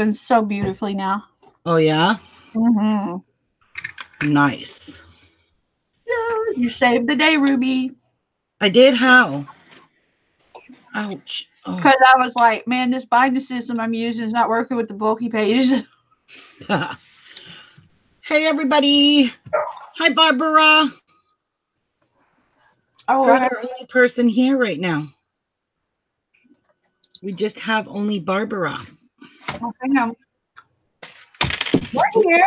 opens so beautifully now. Oh yeah, Mm-hmm. nice. Yeah, You saved the day, Ruby. I did how? Ouch. Oh. Because I was like, man, this binding system I'm using is not working with the bulky pages. hey everybody. Hi Barbara. Oh, You're I- the only person here right now. We just have only Barbara. Hang on. We're here.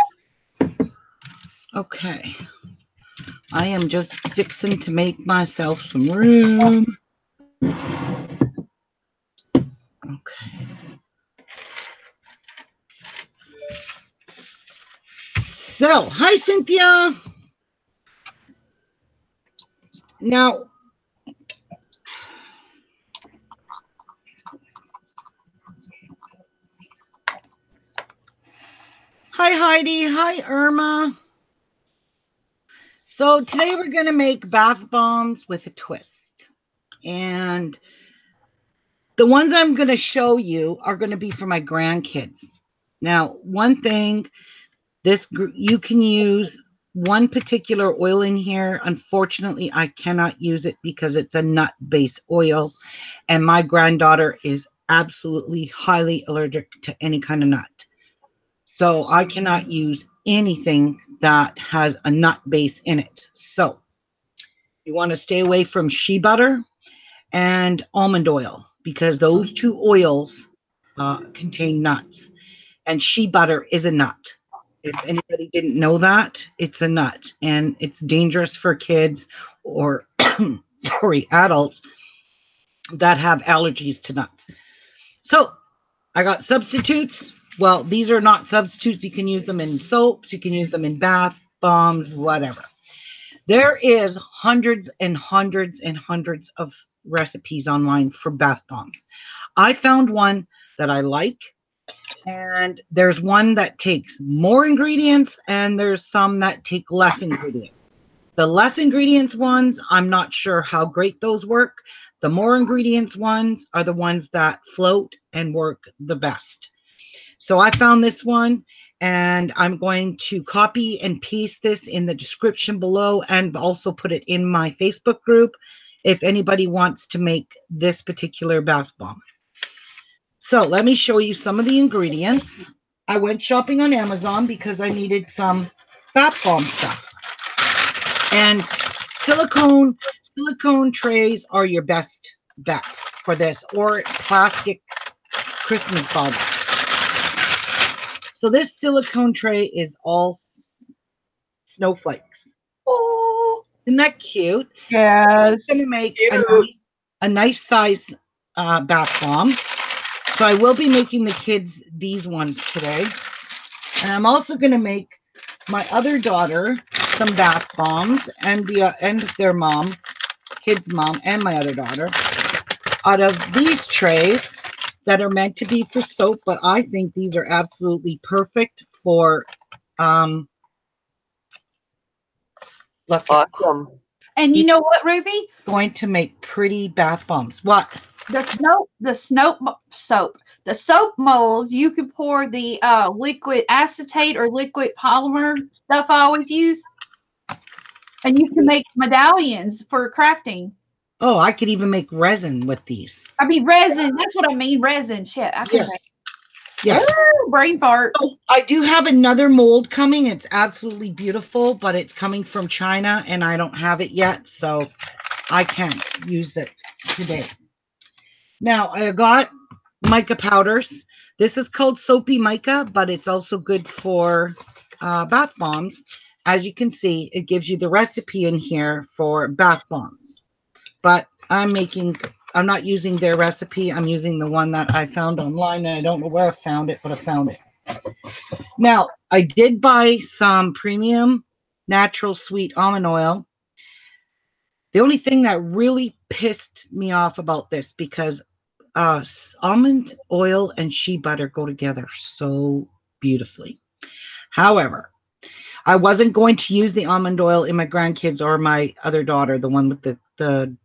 Okay. I am just fixing to make myself some room. Okay. So, hi Cynthia. Now, hi Heidi. Hi Irma. So today we're going to make bath bombs with a twist. And the ones I'm going to show you are going to be for my grandkids. Now, one thing this you can use one particular oil in here. Unfortunately, I cannot use it because it's a nut based oil and my granddaughter is absolutely highly allergic to any kind of nut. So I cannot use anything that has a nut base in it. So you want to stay away from shea butter and almond oil because those two oils uh, contain nuts. And shea butter is a nut. If anybody didn't know that, it's a nut and it's dangerous for kids or, sorry, adults that have allergies to nuts. So I got substitutes. Well, these are not substitutes. You can use them in soaps, you can use them in bath bombs, whatever. There is hundreds and hundreds and hundreds of recipes online for bath bombs. I found one that I like, and there's one that takes more ingredients, and there's some that take less ingredients. The less ingredients ones, I'm not sure how great those work. The more ingredients ones are the ones that float and work the best. So I found this one and I'm going to copy and paste this in the description below and also put it in my Facebook group if anybody wants to make this particular bath bomb. So let me show you some of the ingredients. I went shopping on Amazon because I needed some bath bomb stuff. And silicone silicone trays are your best bet for this or plastic Christmas bottles. So this silicone tray is all snowflakes. Oh, Isn't that cute? yes. I'm gonna make a nice, a nice size uh, bath bomb. So I will be making the kids these ones today. And I'm also gonna make my other daughter some bath bombs and the uh, and their mom, kids' mom, and my other daughter out of these trays that are meant to be for soap, but I think these are absolutely perfect for um look Awesome. And you know what, Ruby? going to make pretty bath bombs. What? The snow, the snow soap, the soap molds. You can pour the uh, liquid acetate or liquid polymer stuff I always use, and you can make medallions for crafting. Oh, I could even make resin with these. I mean resin. That's what I mean. Resin. Shit. I can Yes. make Yes. Ooh, brain fart. Oh, I do have another mold coming. It's absolutely beautiful, but it's coming from China and I don't have it yet, so I can't use it today. Now, I got mica powders. This is called soapy mica, but it's also good for uh, bath bombs. As you can see, it gives you the recipe in here for bath bombs. But I'm making, I'm not using their recipe. I'm using the one that I found online. And I don't know where I found it, but I found it. Now, I did buy some premium natural sweet almond oil. The only thing that really pissed me off about this because uh, almond oil and shea butter go together so beautifully. However, I wasn't going to use the almond oil in my grandkids or my other daughter, the one with the the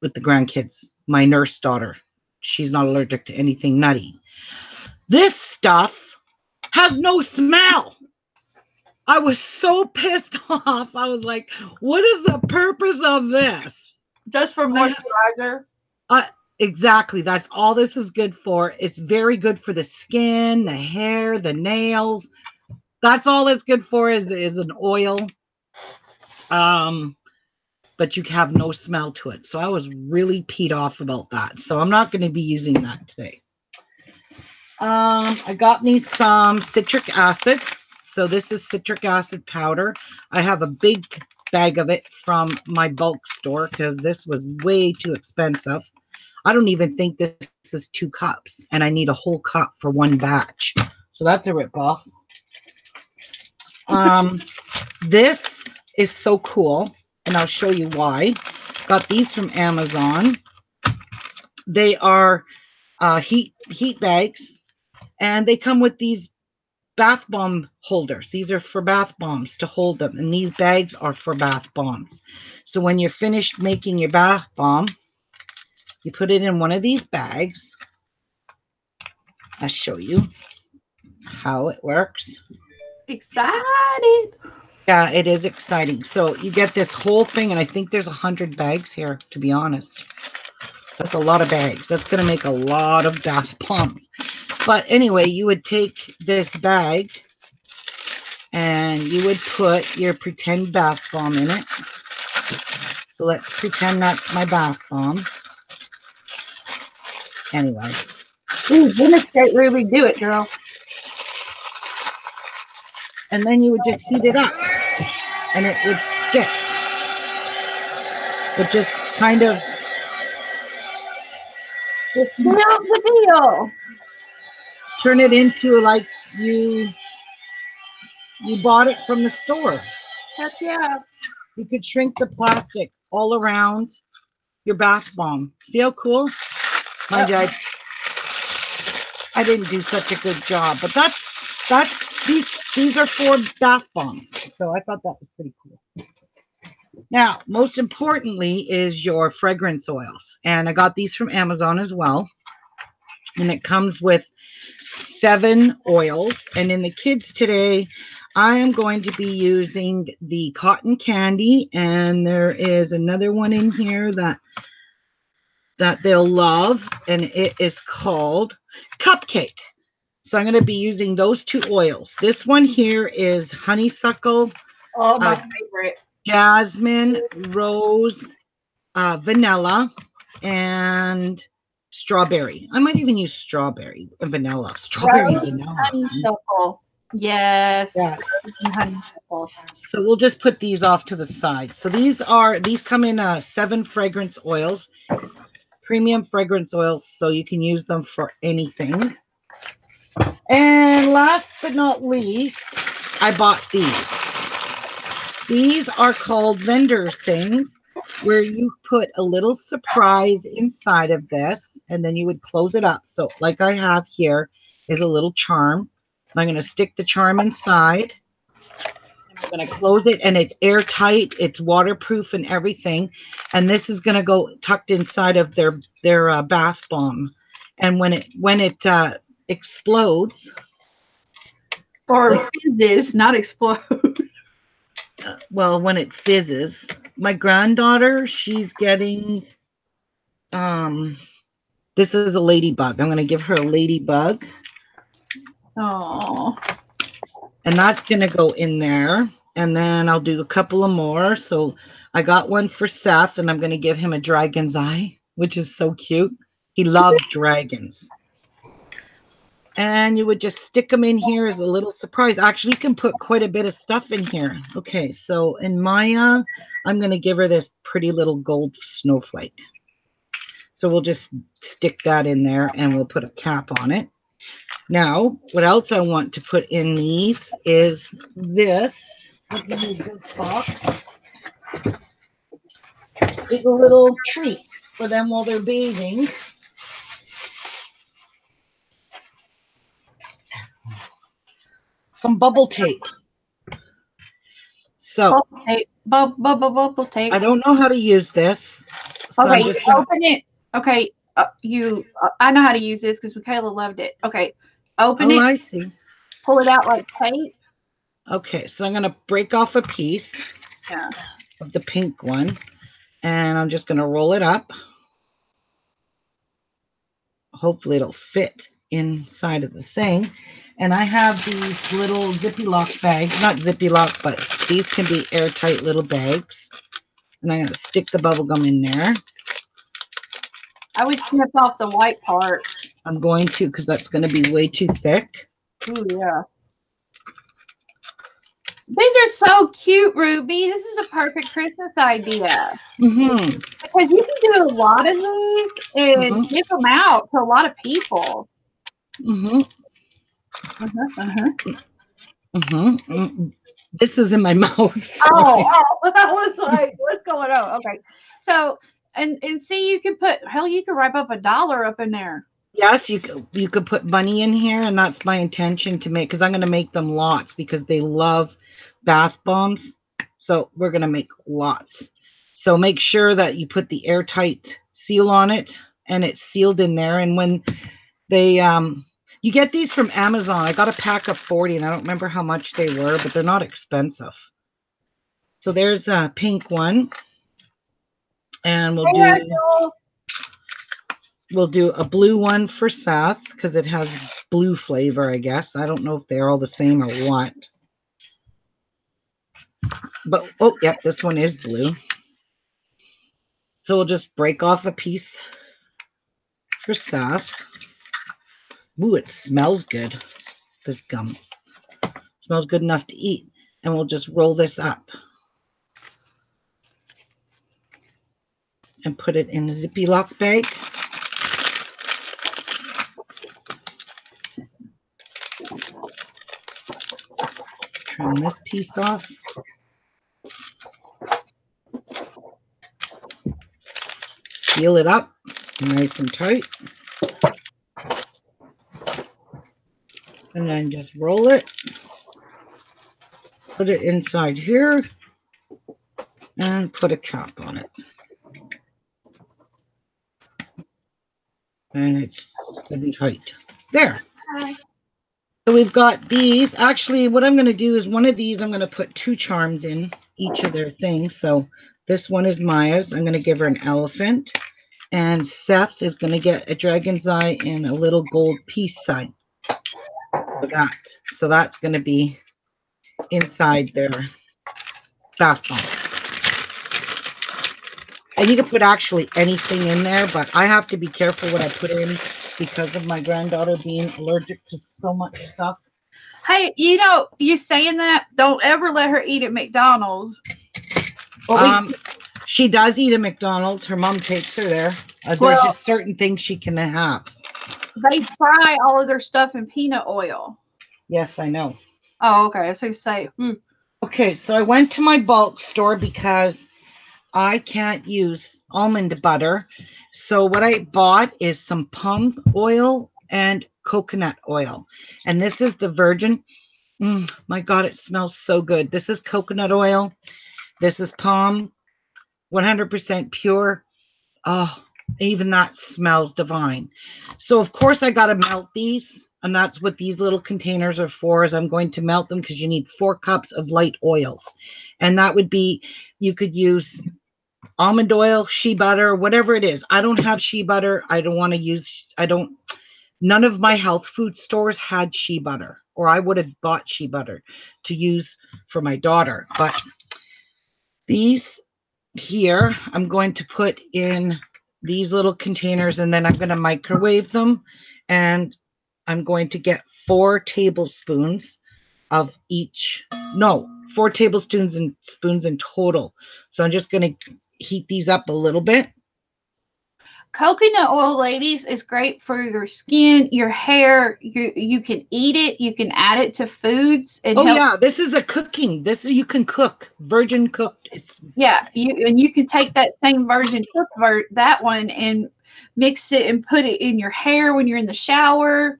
with the grandkids, my nurse daughter. She's not allergic to anything nutty. This stuff has no smell. I was so pissed off. I was like, what is the purpose of this? Just for moisturizer. Exactly. That's all this is good for. It's very good for the skin, the hair, the nails. That's all it's good for is, is an oil. Um, but you have no smell to it. So I was really peed off about that. So I'm not going to be using that today. Um, I got me some citric acid. So this is citric acid powder. I have a big bag of it from my bulk store because this was way too expensive. I don't even think this is two cups, and I need a whole cup for one batch. So that's a ripoff. Um, this is so cool, and I'll show you why. Got these from Amazon. They are uh, heat heat bags, and they come with these bath bomb holders. These are for bath bombs to hold them, and these bags are for bath bombs. So when you're finished making your bath bomb, you put it in one of these bags. I'll show you how it works. Excited. Yeah, it is exciting. So you get this whole thing, and I think there's a hundred bags here, to be honest. That's a lot of bags. That's going to make a lot of bath bombs. But anyway, you would take this bag and you would put your pretend bath bomb in it. So let's pretend that's my bath bomb. Anyway, Ooh, demonstrate Ruby. Do it, girl. and then you would just heat it up and it would stick. But just kind of Seal the deal. turn it into like you you bought it from the store. Heck yeah. You could shrink the plastic all around your bath bomb. See how cool? Mind you, I, I didn't do such a good job, but that's that's these these are for bath bombs. So I thought that was pretty cool. Now, most importantly is your fragrance oils. And I got these from Amazon as well. And it comes with seven oils. And in the kids today, I am going to be using the cotton candy. And there is another one in here that that they'll love. And it is called Cupcake. So I'm going to be using those two oils. This one here is honeysuckle Oh, my Uh, favorite. jasmine, rose, uh, vanilla, and strawberry. I might even use strawberry and vanilla. Strawberry Rose, vanilla. Honeysuckle. Yes. Yeah. Honeysuckle. So we'll just put these off to the side. So these are these come in uh, seven fragrance oils, premium fragrance oils, so you can use them for anything. And last but not least, I bought these. These are called vendor things where you put a little surprise inside of this and then you would close it up. So like I have here is a little charm. I'm going to stick the charm inside. I'm going to close it and it's airtight, it's waterproof and everything. And this is going to go tucked inside of their their uh, bath bomb. And when it when it uh, explodes, Or fizzes, not explode. uh, well, when it fizzes, my granddaughter, she's getting um this is a ladybug. I'm going to give her a ladybug Oh. and that's going to go in there. And then I'll do a couple of more. So I got one for Seth and I'm going to give him a dragon's eye, which is so cute. He loves dragons. And you would just stick them in here as a little surprise. Actually, you can put quite a bit of stuff in here. Okay, so in Maya, I'm going to give her this pretty little gold snowflake. So we'll just stick that in there and we'll put a cap on it. Now, what else I want to put in these is this. Let me use this box. It's a little treat for them while they're bathing. Some bubble tape. So Bubble tape. Bub, bubble, bubble tape. I don't know how to use this. So Okay, you gonna- open it. Okay, uh, you. Uh, I know how to use this because Michaela loved it. Okay, open Oh, it, I see. pull it out like tape. Okay, so I'm gonna break off a piece Yeah. of the pink one, and I'm just gonna roll it up. Hopefully, it'll fit inside of the thing. And I have these little zippy lock bags, not zippy lock, but these can be airtight little bags. And I'm gonna stick the bubble gum in there. I would snip off the white part. I'm going to because that's gonna be way too thick. Ooh, yeah. These are so cute, Ruby. This is a perfect Christmas idea Mm-hmm. because you can do a lot of these and Mhm. give them out to a lot of people. Mm-hmm. Uh-huh, uh-huh. Mm-hmm. mm This is in my mouth. Oh, oh, I was like, what's going on? Okay. So, and and see, you can put hell, you can wrap up a dollar up in there. Yes, you could, you could put money in here, and that's my intention to make because I'm going to make them lots because they love bath bombs. So we're going to make lots. So make sure that you put the airtight seal on it and it's sealed in there. And when they, um, you get these from Amazon, I got a pack of 40 and I don't remember how much they were, but they're not expensive. So there's a pink one. And we'll do. Rachel. We'll do a blue one for Seth because it has blue flavor, I guess. I don't know if they're all the same or what. But, oh, yeah, this one is blue. So we'll just break off a piece for Seth. Ooh, it smells good, this gum. smells good enough to eat. And we'll just roll this up. And put it in a zippy lock bag. Trim this piece off. Seal it up nice and tight. And then just roll it. Put it inside here. And put a cap on it. And it's good and tight. There. Hi. So we've got these. Actually, what I'm going to do is one of these, I'm going to put two charms in each of their things. So this one is Maya's. I'm going to give her an elephant. And Seth is going to get a dragon's eye and a little gold peace sign for that. So that's going to be inside their bath bomb. And you can put actually anything in there, but I have to be careful what I put in because of my granddaughter being allergic to so much stuff. Hey, you know, you saying that? Don't ever let her eat at McDonald's. Well, we- Um, she does eat at McDonald's. Her mom takes her there. Uh, there's just certain things she can have. They fry all of their stuff in peanut oil. Yes, I know. Oh, okay. So you say, hmm. Okay, so I went to my bulk store because I can't use almond butter. So what I bought is some palm oil and coconut oil. And this is the virgin. Mm, my God, it smells so good. This is coconut oil. This is palm, 100% pure. Oh, even that smells divine. So of course I got to melt these. And that's what these little containers are for is I'm going to melt them because you need four cups of light oils. And that would be, you could use almond oil, shea butter, whatever it is. I don't have shea butter. I don't want to use, I don't, none of my health food stores had shea butter or I would have bought shea butter to use for my daughter. But these here, I'm going to put in these little containers and then I'm going to microwave them and I'm going to get four tablespoons of each. No, four tablespoons and spoons in total. So I'm just going to heat these up a little bit. Coconut oil, ladies, is great for your skin, your hair. You you can eat it. You can add it to foods and Oh help yeah, this is a cooking. This you can cook. Virgin cooked. It's Yeah, you and you can take that same virgin cook ver- that one and mix it and put it in your hair when you're in the shower.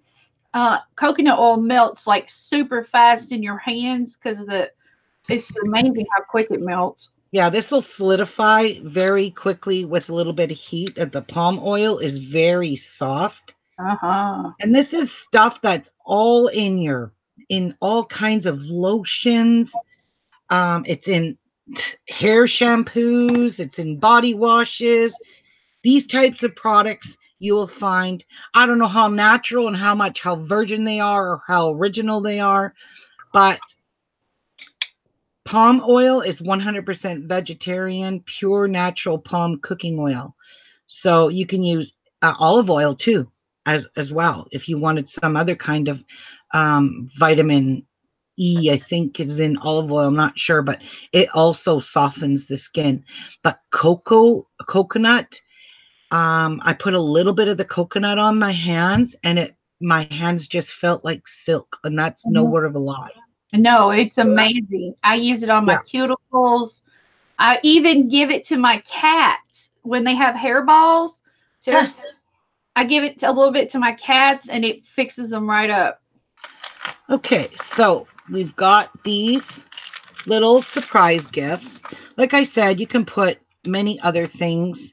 Uh, coconut oil melts like super fast in your hands because the. It's amazing how quick it melts. Yeah, this will solidify very quickly with a little bit of heat. And the palm oil is very soft. Uh-huh. And this is stuff that's all in your in all kinds of lotions. Um, it's in hair shampoos, it's in body washes. These types of products you will find. I don't know how natural and how much how virgin they are or how original they are, but palm oil is 100% vegetarian, pure natural palm cooking oil. So you can use uh, olive oil too as as well if you wanted some other kind of um, vitamin E, I think is in olive oil. I'm not sure, but it also softens the skin. But cocoa, coconut, um, I put a little bit of the coconut on my hands, and it my hands just felt like silk, and that's no Mhm. word of a lie. No, it's amazing. I use it on my cuticles. I even give it to my cats when they have hairballs. Seriously, I give it a little bit to my cats and it fixes them right up. Okay, so we've got these little surprise gifts. Like I said, you can put many other things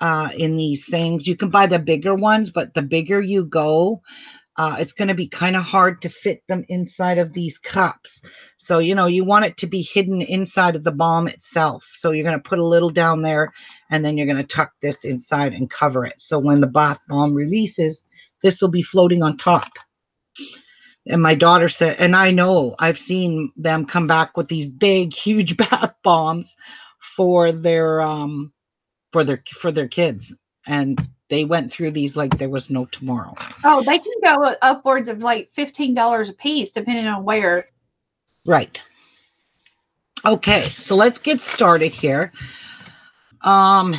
uh, in these things. You can buy the bigger ones, but the bigger you go, uh, it's going to be kind of hard to fit them inside of these cups. So, you know, you want it to be hidden inside of the balm itself. So, you're going to put a little down there and then you're going to tuck this inside and cover it. So, when the bath bomb releases, this will be floating on top. And my daughter said, and I know I've seen them come back with these big, huge bath bombs for their um for their for their kids. And they went through these like there was no tomorrow. Oh, they can go upwards of like $15 a piece depending on where. Right. Okay, so let's get started here. Um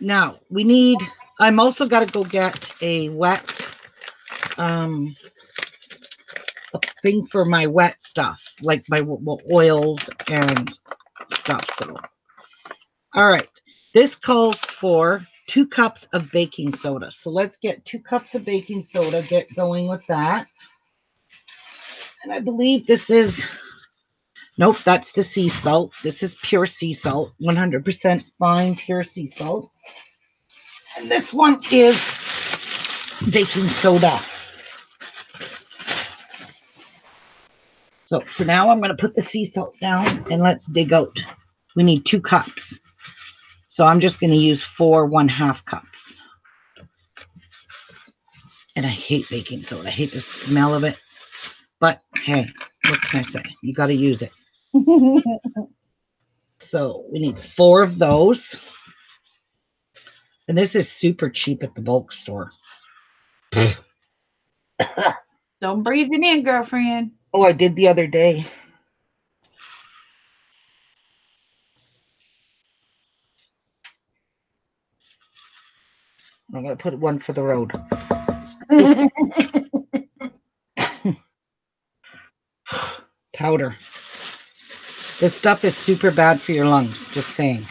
now we need I'm also got to go get a wet um a thing for my wet stuff, like my oils and stuff. So, all right, this calls for two cups of baking soda. So let's get two cups of baking soda. Get going with that. And I believe this is. Nope, that's the sea salt. This is pure sea salt, 100% fine pure sea salt. And this one is baking soda. So for now, I'm going to put the sea salt down and let's dig out. We need two cups. So I'm just going to use four one half cups. And I hate baking soda. I hate the smell of it. But hey, what can I say? You got to use it. So we need four of those. And this is super cheap at the bulk store. Don't breathe it in, girlfriend. Oh, I did the other day. I'm gonna put one for the road. Powder. This stuff is super bad for your lungs, just saying.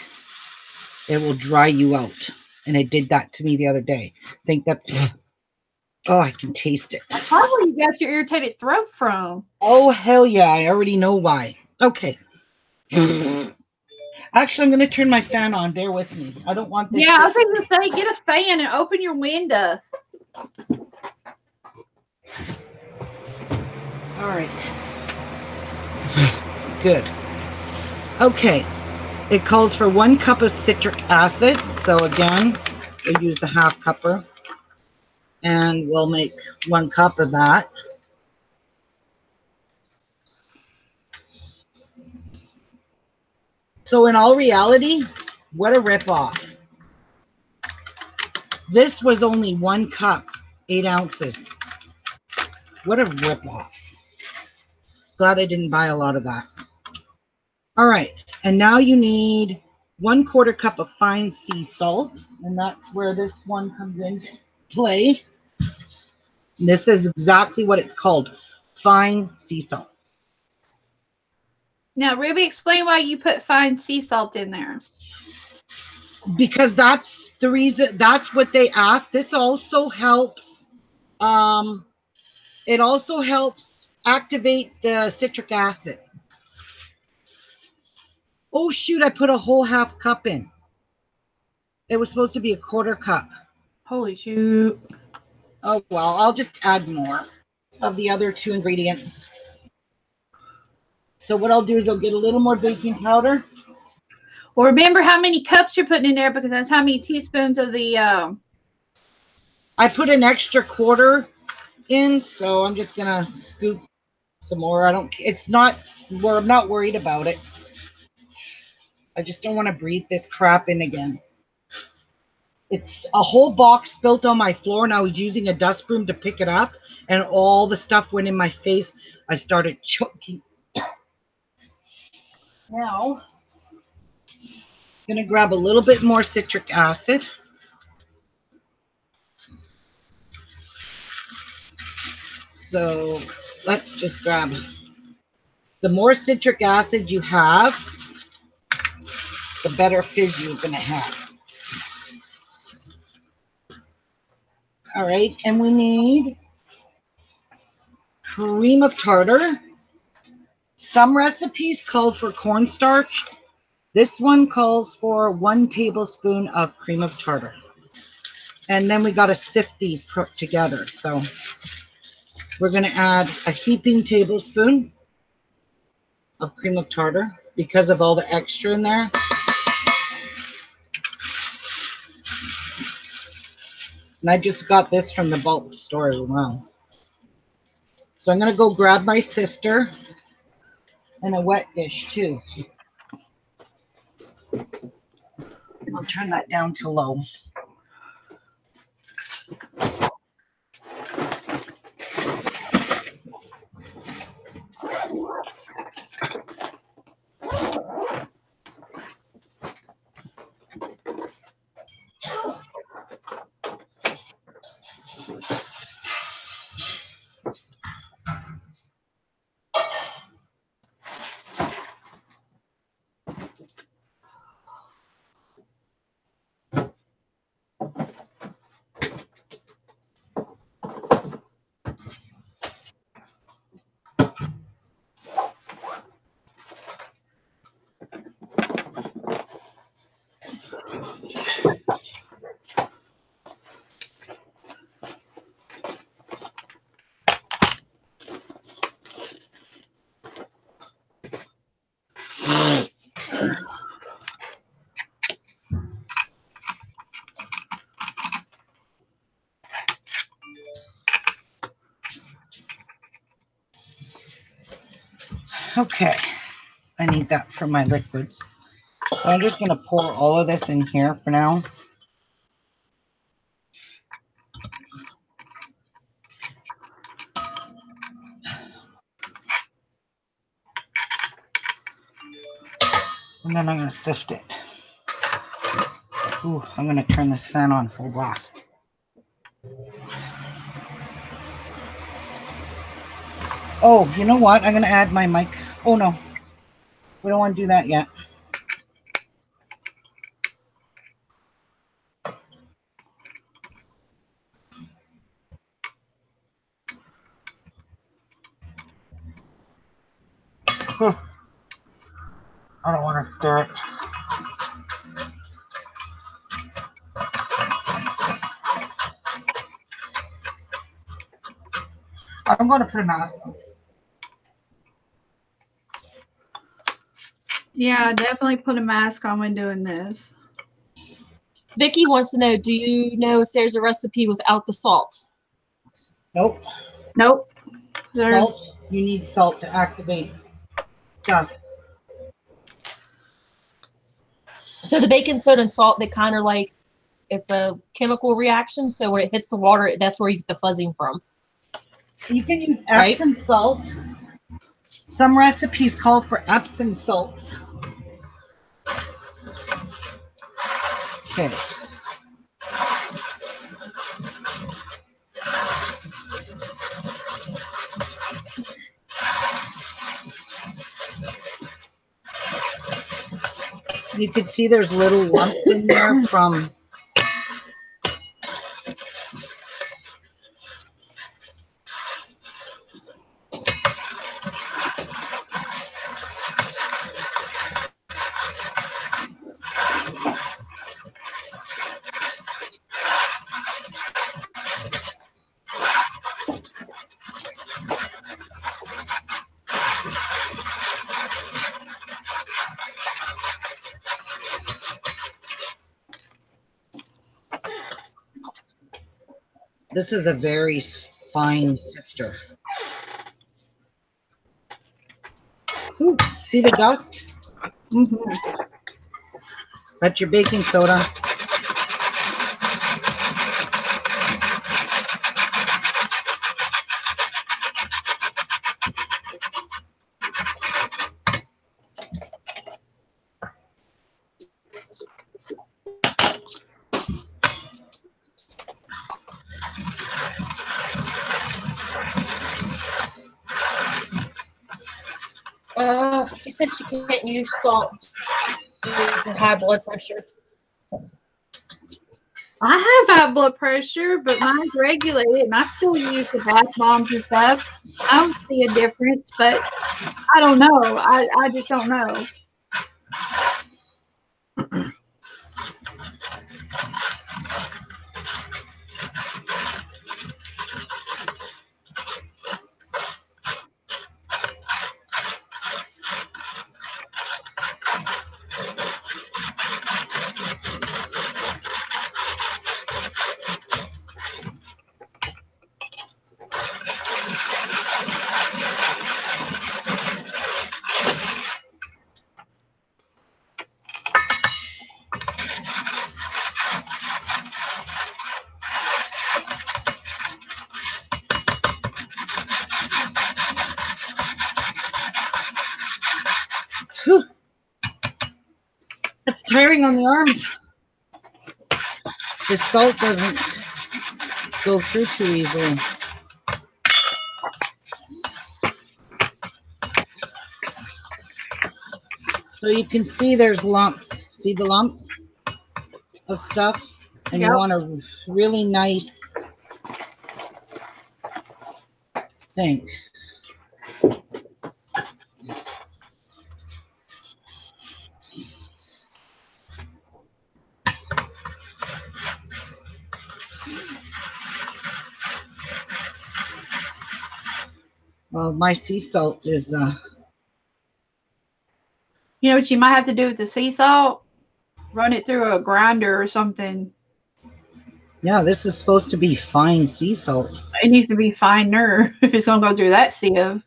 It will dry you out. And it did that to me the other day. think that's oh, I can taste it. That's probably you got your irritated throat from. Oh hell yeah, I already know why. Okay. Actually, I'm gonna turn my fan on. Bear with me. I don't want this. Yeah, I was going to say, get a fan and open your window. All right. Good. Okay. It calls for one cup of citric acid. So again, we'll use the half cupper. And we'll make one cup of that. So in all reality, what a ripoff. This was only one cup, eight ounces. What a ripoff. Glad I didn't buy a lot of that. All right, and now you need one quarter cup of fine sea salt, and that's where this one comes into play. This is exactly what it's called, fine sea salt. Now, Ruby, explain why you put fine sea salt in there. because that's the reason that's what they asked this also helps um it also helps activate the citric acid oh shoot i put a whole half cup in it was supposed to be a quarter cup Holy shoot. Oh, well, I'll just add more of the other two ingredients. So what I'll do is I'll get a little more baking powder. Well, remember how many cups you're putting in there because that's how many teaspoons of the um, I put an extra quarter in, so I'm just gonna scoop some more. I don't, it's not, we're I'm not worried about it. I just don't want to breathe this crap in again. It's a whole box spilt on my floor and I was using a dust broom to pick it up and all the stuff went in my face. I started choking. Now, I'm gonna grab a little bit more citric acid. So let's just grab the more citric acid you have, the better fizz you're gonna have. All right, and we need cream of tartar. Some recipes call for cornstarch. This one calls for one tablespoon of cream of tartar. And then we got to sift these together. So we're going to add a heaping tablespoon of cream of tartar because of all the extra in there. And I just got this from the bulk store as well. So I'm going to go grab my sifter and a wet dish too. I'll turn that down to low. Okay, I need that for my liquids. So I'm just going to pour all of this in here for now. And then I'm going to sift it. Ooh, I'm going to turn this fan on full blast. Oh, you know what? I'm going to add my mic. Oh, no. We don't want to do that yet. I don't want to stir it. I'm going to put a mask Yeah, definitely put a mask on when doing this. Vicky wants to know, do you know if there's a recipe without the salt? Nope. Nope. There's Salt. You need salt to activate stuff. So the baking soda and salt, they kind of like, it's a chemical reaction. So when it hits the water, that's where you get the fuzzing from. You can use Right. Epsom salt. Some recipes call for Epsom salts. Okay. You can see there's little lumps in there from This is a very fine sifter. Ooh, see the dust? Mhm. That's your baking soda. Uh, she can't use salt to high blood pressure. I have high blood pressure, but mine's regulated, and I still use the bath bombs and stuff. I don't see a difference, but I don't know. I, I just don't know. Whew. On the arms. The salt doesn't go through too easily. So you can see there's lumps. See the lumps of stuff? And Yep. you want a really nice thing. My sea salt is uh You know what you might have to do with the sea salt? Run it through a grinder or something. yeah, this is supposed to be fine sea salt. It needs to be finer if it's going to go through that sieve.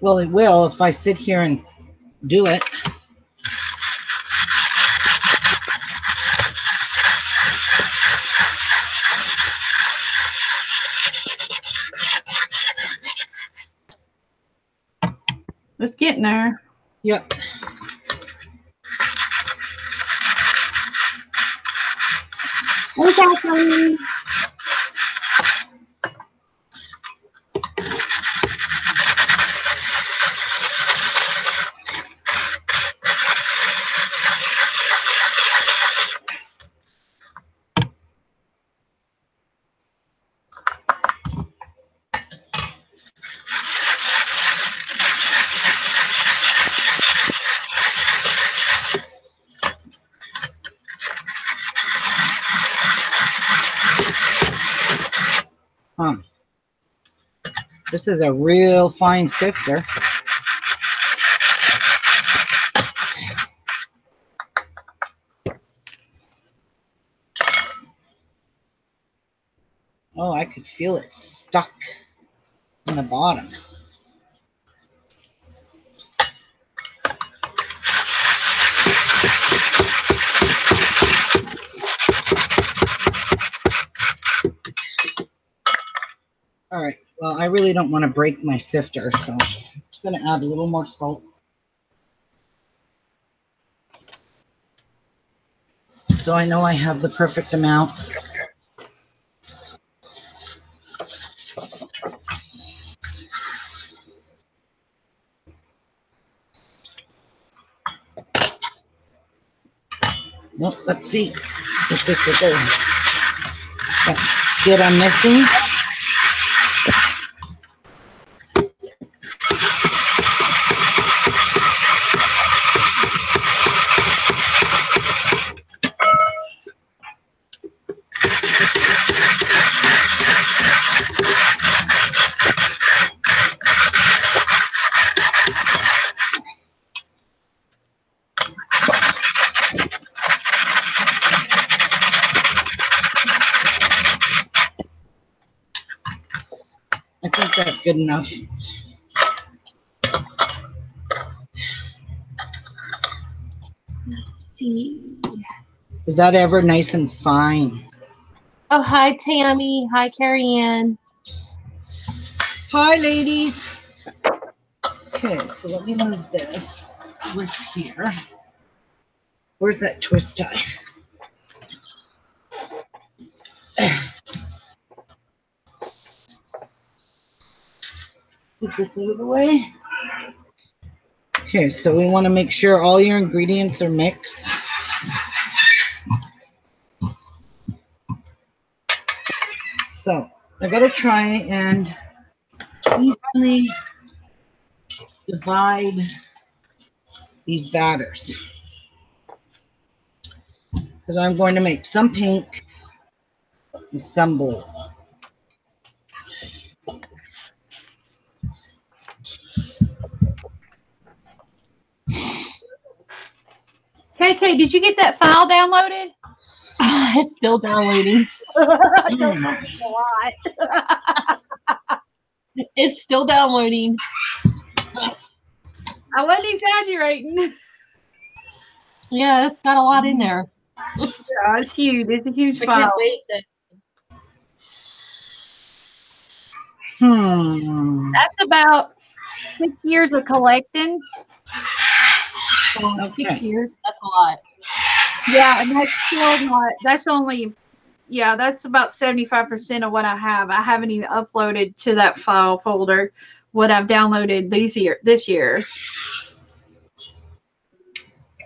Well, it will if I sit here and do it. There. Yep. Hey, Kathleen. Huh. This is a real fine sifter. Oh, I could feel it stuck in the bottom. All right. Well, I really don't want to break my sifter, so I'm just going to add a little more salt. So I know I have the perfect amount. Well, let's see if this good. I'm missing. Enough. Let's see. Is that ever nice and fine? Oh, hi, Tammy. Hi, Carrie Ann. Hi, ladies. Okay, so let me move this over here. Where's that twist tie? This out of the way. Okay, so we want to make sure all your ingredients are mixed. So I gotta try and evenly divide these batters. Because I'm going to make some pink and some blue. KK, did you get that file downloaded? it's still downloading. Mm. a lot. It's still downloading. I wasn't exaggerating. Yeah, it's got a lot in there. Yeah, it's huge. It's a huge I file. can't wait. To, Hmm. That's about six years of collecting. Oh, Six Okay. years. That's a lot. Yeah, and that's still not. That's only. Yeah, that's about seventy-five percent of what I have. I haven't even uploaded to that file folder what I've downloaded this year. This year.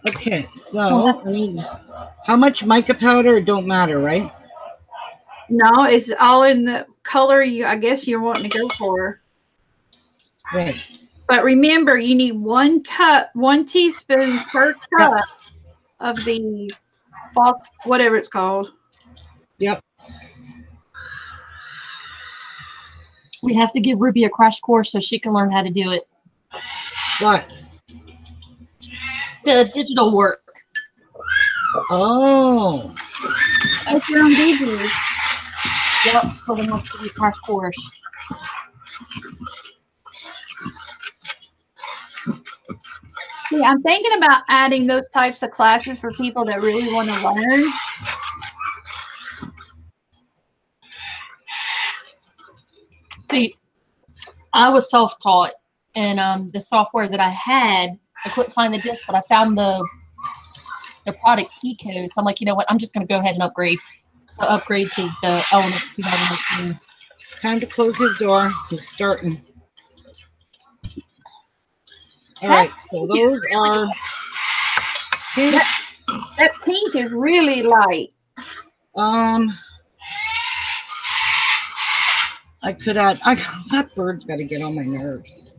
Okay, so I mean, how much mica powder don't matter, right? No, it's all in the color you. I guess you're wanting to go for. Right. But remember, you need one cup, one teaspoon per cup of the false, whatever it's called. Yep. We have to give Ruby a crash course so she can learn how to do it. What? The digital work. Oh. That's your own business. Yep. For the monthly crash course. See, I'm thinking about adding those types of classes for people that really want to learn. See, I was self-taught, and um, the software that I had, I couldn't find the disk, but I found the the product key code. So I'm like, you know what? I'm just going to go ahead and upgrade. So upgrade to the Elements 2018. Time to close his door. He's starting. All right, so those are pink. That pink is really light. Um, I could add. I that bird's got to get on my nerves.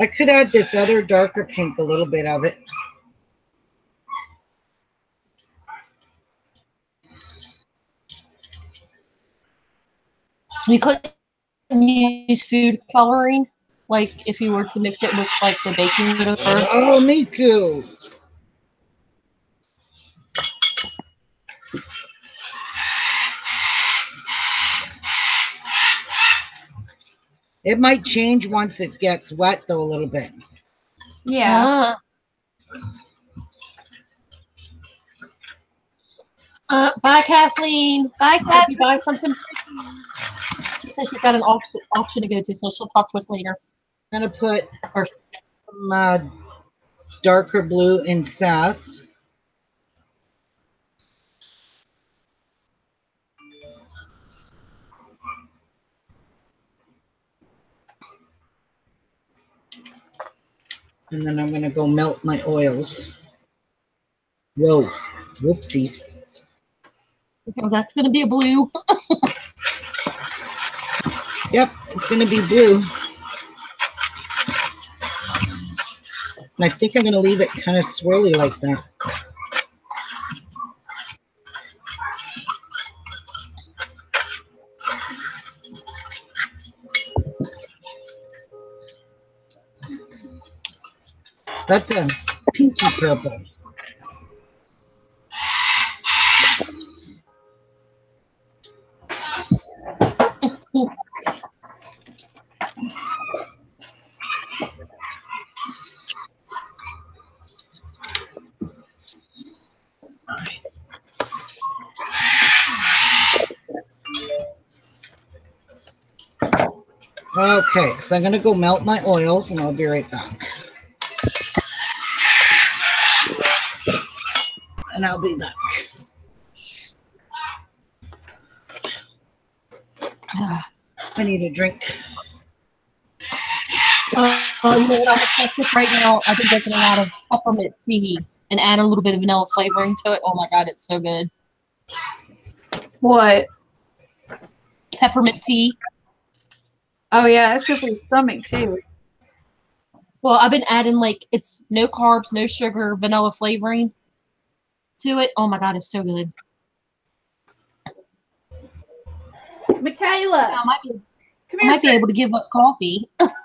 I could add this other darker pink, a little bit of it. You couldn't use food coloring, like if you were to mix it with like the baking soda first. Oh, me too. It might change once it gets wet, though, a little bit. Yeah. Ah. Uh, bye, Kathleen. Bye, Hope you buy something. She says she's got an auction, auction to go to, so she'll talk to us later. I'm gonna put our some uh, darker blue in Seth's. And then I'm gonna go melt my oils. Whoa, whoopsies. oh, that's going to be a blue. Yep, it's gonna be blue. And I think I'm gonna leave it kind of swirly like that. That's a pinky purple. So I'm gonna go melt my oils and I'll be right back. And I'll be back. I need a drink. Uh, uh, you know what I'm obsessed with right now? I've been drinking a lot of peppermint tea and add a little bit of vanilla flavoring to it. Oh my god, it's so good. What? Peppermint tea. Oh yeah, that's good for your stomach too. Well, I've been adding like it's no carbs, no sugar, vanilla flavoring to it. Oh my god, it's so good. Michaela, I might be, come I here. might be able to give up coffee.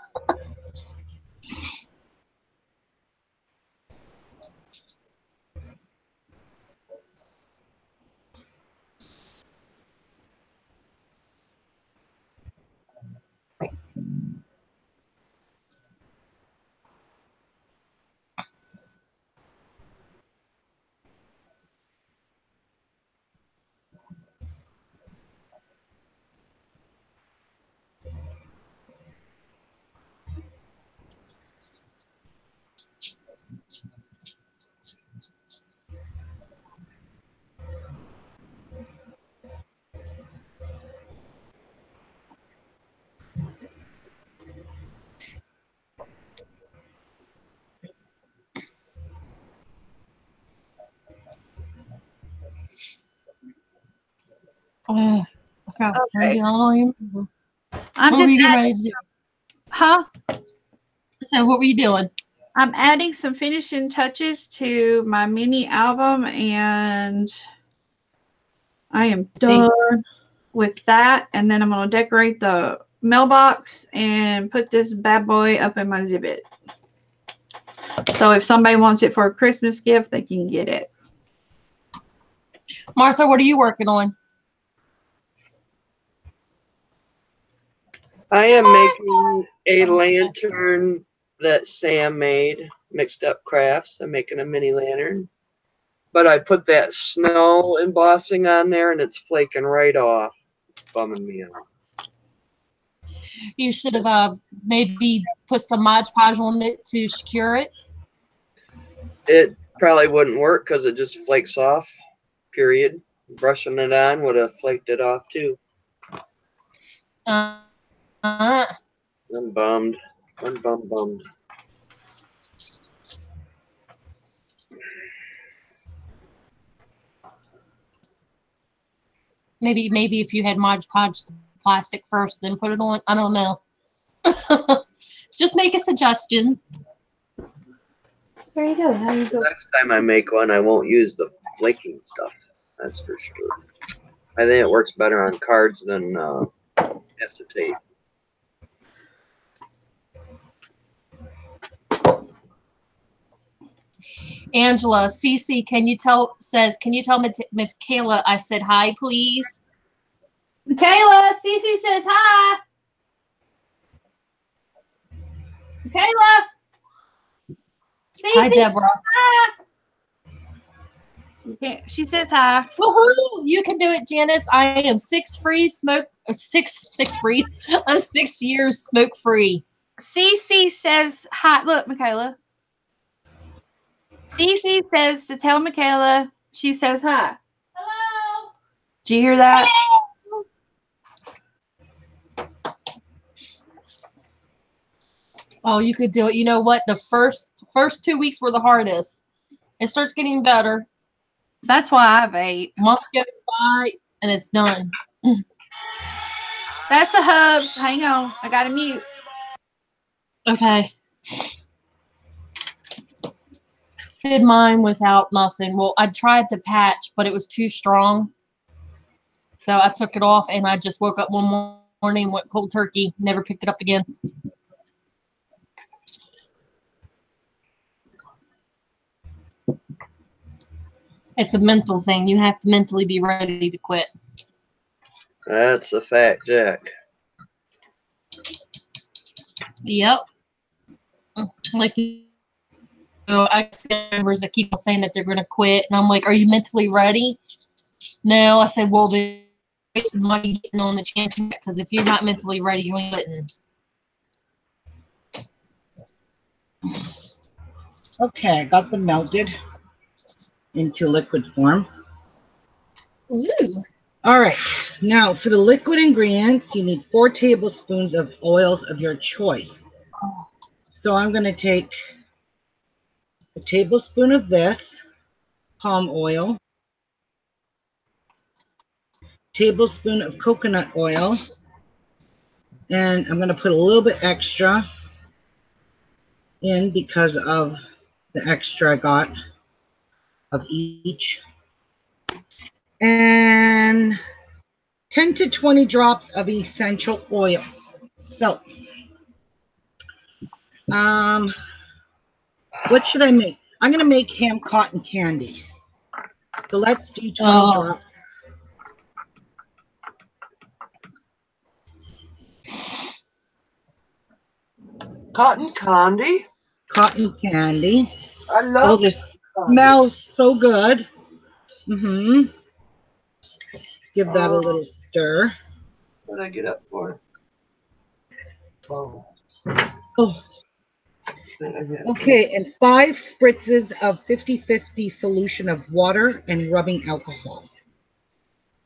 Oh, I forgot what I was gonna Okay. do. I don't even remember. I'm what just you getting add- ready to do? huh? So what were you doing? I'm adding some finishing touches to my mini album and I am See. done with that. And then I'm going to decorate the mailbox and put this bad boy up in my exhibit. So if somebody wants it for a Christmas gift, they can get it. Martha, what are you working on? I am making a lantern that Sam made, mixed up crafts. I'm making a mini lantern. But I put that snow embossing on there and it's flaking right off. Bumming me out. You should have uh, maybe put some Mod Podge on it to secure it. It probably wouldn't work because it just flakes off, period. Brushing it on would have flaked it off too. Uh, I'm bummed. I'm bum bummed. maybe maybe if you had Mod Podge the plastic first, then put it on. I don't know. Just make a suggestions. There you go. Now you go. Next time I make one, I won't use the flaking stuff. That's for sure. I think it works better on cards than uh, acetate. Angela, Cece, can you tell says, can you tell Mit- Michaela I said hi, please? Michaela, Cece says hi. Michaela. Hi, Deborah. hi. You can't- She says hi. Woohoo! You can do it, Janice. I am six free smoke. uh, Six six free. I'm six years smoke free. CC says hi. Look, Michaela. Cece says to tell Michaela she says hi. Hello. Did you hear that? Oh, you could do it. You know what? The first first two weeks were the hardest. It starts getting better. That's why I vape. Month goes by and it's done. That's the hubs. Hang on. I got to mute. Okay. Did mine without nothing. Well, I tried the patch, but it was too strong. So I took it off and I just woke up one morning, went cold turkey, never picked it up again. It's a mental thing. You have to mentally be ready to quit. That's a fact, Jack. Yep. Like, I get members that keep saying that they're going to quit, and I'm like, "Are you mentally ready?" No, I said, "Well, the waste of money getting on the chance because if you're not mentally ready, you ain't quitting." Okay, I got them melted into liquid form. Ooh. All right, now for the liquid ingredients, you need four tablespoons of oils of your choice. Oh. So I'm going to take a tablespoon of this palm oil, tablespoon of coconut oil, and I'm going to put a little bit extra in because of the extra I got of each. And 10 to 20 drops of essential oils. So, um, what should I make? I'm going to make ham cotton candy. So let's do 20 Oh. drops. Cotton candy. Cotton candy. I Oh, love this candy. smells so good. Mm-hmm. Give that a Oh. little stir. What did I get up for? Oh. Oh, then I get- okay, and five spritzes of 50-50 solution of water and rubbing alcohol.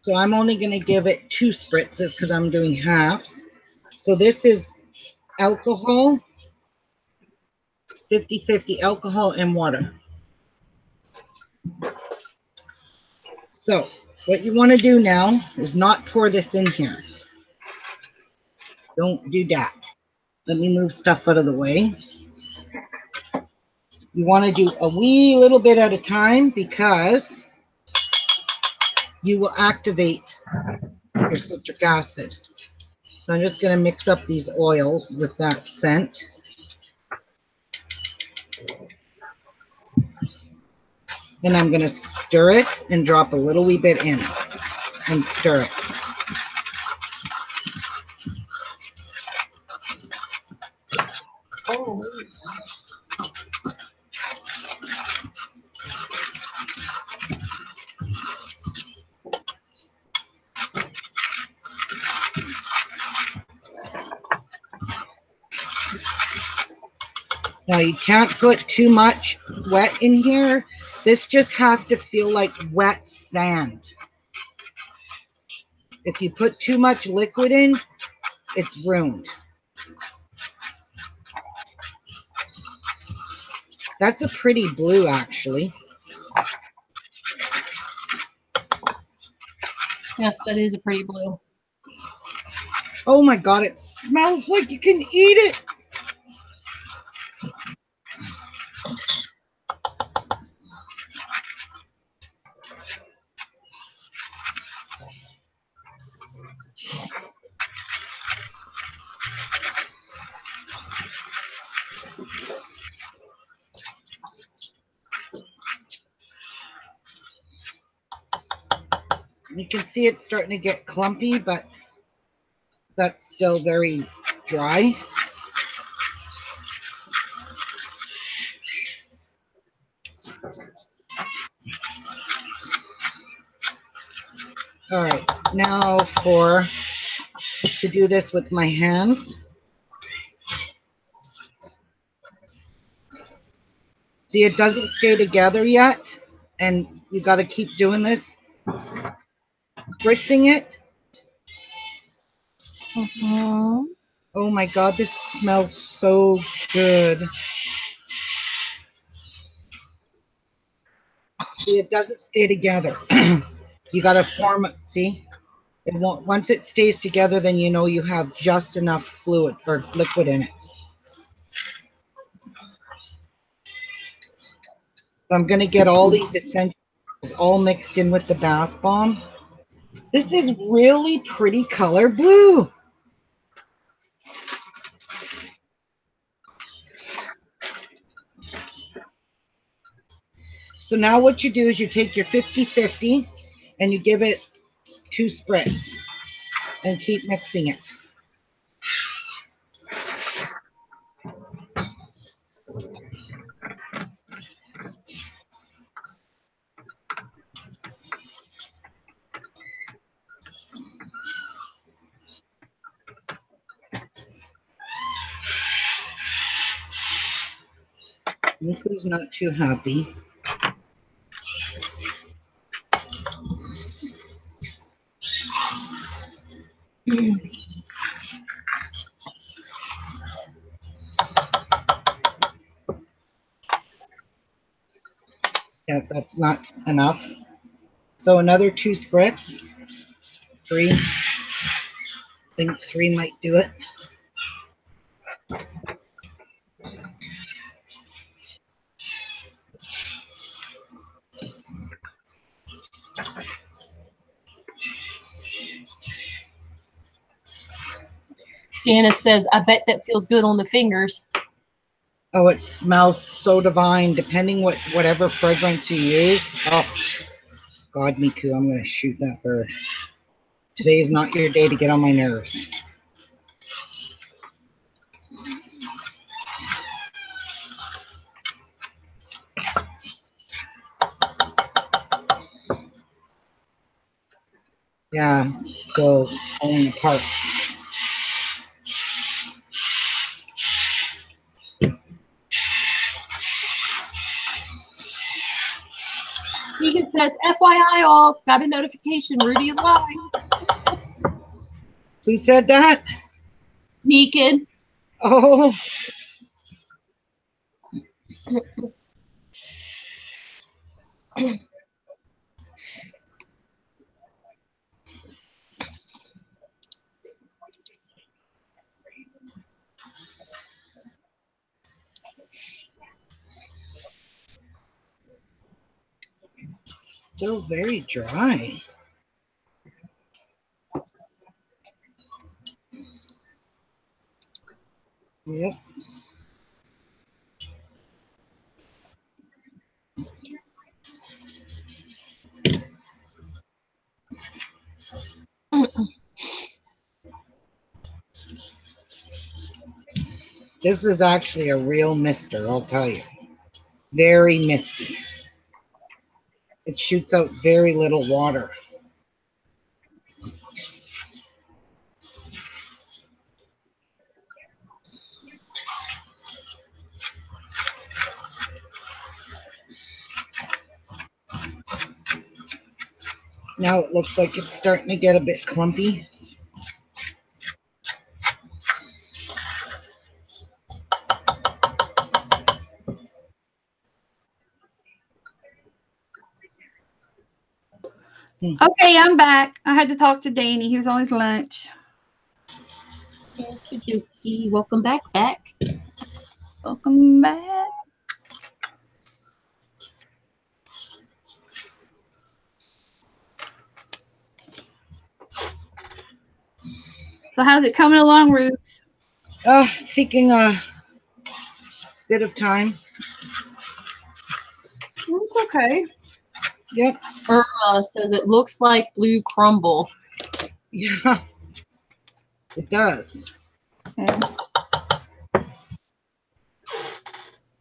So I'm only going to give it two spritzes because I'm doing halves. So this is alcohol, 50-50 alcohol and water. So what you want to do now is not pour this in here. Don't do that. Let me move stuff out of the way. You want to do a wee little bit at a time because you will activate your citric acid. So I'm just going to mix up these oils with that scent. And I'm going to stir it and drop a little wee bit in and stir it. Can't put too much wet in here. This just has to feel like wet sand. If you put too much liquid in, it's ruined. That's a pretty blue, actually. Yes, that is a pretty blue. Oh my god, it smells like you can eat it. See it's starting to get clumpy, but that's still very dry. All right, now for to do this with my hands. See, it doesn't stay together yet, and you got to keep doing this. Spritzing it. Mhm. Oh my god, this smells so good. See, it doesn't stay together. you gotta form it, see? It won't once it stays together, then you know you have just enough fluid or liquid in it. So I'm gonna get all these essentials all mixed in with the bath bomb. This is really pretty color blue. So now what you do is you take your 50-50 and you give it two spritz and keep mixing it. Niku's not too happy. Yeah, that's not enough. So another two scripts. Three. I think three might do it. Janice says, I bet that feels good on the fingers. Oh, it smells so divine, depending what whatever fragrance you use. Oh, God, Miku, I'm gonna shoot that bird. Today is not your day to get on my nerves. Yeah, still falling apart. Negan says, FYI, all got a notification. Ruby is live. Who said that? Negan. Oh, still very dry. Yep. This is actually a real mister, I'll tell you. Very misty. It shoots out very little water. Now it looks like it's starting to get a bit clumpy. Okay, I'm back. I had to talk to Danny. He was on his lunch. Okie dokie. Welcome back, back. Welcome back. So how's it coming along, Roots? Uh, taking a bit of time. It's okay. Yep. Irma says it looks like blue crumble. Yeah. It does. Mm.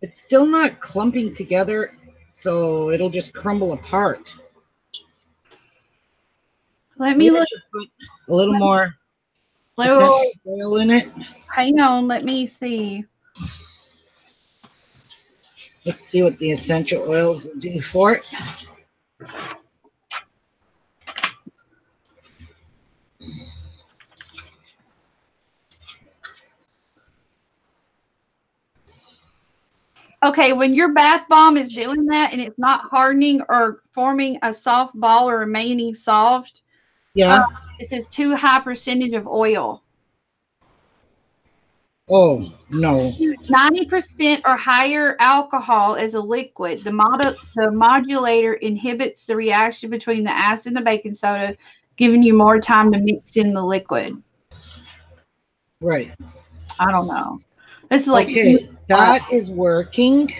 It's still not clumping together, so it'll just crumble apart. Let me look. Put a little more Little, oil in it. hang on. Let me see. Let's see what the essential oils will do for it. Okay, when your bath bomb is doing that and it's not hardening or forming a soft ball or remaining soft, Yeah. Uh, it says too high percentage of oil. Oh, no. 90% or higher alcohol as a liquid. The, mod- the modulator inhibits the reaction between the acid and the baking soda, giving you more time to mix in the liquid. Right. I don't know. This is like, okay, that oh. is working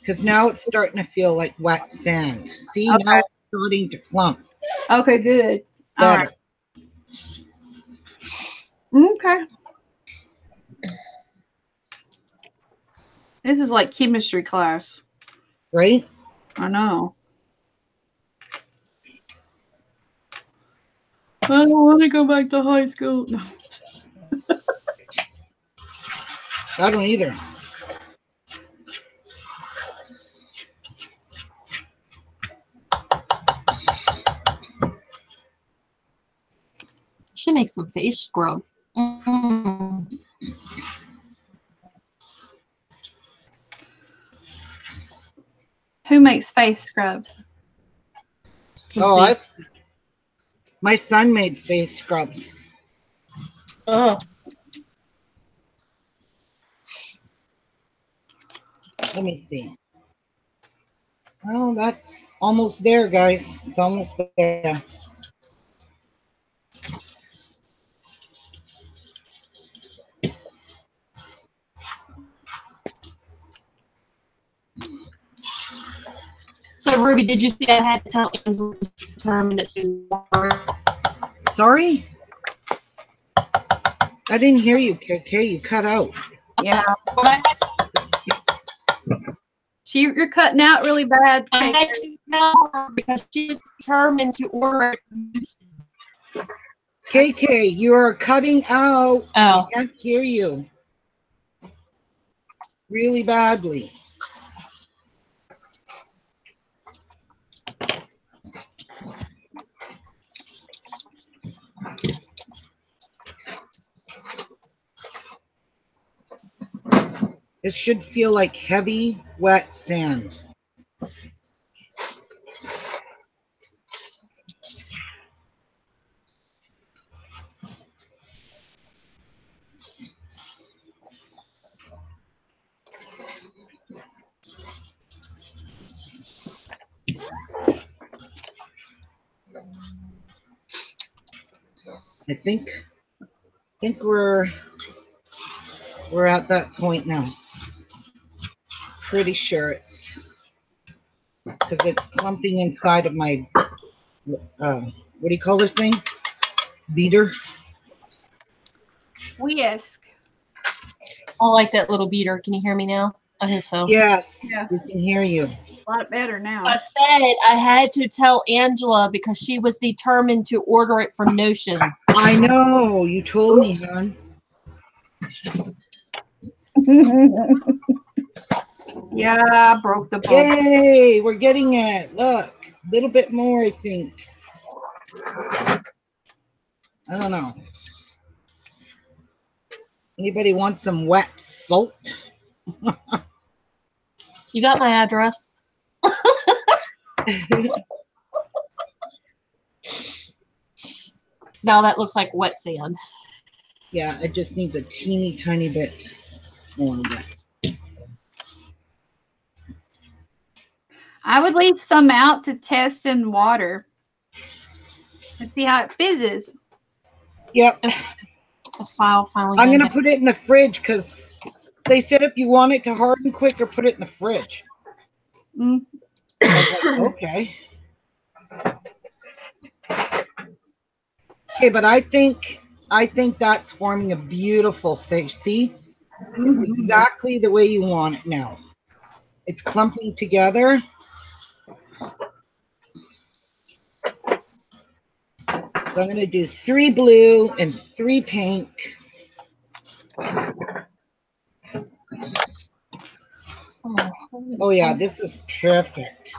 because now it's starting to feel like wet sand. See, Okay. now it's starting to clump. okay, good. All Better. right. Okay. This is like chemistry class. Right? I know. I don't want to go back to high school. I don't either. Should make some face scrub. Mm -hmm. Who makes face scrubs? Oh, I, my son made face scrubs. Oh, Let me see. Oh, that's almost there, guys. It's almost there. So Ruby, did you see I had to tell Angela to that she's Sorry? I didn't hear you, KK. You cut out. Yeah. But I had, She, you're cutting out really bad. I had to tell her because she was determined to order it. KK, you are cutting out. Oh, I can't hear you. Really badly. This should feel like heavy, wet sand. I think, I think we're, we're at that point now. Pretty sure it's, because it's clumping inside of my, uh, what do you call this thing? Beater? Whisk. I like that little beater. Can you hear me now? I hope so. Yes, Yeah. we can hear you. A lot better now. I said I had to tell Angela because she was determined to order it from Notions. I know, you told me, hon. yeah, I broke the book. Yay, we're getting it. Look, a little bit more, I think. I don't know. Anybody want some wet salt? You got my address. Now that looks like wet sand. yeah, it just needs a teeny tiny bit more wet. I would leave some out to test in water and see how it fizzes. Yep, The file finally. I'm gonna it. put it in the fridge because they said if you want it to harden quicker, put it in the fridge. Mm. Like, okay. Okay, but I think I think that's forming a beautiful sage. See, it's exactly the way you want it now. It's clumping together. So I'm gonna do three blue and three pink. Oh yeah, this is perfect.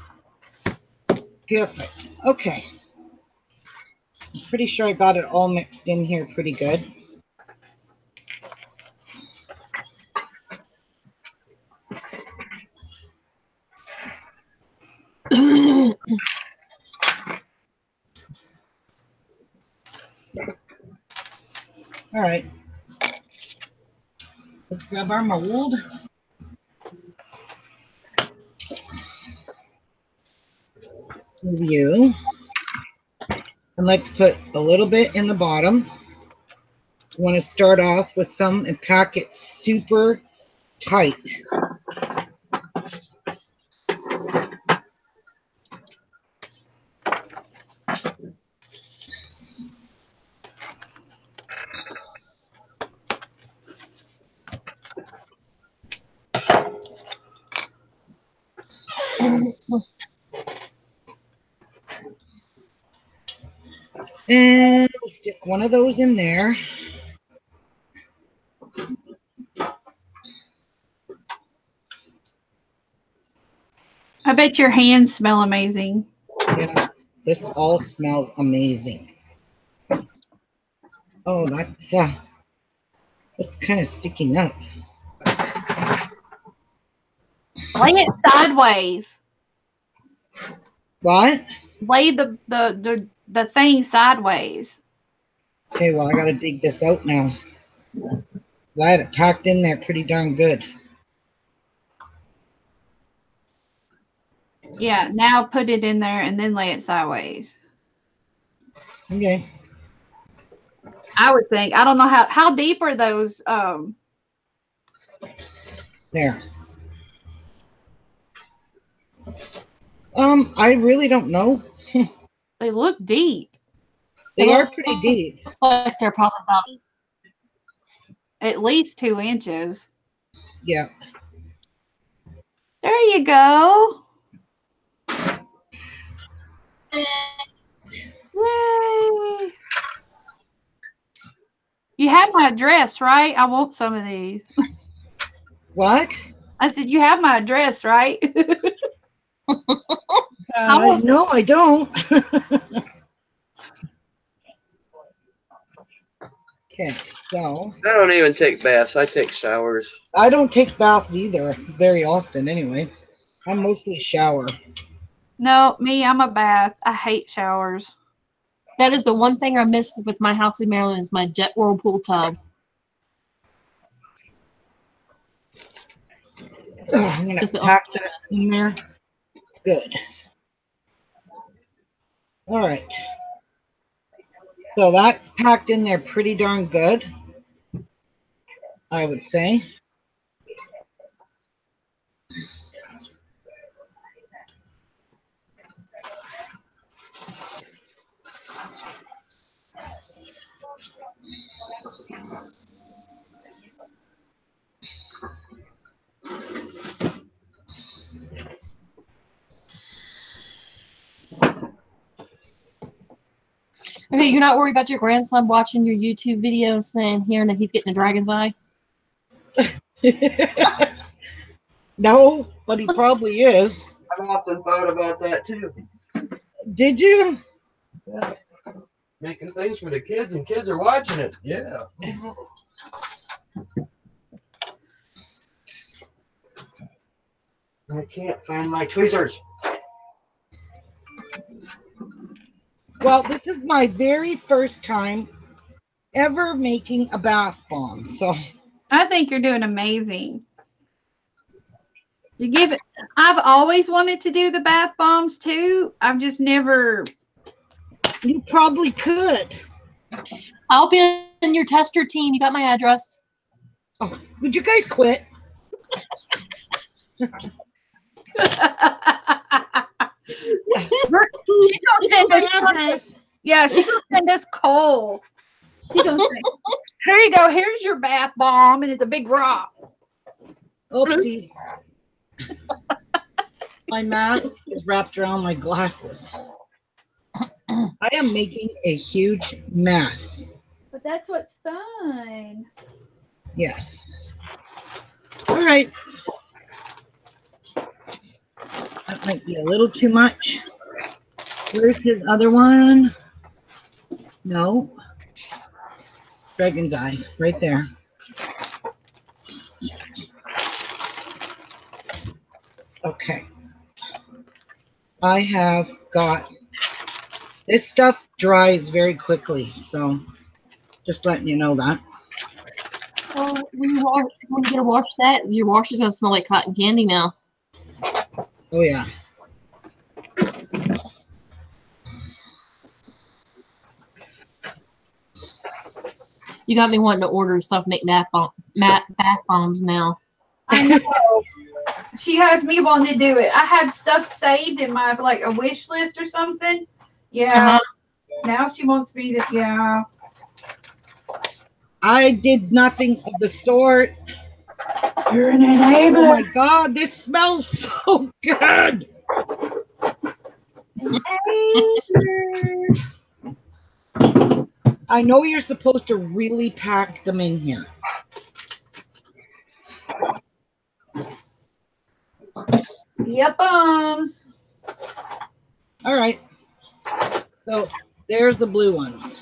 Perfect. Okay. I'm pretty sure I got it all mixed in here pretty good. All right. Let's grab our mold. Review. And let's put a little bit in the bottom. Want to start off with some and pack it super tight. And we'll stick one of those in there. I bet your hands smell amazing. Yeah, this all smells amazing. Oh, that's uh, that's kind of sticking up. Lay it sideways. What? Lay the the the, the thing sideways. Okay, well, I gotta dig this out now. I had it packed in there pretty darn good. Yeah, now put it in there and then lay it sideways. Okay. I would think. I don't know how how deep are those um There. Um, I really don't know. they look deep. They are pretty deep. Like they're probably about At least two inches. Yeah. There you go. Yay. You have my address, right? I want some of these. What? I said, You have my address, right? Uh, no, I don't. okay, so I don't even take baths. I take showers. I don't take baths either very often anyway. I mostly shower. no, me, I'm a bath. I hate showers. That is the one thing I miss with my house in Maryland is my jet whirlpool tub. Ugh, I'm gonna Is it pack that in there. Good. All right. So that's packed in there pretty darn good. I would say. Okay, you're not worried about your grandson watching your YouTube videos and hearing that he's getting a dragon's eye? no, but he probably is. I've often thought about that too. Did you? Yeah. Making things for the kids and kids are watching it. Yeah. I can't find my tweezers. Well, this is my very first time ever making a bath bomb. So I think you're doing amazing. You give it. I've always wanted to do the bath bombs too. I've just never. you probably could. I'll be in your tester team. You got my address. Oh, would you guys quit? she's gonna send us. Yeah, she's gonna send us coal. Gonna say, "Here you go. Here's your bath bomb, and it's a big rock." Oh, mm-hmm. Oopsie. my mask is wrapped around my glasses. I am making a huge mess. But that's what's fun. Yes. All right. That might be a little too much. Where's his other one? No. Dragon's eye, right there. Okay. I have got this stuff dries very quickly, so just letting you know that. Oh, when you, wash, when you get to wash that, your wash is gonna smell like cotton candy now. Oh yeah. You got me wanting to order stuff, make bath bomb, mat, bath bombs now. I know. she has me wanting to do it. I have stuff saved in my like a wish list or something. Yeah. Uh-huh. Now she wants me to. Yeah. I did nothing of the sort. You're an Oh my god, this smells so good. I know you're supposed to really pack them in here. Yep. Ums. All right. So there's the blue ones.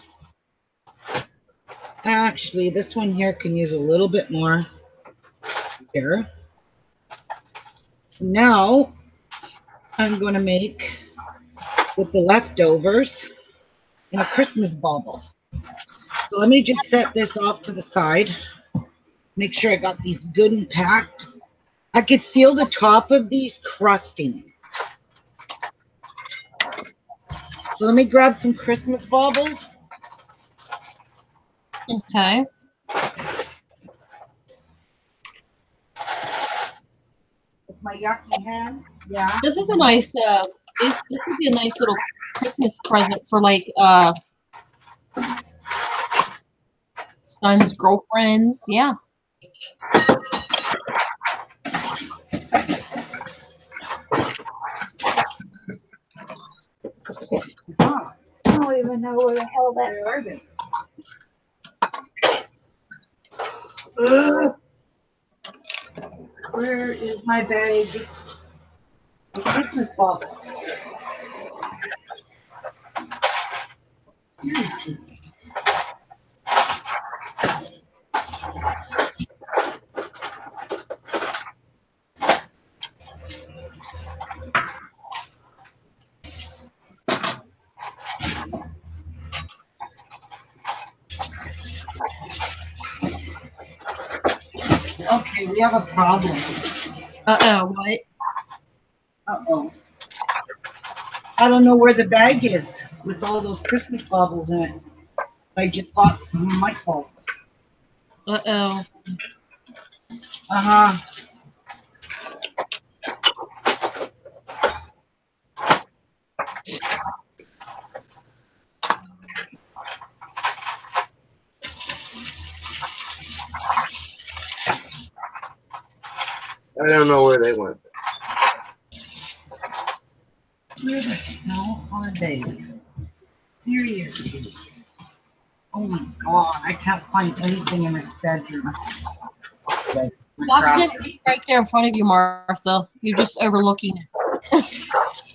Actually, this one here can use a little bit more here. Now, I'm going to make with the leftovers in a Christmas bauble. So let me just set this off to the side. Make sure I got these good and packed. I could feel the top of these crusting. So let me grab some Christmas baubles. Okay. My yucky hands. Yeah. This is a nice. Uh, this this would be a nice little Christmas present for like uh son's girlfriends. Yeah. Ah, I don't even know where the hell that. where are they? Ugh. Where is my bag of Christmas baubles? Seriously. Okay, we have a problem. Uh oh. What? Uh-oh. I don't know where the bag is with all those Christmas baubles in it. I just bought my fault. Uh oh. Uh-huh. I don't know where they went. Where the hell are they? Seriously. Oh my god, I can't find anything in this bedroom. Like, my Watch them right there in front of you, Martha. You're just overlooking it.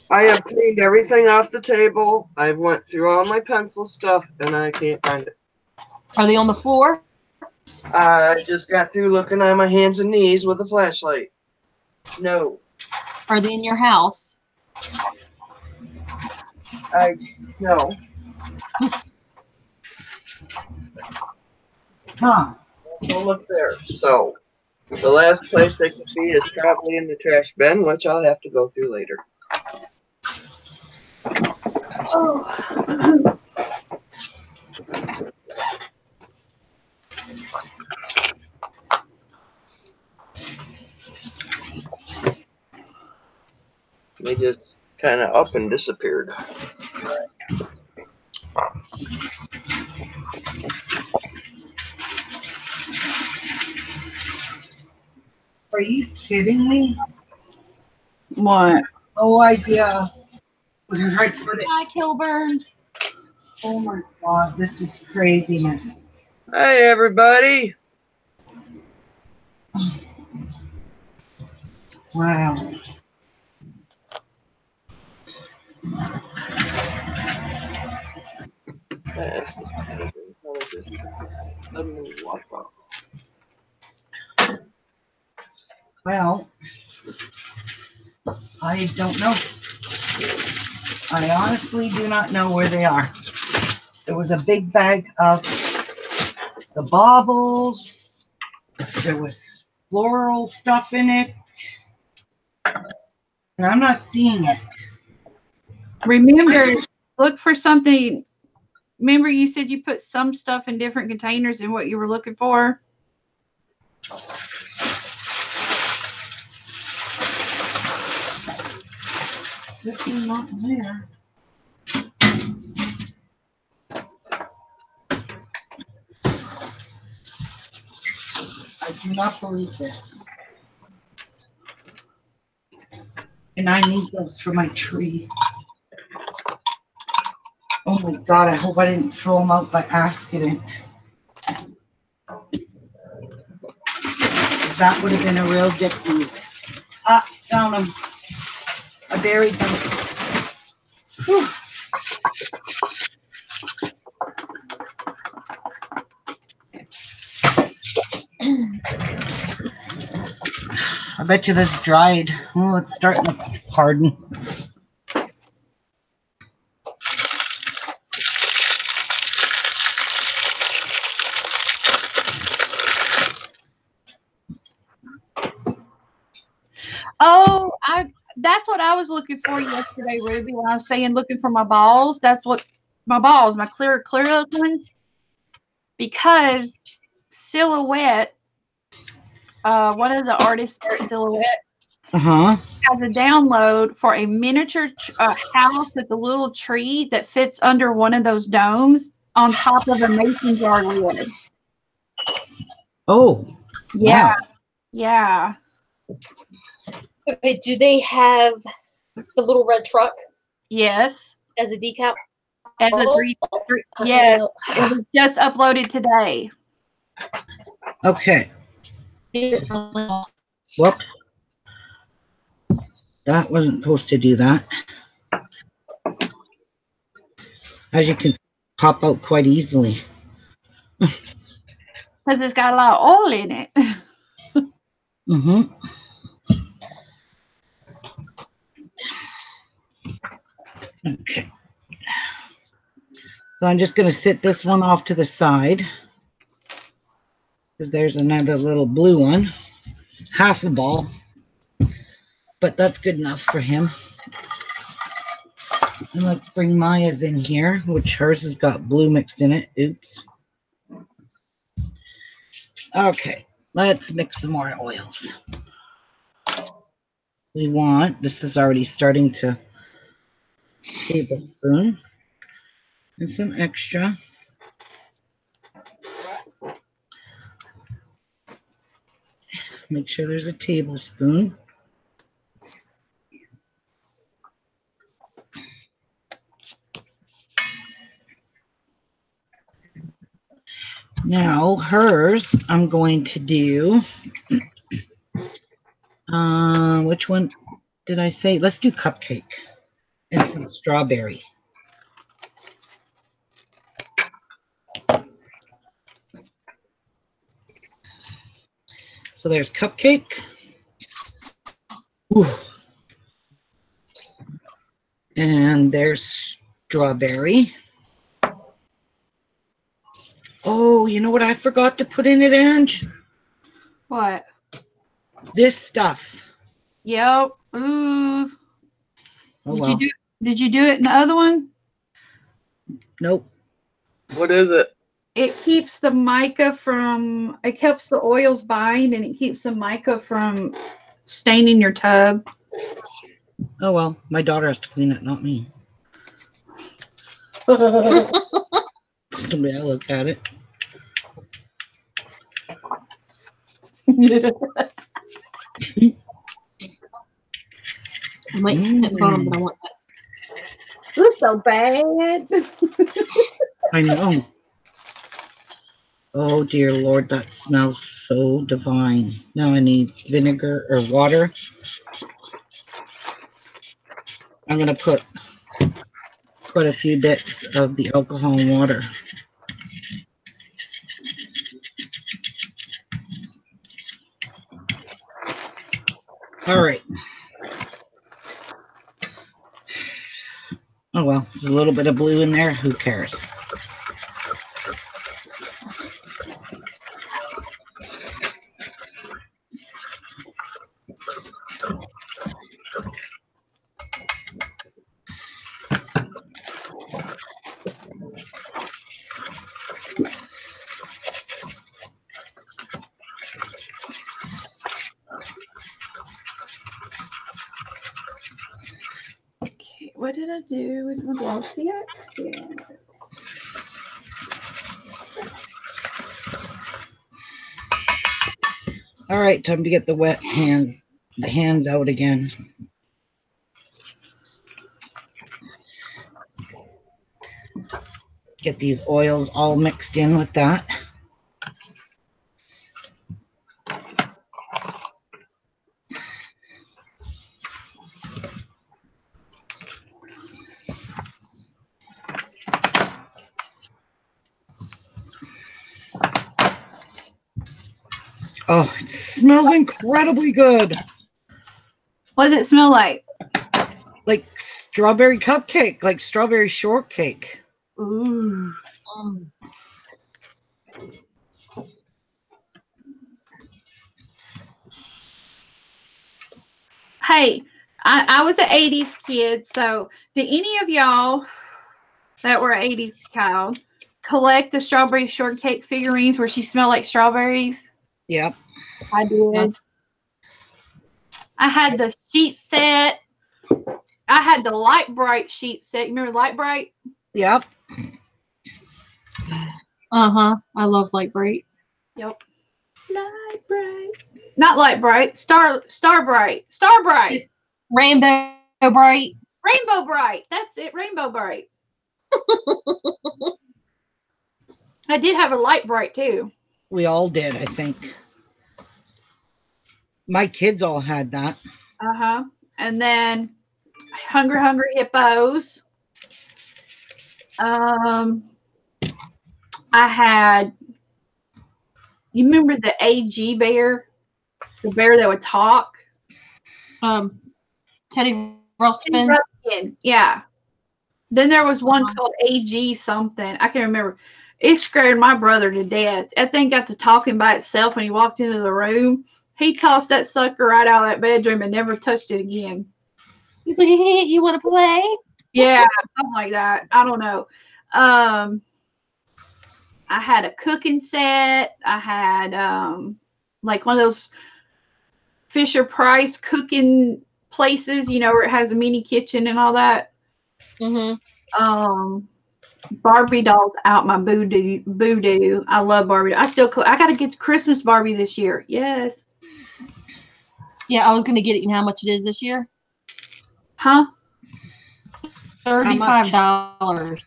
I have cleaned everything off the table. I've went through all my pencil stuff and I can't find it. Are they on the floor? I just got through looking on my hands and knees with a flashlight. No. Are they in your house? I no. Huh. So look there. So the last place they could be is probably in the trash bin, which I'll have to go through later. Oh. They just kind of up and disappeared. Are you kidding me? What? No idea where I put it. Hi, Kilburns. Oh my god, this is craziness. Hey everybody! Wow. Well, I don't know. I honestly do not know where they are. There was a big bag of the baubles. There was floral stuff in it. And I'm not seeing it. Remember, look for something. Remember, you said you put some stuff in different containers than what you were looking for? Looking not there. I do not believe this. And I need those for my tree. Oh my God, I hope I didn't throw them out by accident. That would have been a real dick move. Ah, found them. I buried them. Whew. I bet you this dried. Oh, it's starting to harden. What I was looking for yesterday, Ruby. When I was saying looking for my balls, that's what my balls, my clear clear ones. Because silhouette, uh, one of the artists there at Silhouette Uh huh. has a download for a miniature uh, house with a little tree that fits under one of those domes on top of a mason jar lid. Oh, Yeah, Wow. yeah. Okay, do they have the little red truck Yes. as a decal? As a three, yes. Uh, It was just uploaded today. okay. Whoops. That wasn't supposed to do that. As you can pop out quite easily. Because it's got a lot of oil in it. Mm-hmm. Okay. So I'm just going to sit this one off to the side. Because there's another little blue one. Half a ball. But that's good enough for him. And let's bring Maya's in here, which hers has got blue mixed in it. Oops. Okay, let's mix some more oils. We want, this is already starting to tablespoon and some extra. Make sure there's a tablespoon. Now hers, I'm going to do. Uh, which one did I say? Let's do cupcake and some strawberry. So there's cupcake. Ooh. And there's strawberry. Oh, you know what I forgot to put in it, Ange? What? This stuff. Yep. Ooh. Oh, did well. you do did you do it in the other one? Nope. What is it? It keeps the mica from it helps the oils bind and it keeps the mica from staining your tub. Oh well, my daughter has to clean it, not me. Somebody will look at it. I might hit bottom, but I want that. It's so bad. I know. Oh dear Lord, that smells so divine. Now I need vinegar or water. I'm gonna put put a few bits of the alcohol and water. All right. Oh well, there's a little bit of blue in there. Who cares? Okay, what did I do with my glossy accent? All right, time to get the wet hand, the hands out again. Get these oils all mixed in with that. Oh, it smells incredibly good. What does it smell like? Like strawberry cupcake, like strawberry shortcake. Ooh. Um, Hey, I, I was an 80s kid, so did any of y'all that were 80s child collect the strawberry shortcake figurines where she smelled like strawberries? Yep. I did. I had the sheet set. I had the light bright sheet set. You remember Lite-Brite? Yep. Uh huh. I love Lite-Brite. Yep. Light bright. Not light bright. Star star bright. Star bright. Rainbow Brite. Rainbow Brite. That's it. Rainbow Brite. I did have a Lite-Brite too. We all did, I think. My kids all had that. Uh huh. And then Hungry Hungry Hippos. Um, I had. You remember the AG bear, the bear that would talk? Um, Teddy Ruxpin. Ruffin, Yeah. Then there was one called AG something. I can't remember. It scared my brother to death. That thing got to talking by itself when he walked into the room. He tossed that sucker right out of that bedroom and never touched it again. He's like, hey, you want to play? Yeah, something like that. I don't know. Um, I had a cooking set. I had um, like one of those Fisher Price cooking places, you know, where it has a mini kitchen and all that. Mm-hmm. Um, Barbie dolls out my voodoo. Voodoo. I love Barbie. I still. I got to get Christmas Barbie this year. Yes. Yeah, I was gonna get it. You know how much it is this year? Huh? Thirty-five dollars.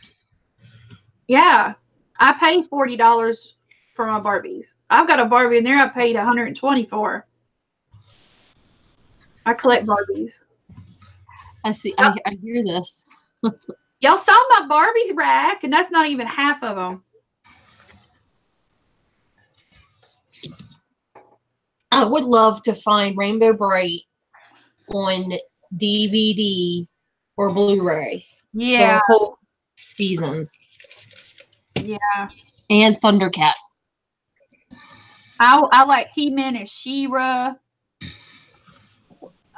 Yeah. I paid forty dollars for my Barbies. I've got a Barbie in there. I paid one hundred and twenty for. I collect Barbies. I see. I, I hear this. Y'all saw my Barbie rack, and that's not even half of them. I would love to find Rainbow Brite on DVD or Blu-ray. Yeah. Whole seasons Yeah. and Thundercats. I I like He Man and She-Ra.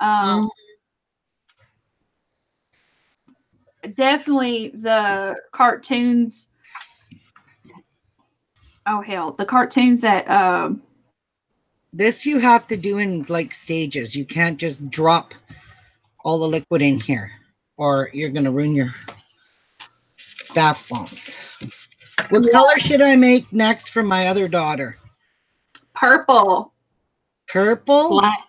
Um, definitely the cartoons. Oh hell, the cartoons that um This you have to do in like stages. You can't just drop all the liquid in here or you're going to ruin your bath bombs. What color should I make next for my other daughter? purple, Purple? Black.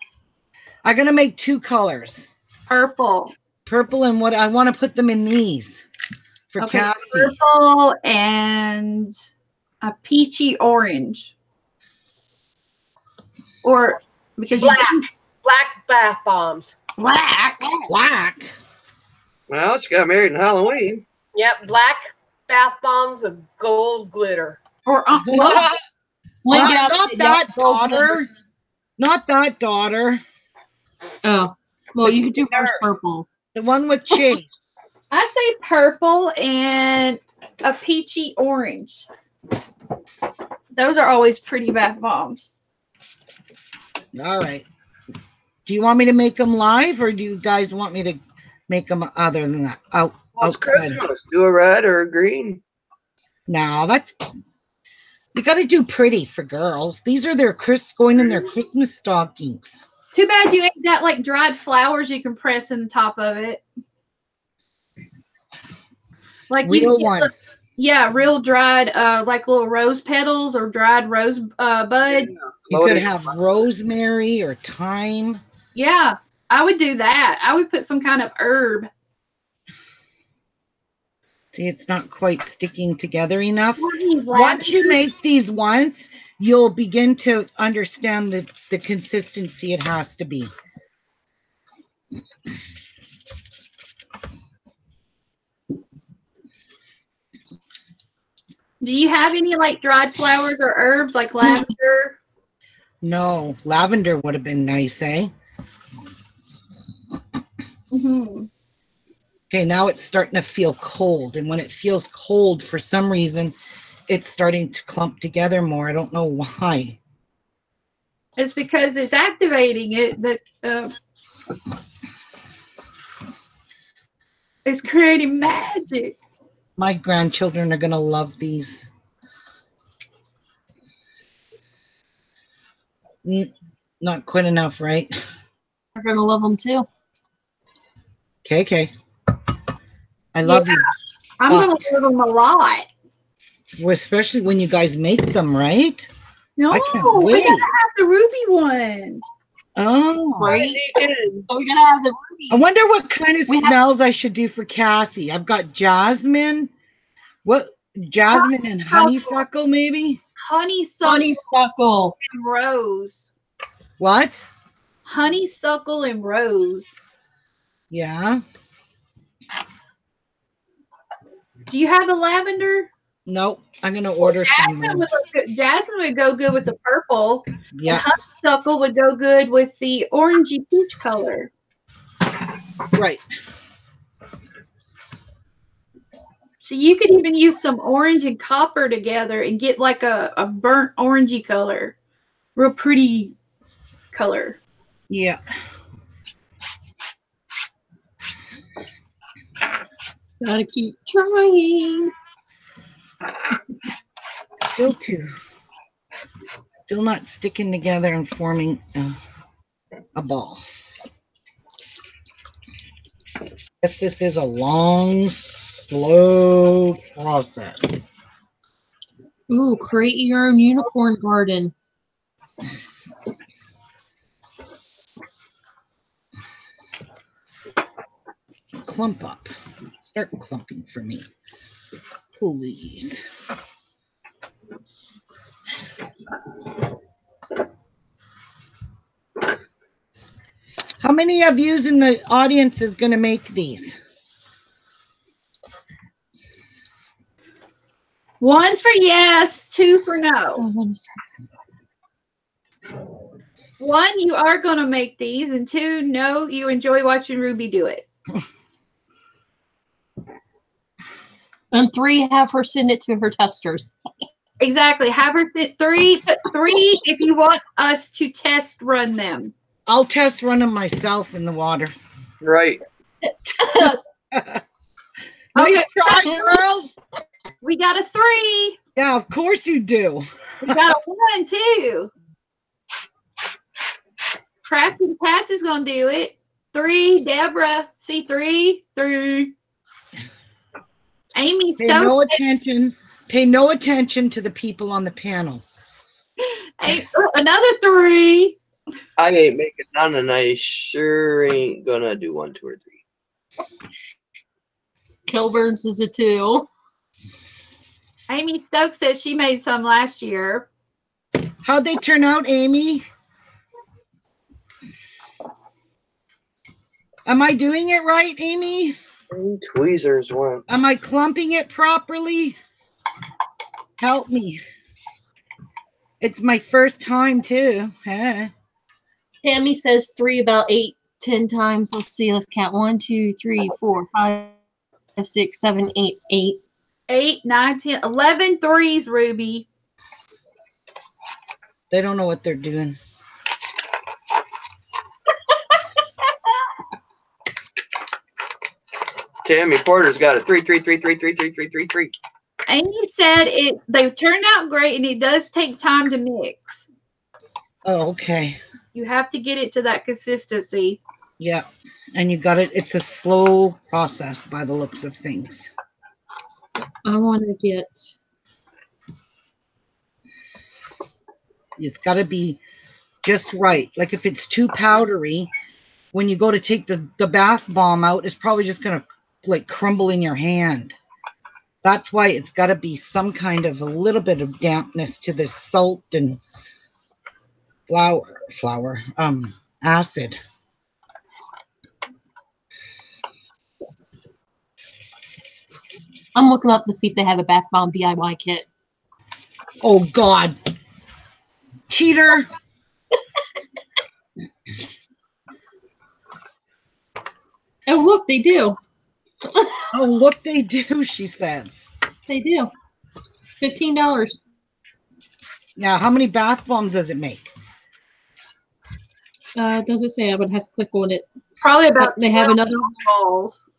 I'm going to make two colors. purple, Purple and what I want to put them in these for Okay, Cassie. purple, and a peachy orange, or because you- Black. Black bath bombs. black. Black. Well, she got married in Halloween. Yep, black bath bombs with gold glitter. Or uh, well, Link not, not to that Yellow Gold daughter. Not that daughter. Oh, well, you could do first purple. The one with Chase. I say purple and a peachy orange. Those are always pretty bath bombs. All right. Do you want me to make them live or do you guys want me to make them other than that? Out. Well, it's? Oh, Christmas. Do a red or a green. No, that's you got to do pretty for girls. These are their Chris going in their Christmas stockings. Too bad you ain't got like dried flowers you can press in the top of it. Like you Real can get the- ones. Yeah, real dried, uh, like little rose petals or dried rose uh, bud. You could have rosemary or thyme. Yeah, I would do that. I would put some kind of herb. See, it's not quite sticking together enough. Once Once you make these once, you'll begin to understand the, the consistency it has to be. Do you have any like dried flowers or herbs like lavender? No, lavender would have been nice, eh? Mhm. Okay, now it's starting to feel cold. And when it feels cold, for some reason, it's starting to clump together more. I don't know why. It's because it's activating it that uh, it's creating magic. My grandchildren are going to love these. Not quite enough, right? They're gonna love them too. Okay, okay. I love you, I'm Uh, gonna love them a lot. Well, especially when you guys make them, right? No, I can't we wait. gotta have the ruby one. Oh, Right? Again, Oh, we gotta have the rubies. I wonder what kind of We have- smells I should do for Cassie. I've got jasmine. What jasmine and honeysuckle, maybe? Honeysuckle honeysuckle. and rose. What? Honeysuckle and rose. Yeah. Do you have a lavender? Nope. I'm gonna order. Jasmine then. would, good. Jasmine would go good with the purple. Yeah. Honeysuckle would go good with the orangey peach color. Right. So you could even use some orange and copper together and get like a, a burnt orangey color. Real pretty color. Yeah. Gotta keep trying. Still two. Still not sticking together and forming uh, a ball. Guess this is a long, slow process. Ooh, create your own unicorn garden. Clump up. Start clumping for me. Please. How many of you in the audience is going to make these? One for yes, two for no. One, you are going to make these, and two, no, you enjoy watching Ruby do it. And three, have her send it to her testers. Exactly. Have her th- three, three if you want us to test run them. I'll test run them myself in the water. right. Nice Okay. try, girl. We got a three. Yeah, of course you do. We got a one, too. Crafty Patch is going to do it. Three, Deborah. See, three, three. Amy Pay no attention. Pay no attention to the people on the panel. A- oh, another three. I ain't making none, and I sure ain't gonna do one, two, or three. Kilburns is a two. Amy Stokes says she made some last year. How'd they turn out, Amy? Am I doing it right, Amy? And tweezers one. Am I clumping it properly? Help me. It's my first time too. Huh? Tammy says three about eight, ten times. Let's see. Let's count. One, two, three, four, five, six, seven, eight, eight. Eight, nine, ten, eleven threes, Ruby. They don't know what they're doing. Tammy Porter's got a three, three, three, three, three, three, three, three, three. Amy said it. They've turned out great, and it does take time to mix. Oh, okay. You have to get it to that consistency. Yeah. And you got it. It's a slow process by the looks of things. I want to get. It's got to be just right. Like if it's too powdery, when you go to take the, the bath bomb out, it's probably just going to like crumble in your hand. That's why it's got to be some kind of a little bit of dampness to this salt and flour, flour, um, acid. I'm looking up to see if they have a bath bomb DIY kit. Oh God, cheater! oh look, they do. Oh, look, they do, she says. They do. Fifteen dollars. Now, how many bath bombs does it make? Uh, does it say? I would have to click on it. Probably about They have 12 another. balls.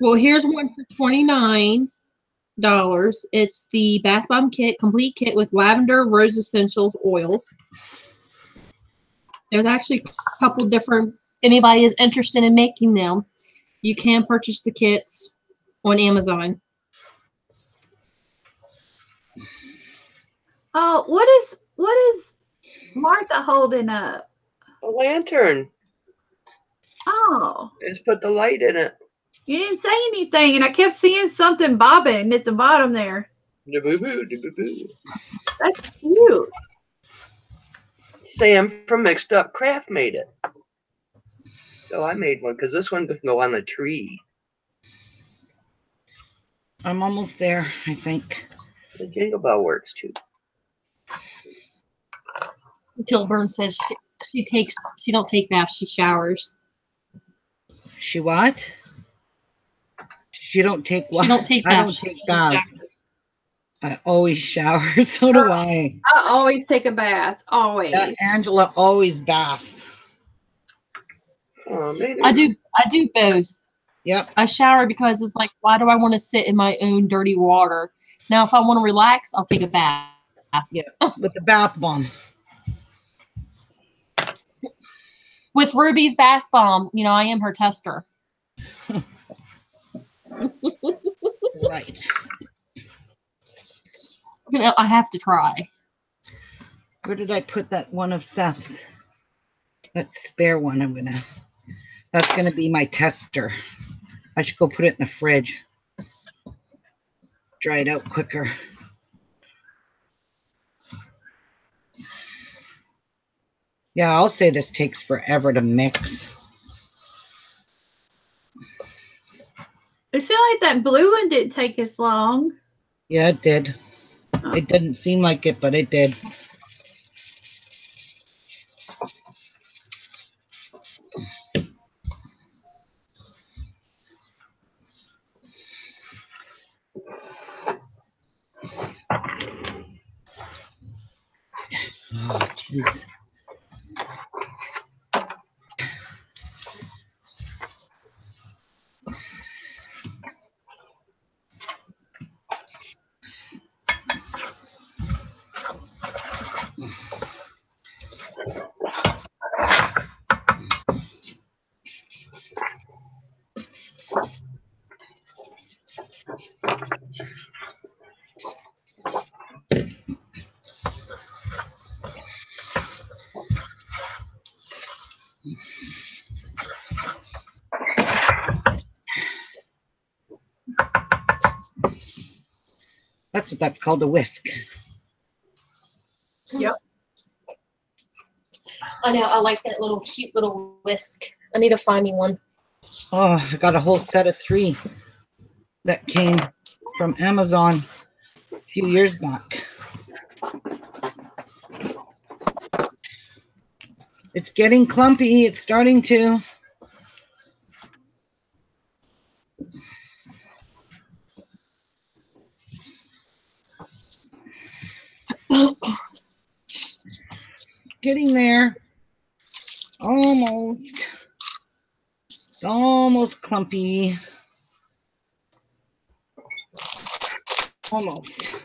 Well, here's one for twenty nine dollars. It's the bath bomb kit, complete kit with lavender, rose essentials, oils. There's actually a couple different. Anybody is interested in making them, you can purchase the kits on Amazon. oh, what is what is Martha holding up? A lantern. Oh, Just put the light in it. you didn't say anything, and I kept seeing something bobbing at the bottom there. Da-boo-boo, da-boo-boo. That's cute. Sam from Mixed Up Craft made it. So I made one because this one can go on the tree. I'm almost there, I think. The jingle bell works too. Kilburn says she, she takes she don't take baths, she showers. She what? She don't take what? She don't take I don't baths. take baths. I always shower. So do I. I always take a bath. Always. Yeah, Angela always baths. Oh, maybe. I do I do both. Yep. I shower because it's like, why do I want to sit in my own dirty water? Now, if I want to relax, I'll take a bath. Yeah. With the bath bomb. With Ruby's bath bomb, you know, I am her tester. Right. You know, I have to try. Where did I put that one of Seth's? That spare one. I'm gonna. That's gonna be my tester. I should go put it in the fridge. Dry it out quicker. Yeah, I'll say this takes forever to mix. It seemed like that blue one didn't take as long. Yeah, it did. It oh. didn't seem like it, but it did. Oh, That's what that's called a whisk. Yep. I know. I like that little cute little whisk. I need to find me one. Oh, I got a whole set of three that came from Amazon a few years back. It's getting clumpy. It's starting to. Getting there. Almost. It's almost clumpy. Almost.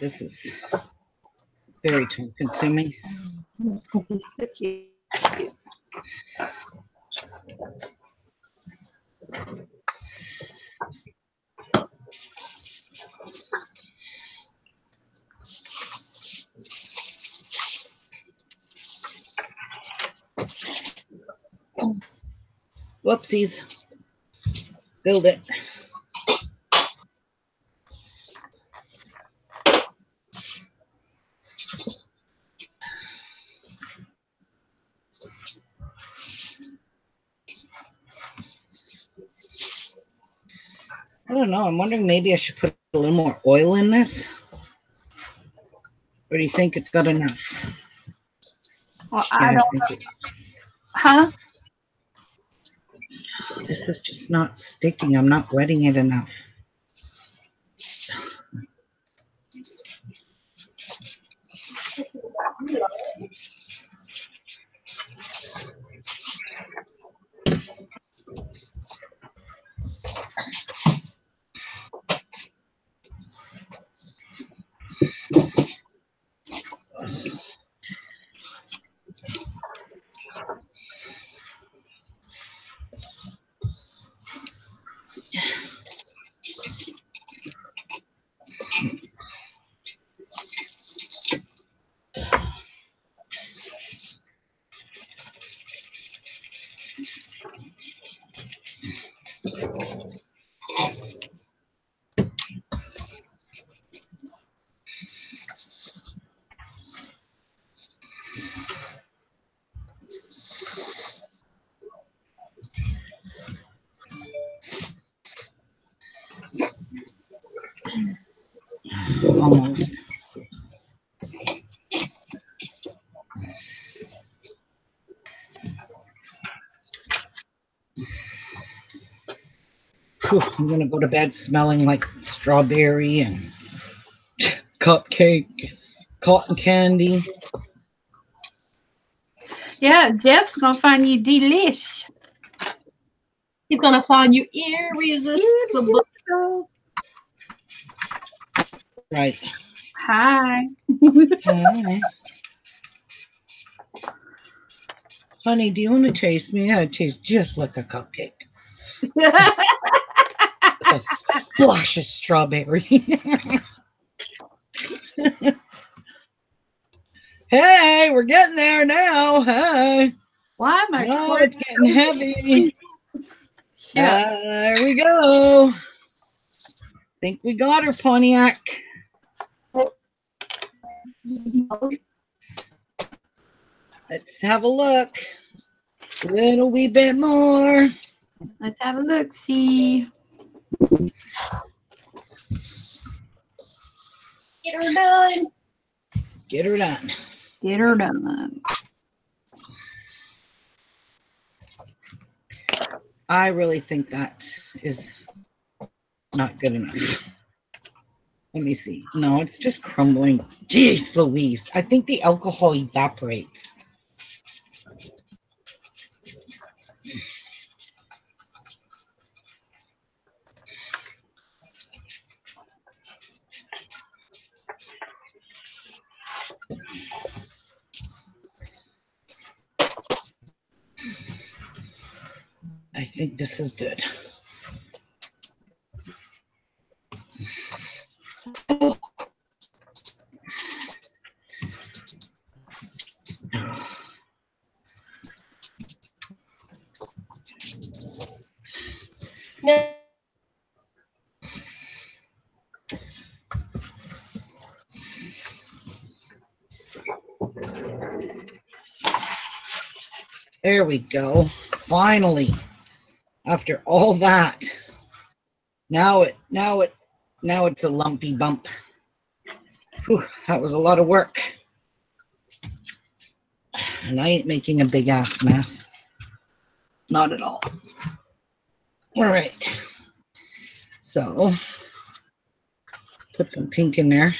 This is very time consuming. Whoopsies. Build it. I don't know. I'm wondering maybe I should put a little more oil in this. Or do you think it's got enough? Well, I don't, think it- huh? this is just not sticking. I'm not wetting it enough. Almost. Whew, I'm gonna go to bed smelling like strawberry and cupcake, cotton candy. Yeah, Jeff's gonna find you delish. He's gonna find you irresistible. Right. Hi. Hi. Honey, do you want to taste me? I taste just like a cupcake. A strawberry. hey, we're getting there now. Hey. Why am I No, it's getting heavy. Yeah. There we go. Think we got her, Pontiac. Let's have a look. A little wee bit more. Let's have a look. See. Get her done. Get her done. Get her done. I really think that is not good enough. Let me see. No, it's just crumbling. Jeez Louise. I think the alcohol evaporates. I think this is good. There we go. Finally. After all that. Now it now it now it's a lumpy bump. Whew, that was a lot of work. And I ain't making a big ass mess. Not at all. All right. So put some pink in there.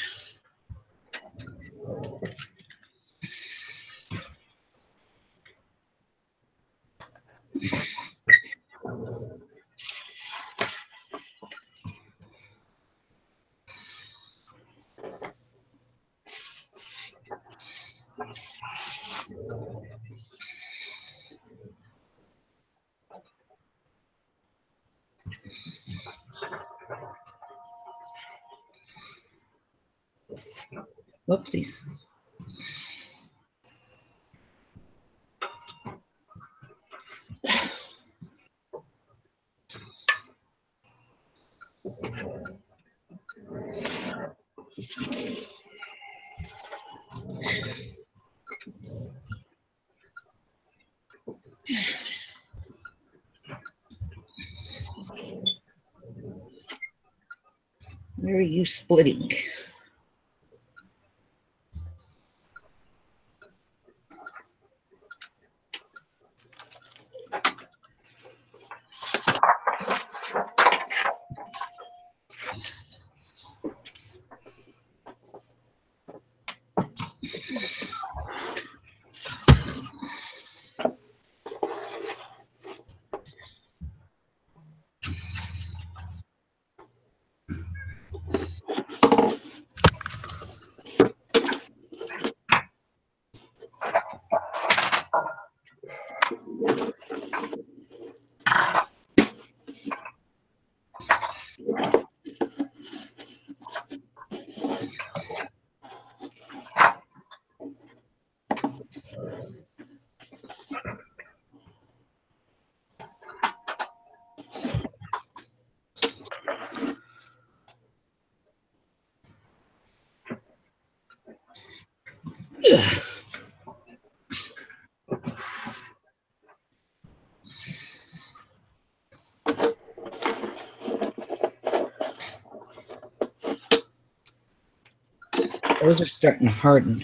Where are you splitting? Those are starting to harden.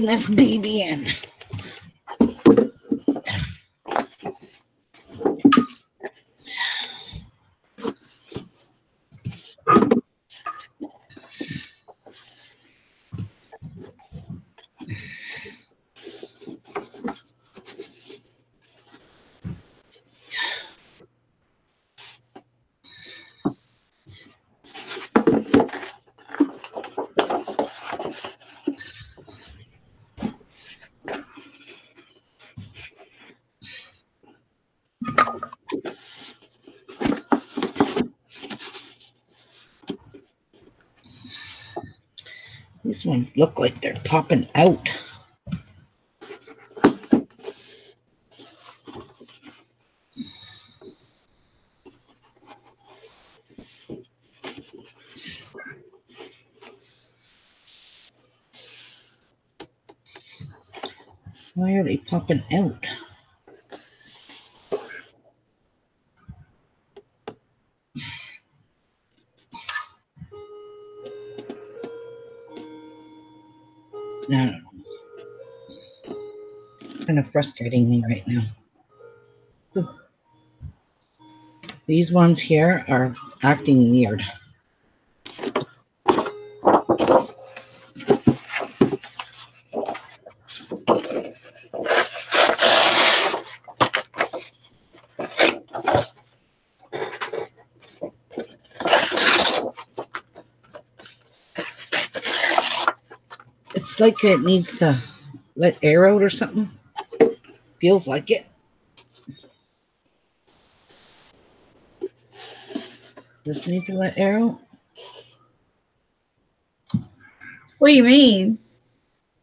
This baby in. These ones look like they're popping out. Why are they popping out? Frustrating me right now. Whew. These ones here are acting weird. It's like it needs to let air out or something. Feels like it. It need to let air out? What do you mean?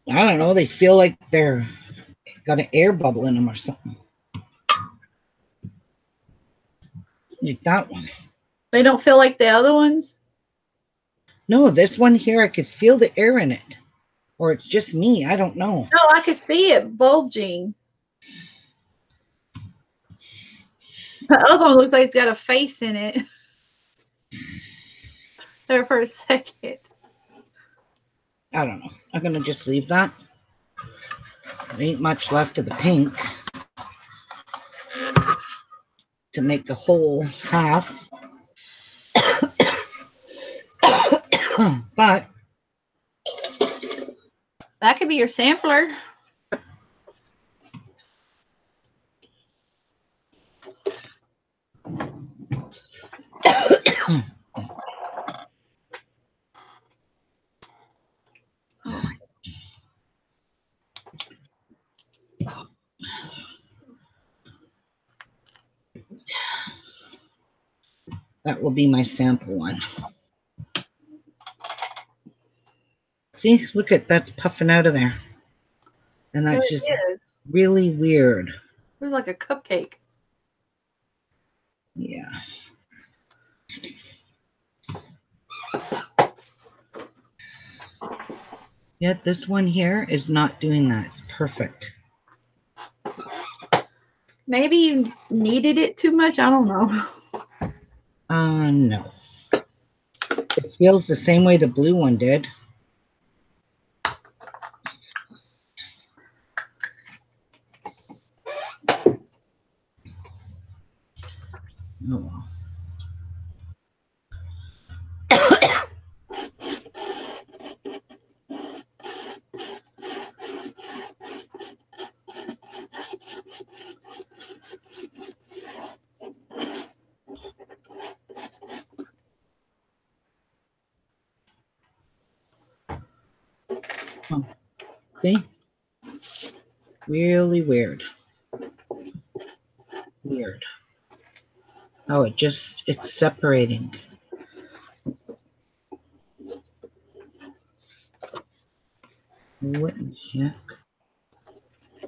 I don't know. They feel like they're got an air bubble in them or something. Like that one. They don't feel like the other ones? No, this one here, I could feel the air in it. Or it's just me. I don't know. No, I could see it bulging. The other one looks like it's got a face in it. There for a second. I don't know. I'm gonna just leave that. There ain't much left of the pink to make the whole half. but That could be your sampler. Will be my sample one. See, look at that's puffing out of there. And that's just really weird. It was like a cupcake. Yeah. Yet this one here is not doing that. It's perfect. Maybe you kneaded it too much. I don't know. Uh, no. It feels the same way the blue one did. Oh, well. See? Really weird. Weird. Oh, it just, it's separating. What in the heck?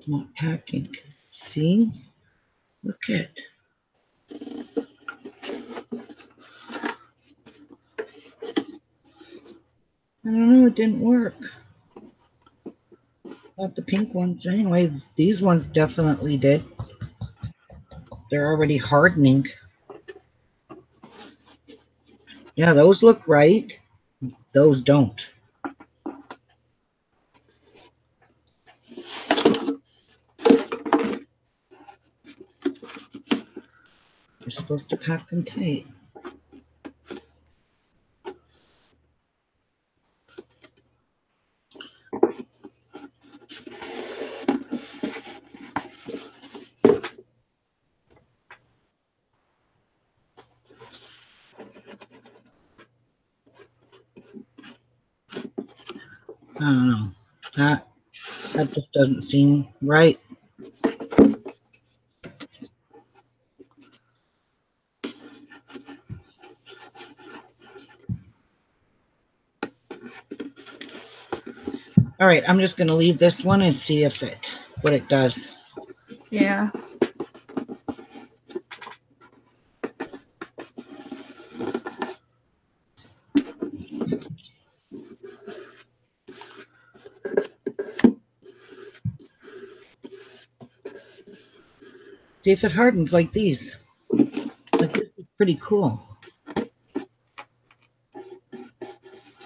Not packing. See? Look at. I don't know, it didn't work. Not the pink ones anyway. These ones definitely did. They're already hardening. Yeah, those look right. Those don't. You're supposed to pack them tight. I don't know. That that just doesn't seem right. All right, I'm just gonna leave this one and see if it what it does. Yeah. See if it hardens like these. Like this is pretty cool.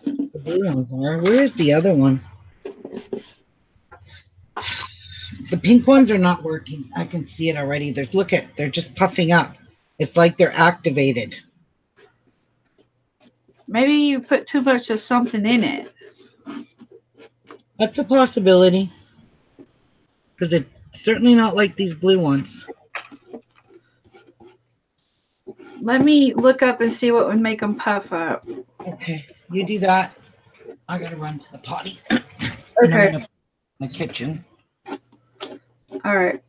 The blue ones are. Where is the other one? The pink ones are not working. I can see it already. There's look at they're just puffing up. It's like they're activated. Maybe you put too much of something in it. That's a possibility. Because it's certainly not like these blue ones. Let me look up and see what would make them puff up. Okay, you do that. I gotta run to the potty. Okay. in the kitchen. All right.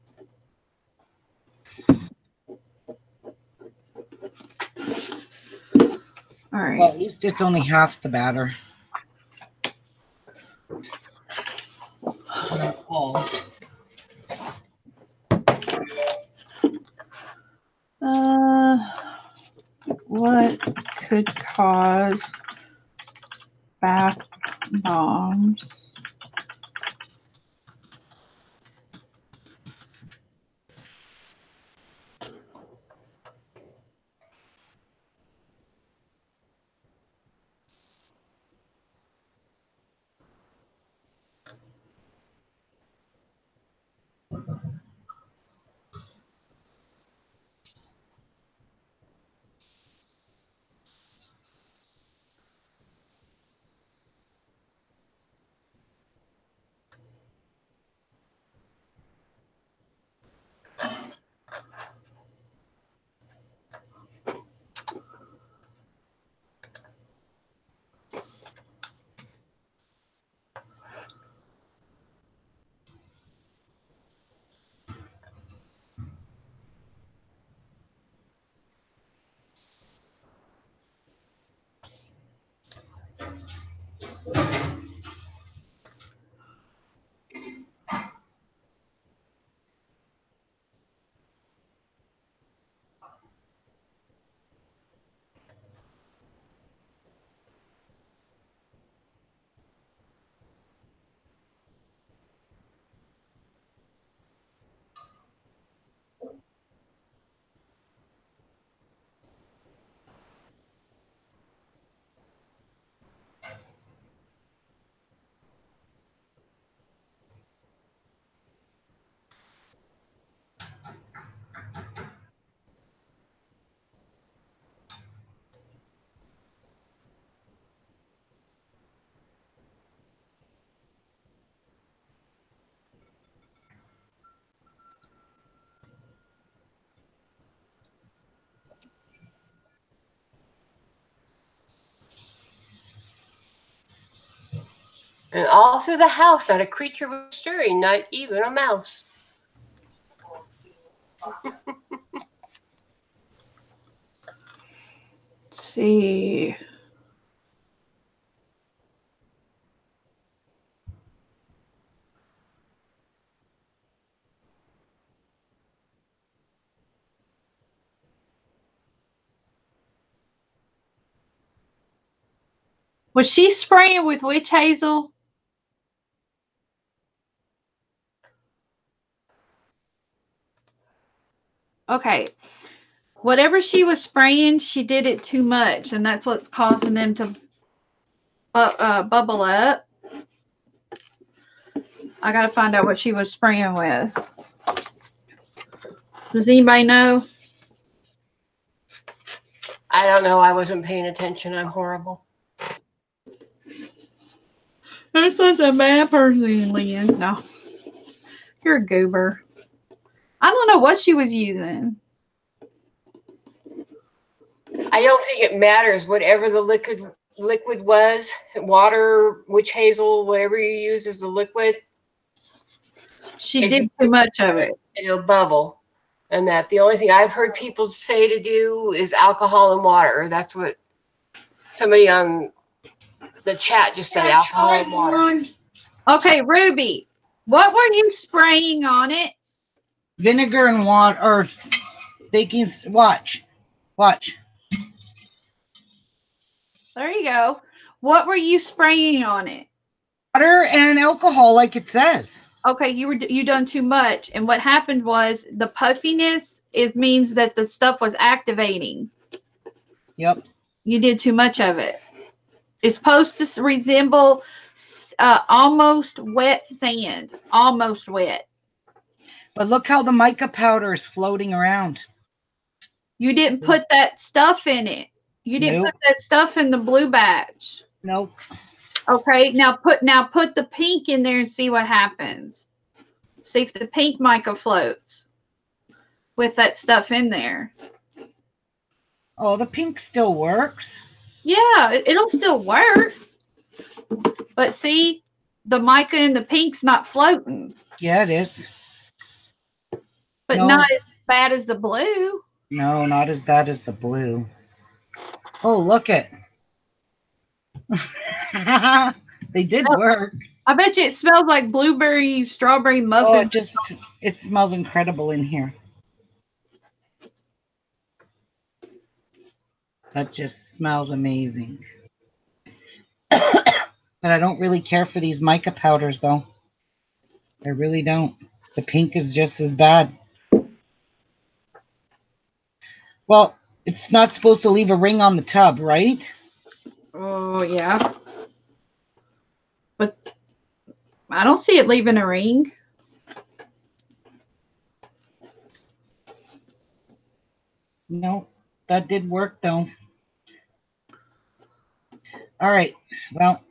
All right. Well, at least it's only half the batter. Not all. What could cause bath bombs? And all through the house, not a creature was stirring, not even a mouse. Let's see. Was she spraying with witch hazel? Okay. Whatever she was spraying, she did it too much, and that's what's causing them to bu- uh, bubble up. I gotta find out what she was spraying with. Does anybody know? I don't know. I wasn't paying attention. I'm horrible. You're such a bad person, Lynn. No. You're a goober. I don't know what she was using. I don't think it matters. Whatever the liquid liquid was, water, witch hazel, whatever you use as the liquid, She If did too much of it. it'll bubble. And that the only thing I've heard people say to do is alcohol and water. That's what somebody on the chat just said alcohol and water. Okay, Ruby, what were you spraying on it? Vinegar and water, or baking. Watch, watch. There you go. What were you spraying on it? Water and alcohol, like it says. Okay, you were you done too much, and what happened was the puffiness is means that the stuff was activating. Yep. You did too much of it. It's supposed to resemble uh, almost wet sand, almost wet. But look how the mica powder is floating around. You didn't put that stuff in it. You didn't Nope. put that stuff in the blue batch. Nope. Okay, now put now put the pink in there and see what happens. See if the pink mica floats with that stuff in there. Oh, the pink still works. Yeah, it- it'll still work. But see, the mica and the pink's not floating, Yeah, it is. But No. not as bad as the blue. No, not as bad as the blue. Oh, look it. they did Oh. work. I bet you it smells like blueberry strawberry muffin. Oh, it just it smells incredible in here. That just smells amazing. but I don't really care for these mica powders though. I really don't. The pink is just as bad. Well, it's not supposed to leave a ring on the tub, right? Oh yeah. But I don't see it leaving a ring. No, that did work though. All right. Well,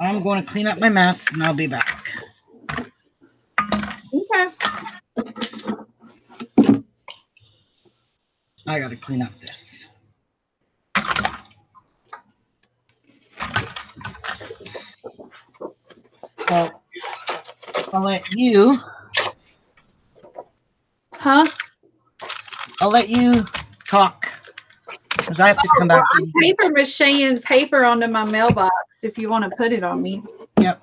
I'm going to clean up my mess and I'll be back. Okay. I got to clean up this. So I'll let you, Huh? I'll let you talk because I have to oh, come Well, back. I'm paper macheing paper onto my mailbox if you want to put it on me. Yep.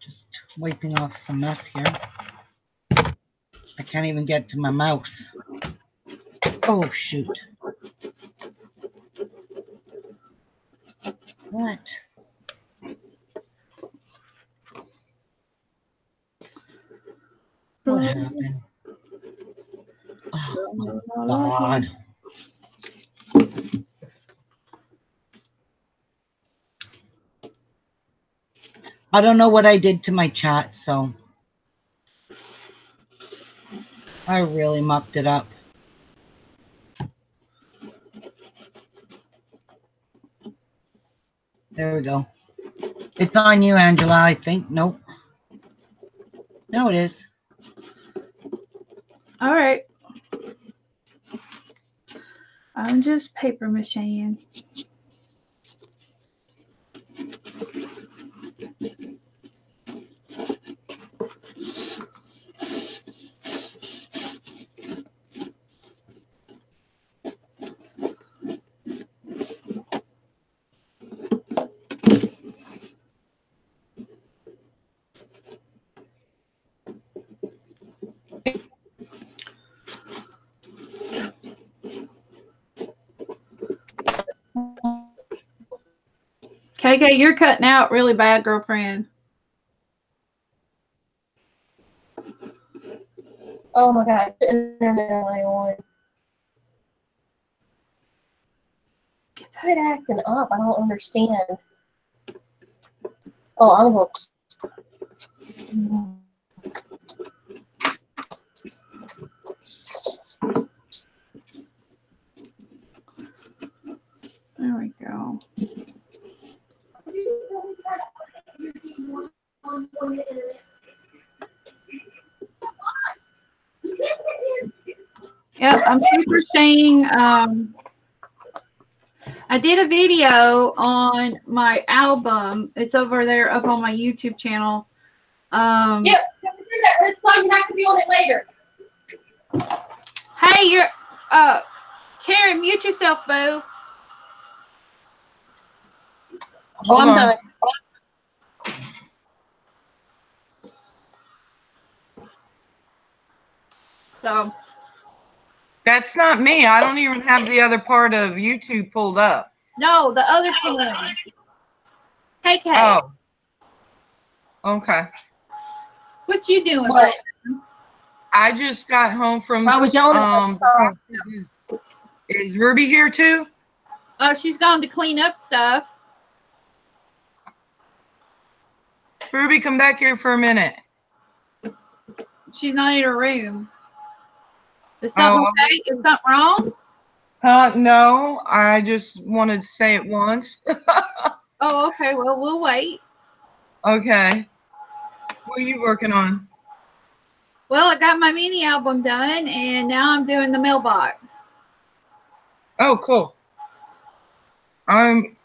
Just wiping off some mess here. I can't even get to my mouse. Oh, shoot. What? What happened? Oh, my uh, God. I don't know what I did to my chat, so I really mucked it up. There we go. It's on you, Angela, I think. Nope. No, it is. All right. I'm just paper macheing. KK, you're cutting out really bad, girlfriend. Oh my god, internet only on. Get Why is it acting up? I don't understand. Oh, I'm gonna. There we go. Yep, I'm super saying um I did a video on my album. It's over there up on my YouTube channel. Um Yep. It's fine. You have to be on it later. Hey, you're uh Karen, mute yourself, boo. Oh, I'm on. done. So That's not me. I don't even have the other part of YouTube pulled up. no, the other one. KK, Oh. Okay. what you doing? What? I just got home from. I was yelling at um, the. Is Ruby here too? Oh, she's gone to clean up stuff. Ruby, come back here for a minute. She's not in her room. Is something Oh. okay? Is something wrong? Huh? No, I just wanted to say it once. Oh, okay. Well, we'll wait. okay. What are you working on? Well, I got my mini album done, and now I'm doing the mailbox. Oh, cool. I'm,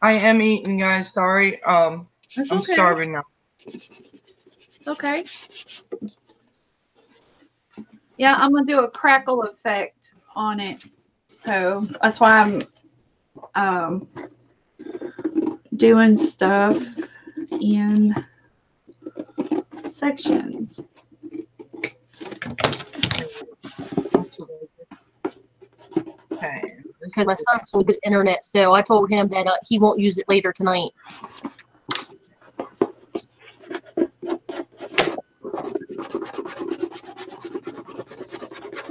I am eating, guys. Sorry. Um, I'm okay. starving now. Okay. Yeah, I'm gonna do a crackle effect on it, so that's why I'm um doing stuff in sections. Okay. Because my is- son's so good internet, so I told him that uh, he won't use it later tonight.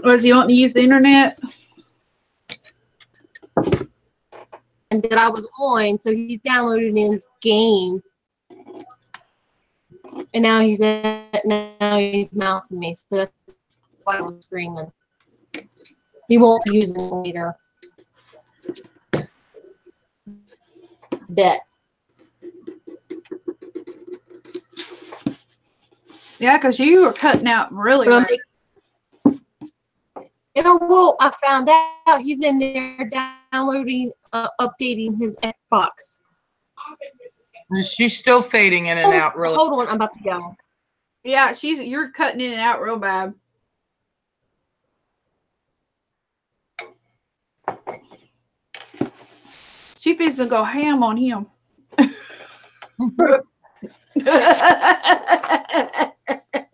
Was you want to use the internet? And that I was on, so he's downloaded his game. And now he's at, now he's mouthing me, so that's why I'm screaming. He won't use it later. Bet. Yeah, because you were cutting out really. You know, well, I found out he's in there downloading, uh, updating his Xbox. She's still fading in and Oh, out really. Hold on, I'm about to go. Yeah, she's you're cutting in and out real bad. She feels to go ham on him.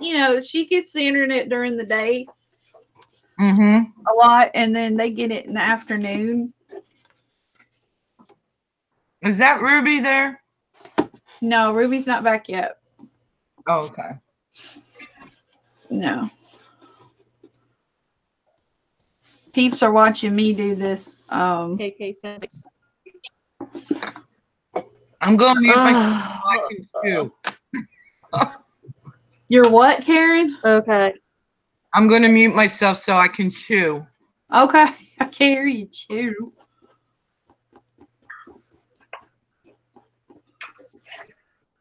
you know, she gets the internet during the day Mm-hmm. a lot, and then they get it in the afternoon. Is that Ruby there? No, Ruby's not back yet. Oh, okay. No. Peeps are watching me do this. Um, KK says. I'm going to mute myself Ah, so I can chew. You're what, Karen? okay. I'm going to mute myself so I can chew. Okay, I can't hear you chew.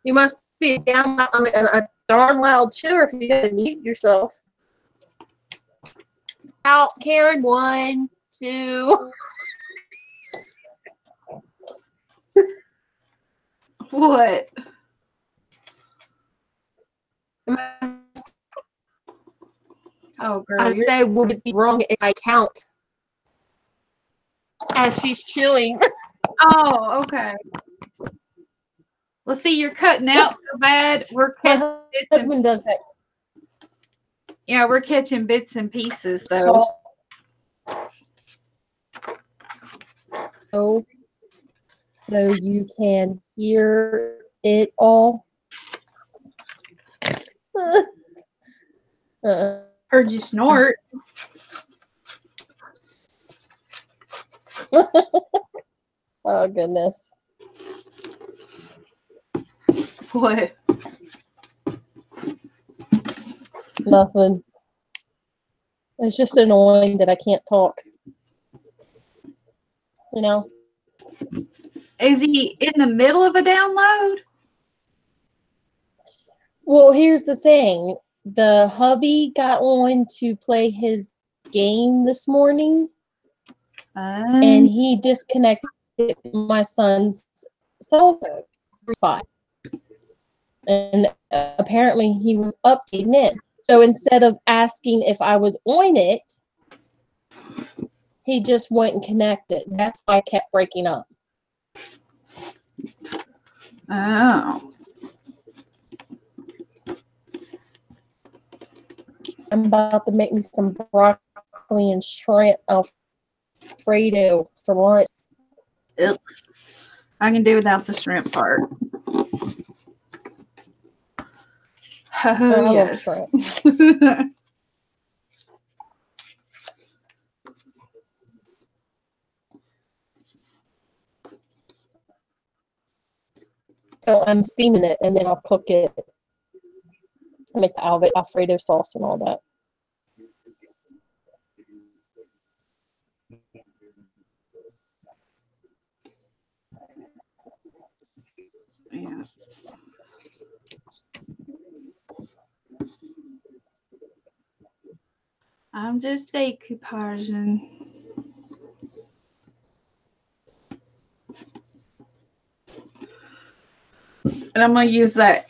You must be down I mean, a, a darn loud chewer if you gotta mute yourself. Out, Karen. One, two. What? Oh, girl. I say, would it be wrong if I count as she's chewing? Oh, okay. Well, see, you're cutting out so bad. We're catching bits and, husband does that. yeah, we're catching bits and pieces. So So. so you can hear it all. Uh, Heard you snort. oh goodness. What? Nothing. It's just annoying that I can't talk. You know? Is he in the middle of a download? Well, here's the thing. The hubby got on to play his game this morning Um, and he disconnected my son's cell phone spot. And apparently he was updating it. So instead of asking if I was on it, he just went and connected. That's why I kept breaking up. oh. I'm about to make me some broccoli and shrimp alfredo for lunch. I can do without the shrimp part. Oh, I Oh, love yes. shrimp. So I'm steaming it and then I'll cook it. Make the alfredo sauce and all that. yeah. I'm just decoupaging. And I'm gonna use that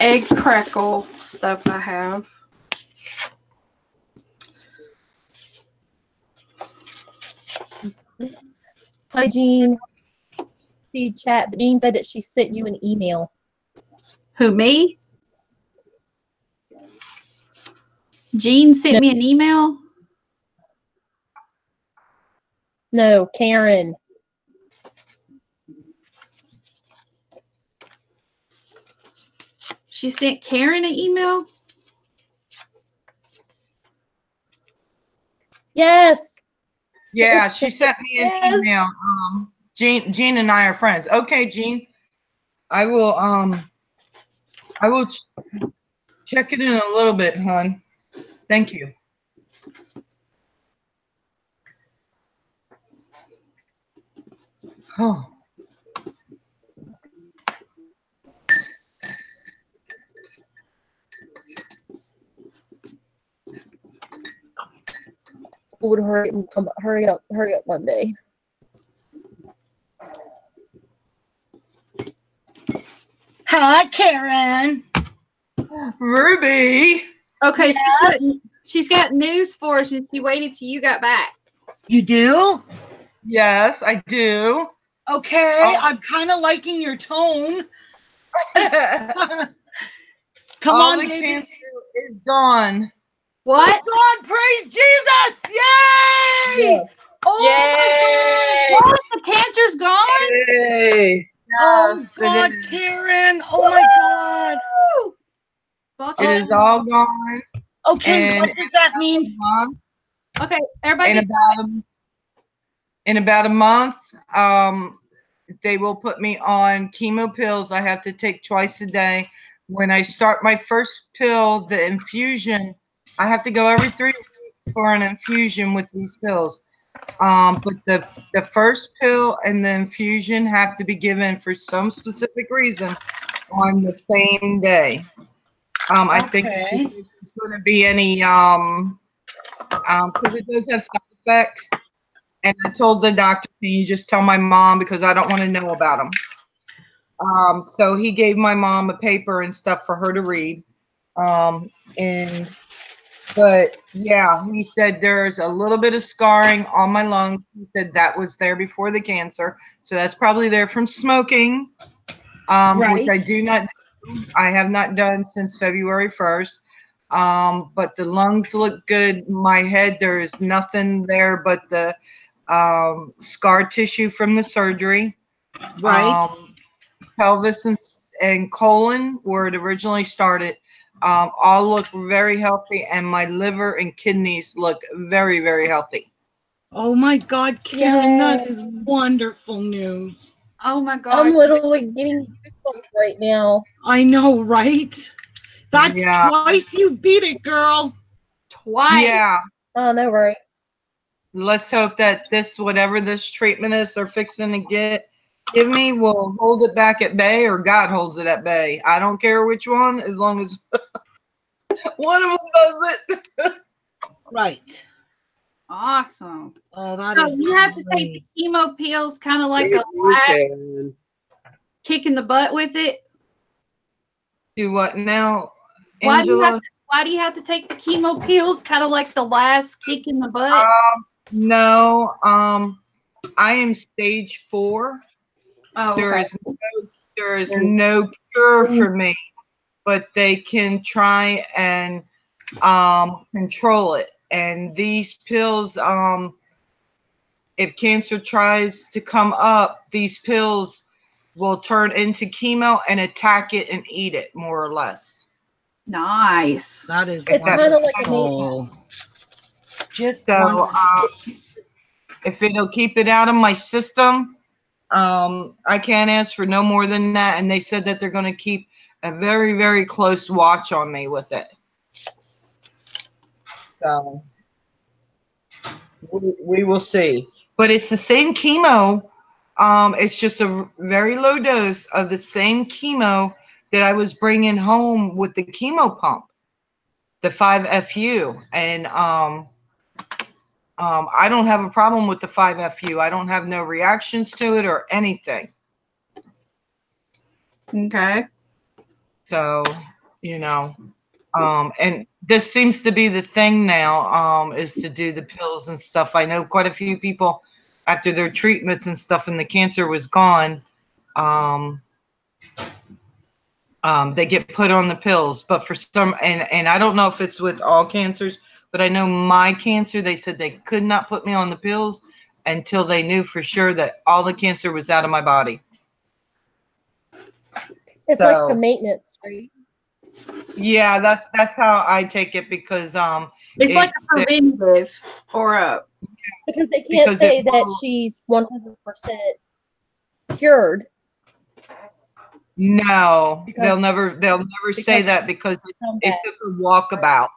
egg crackle stuff I have. Hi, Jean. See chat. but Jean said that she sent you an email. Who me? Jean sent No. me an email. No, Karen. She sent Karen an email. Yes. Yeah, she sent me an Yes. email. Um, Jean, Jean and I are friends. Okay, Jean, I will. Um, I will ch- check it in a little bit, hon. Thank you. Oh, Would hurry and come hurry up, hurry up Monday. Hi, Karen. Ruby. Okay, she's, got, she's got news for us, and she waited till you got back. You do? Yes, I do. Okay, Oh. I'm kind of liking your tone. Come All on, the baby. cancer is gone. What? Oh God, praise Jesus! Yay! Oh, Yay! What? The cancer's gone? Yay! Oh Yes, God. Karen! Oh my God! Woo! Fuck It it. is all gone. Okay, what does that mean? Mom. Okay, everybody. in about a, in about a month um they will put me on chemo pills i have to take twice a day when i start my first pill the infusion i have to go every three weeks for an infusion with these pills. Um but the the first pill and the infusion have to be given for some specific reason on the same day. Um i think there's going to be any um um because it does have side effects. And i told the doctor can you just tell my mom because i don't want to know about them um so he gave my mom a paper and stuff for her to read um and but yeah he said there's a little bit of scarring on my lung he said that was there before the cancer so that's probably there from smoking um which i do not i have not done since february 1st um, but the lungs look good. My head, there is nothing there but the um, scar tissue from the surgery. Right. Um, pelvis and, and colon, where it originally started, um, all look very healthy, and my liver and kidneys look very, very healthy. oh my God, Karen, that is wonderful news. Oh my God. I'm literally getting goosebumps right now. I know, right? That's Yeah. twice you beat it, girl. twice. Yeah. I know, right? Let's hope that this, whatever this treatment is they're fixing to get, give me, will hold it back at bay, or God holds it at bay. I don't care which one, as long as one of them does it. Right. Awesome. Oh, that So is. you have to take the chemo pills kind of like You a last kick in the butt with it. Do what now, Why do you have Angela? to, why do you have to take the chemo pills kind of like the last kick in the butt? Um, no, um, I am stage four. Oh, There okay. is no, there is no cure for me, but they can try and um, control it. And these pills, um, if cancer tries to come up, these pills will turn into chemo and attack it and eat it, more or less. nice. That is. It's kinda like a wonderful. Just So, um, if it'll keep it out of my system, um, I can't ask for no more than that. And they said that they're going to keep a very, very close watch on me with it. So, we, we will see. But it's the same chemo. Um, it's just a very low dose of the same chemo that I was bringing home with the chemo pump, the 5FU. And, um, um, I don't have a problem with the 5FU. I don't have no reactions to it or anything. Okay. So, you know, um, and this seems to be the thing now, um, is to do the pills and stuff. I know quite a few people after their treatments and stuff and the cancer was gone, um, um, they get put on the pills, but for some, and, and I don't know if it's with all cancers, but I know my cancer, they said they could not put me on the pills until they knew for sure that all the cancer was out of my body. It's So- like the maintenance, right? Yeah, that's that's how I take it because um It's, like a preventative or a Because they can't Because say that will- she's 100% cured. no, Because- they'll never they'll never say that because it, it took a walkabout,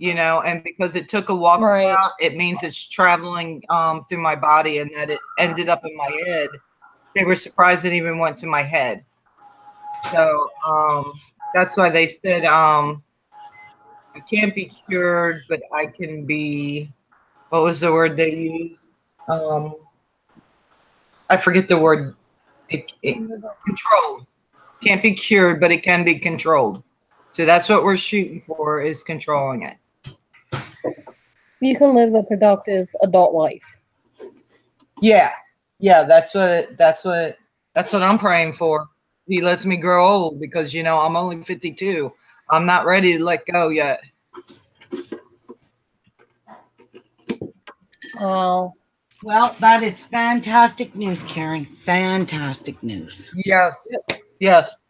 you know, and because it took a walkabout, Right. it means it's traveling um through my body and that it ended up in my head. They were surprised it even went to my head. So um that's why they said um I can't be cured, but I can be what was the word they used? Um I forget the word it, it controlled. Can't be cured, but it can be controlled. So that's what we're shooting for is controlling it. You can live a productive adult life. Yeah. Yeah, that's what that's what that's what I'm praying for. He lets me grow old because you know I'm only 52. I'm not ready to let go yet. Oh, Well, that is fantastic news, Karen. Fantastic news. Yes. Yes.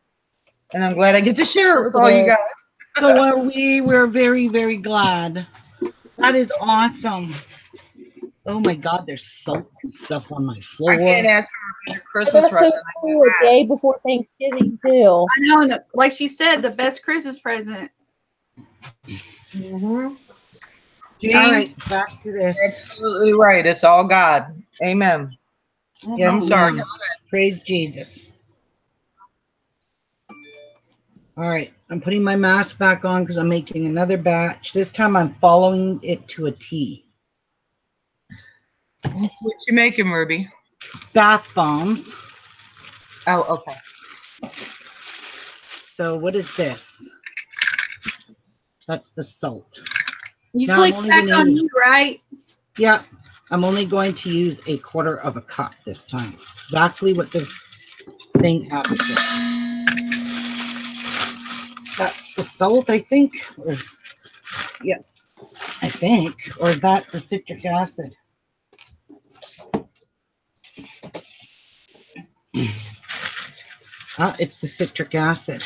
And I'm glad I get to share it with Yes, all you guys. So are we. We're very, very glad. That is awesome. Oh my God, there's soap and stuff on my floor. I can't ask for a better Christmas that's so present. cool. A day before Thanksgiving, too. I know, and the- like she said, the best Christmas present. Mm-hmm. All right, back to this. Absolutely right. It's all God. Amen. Yeah, I'm sorry. Amen. Praise Jesus. All right, I'm putting my mask back on because I'm making another batch. This time I'm following it to a T. What you making, Ruby? Bath bombs. Oh, okay. So what is this? That's the salt. You No, click only back on use- you, right? Yeah, I'm only going to use a quarter of a cup this time. Exactly what the thing advocates. That's basalt, I think. Or, yeah, I think. Or that, the citric acid. Ah, it's the citric acid.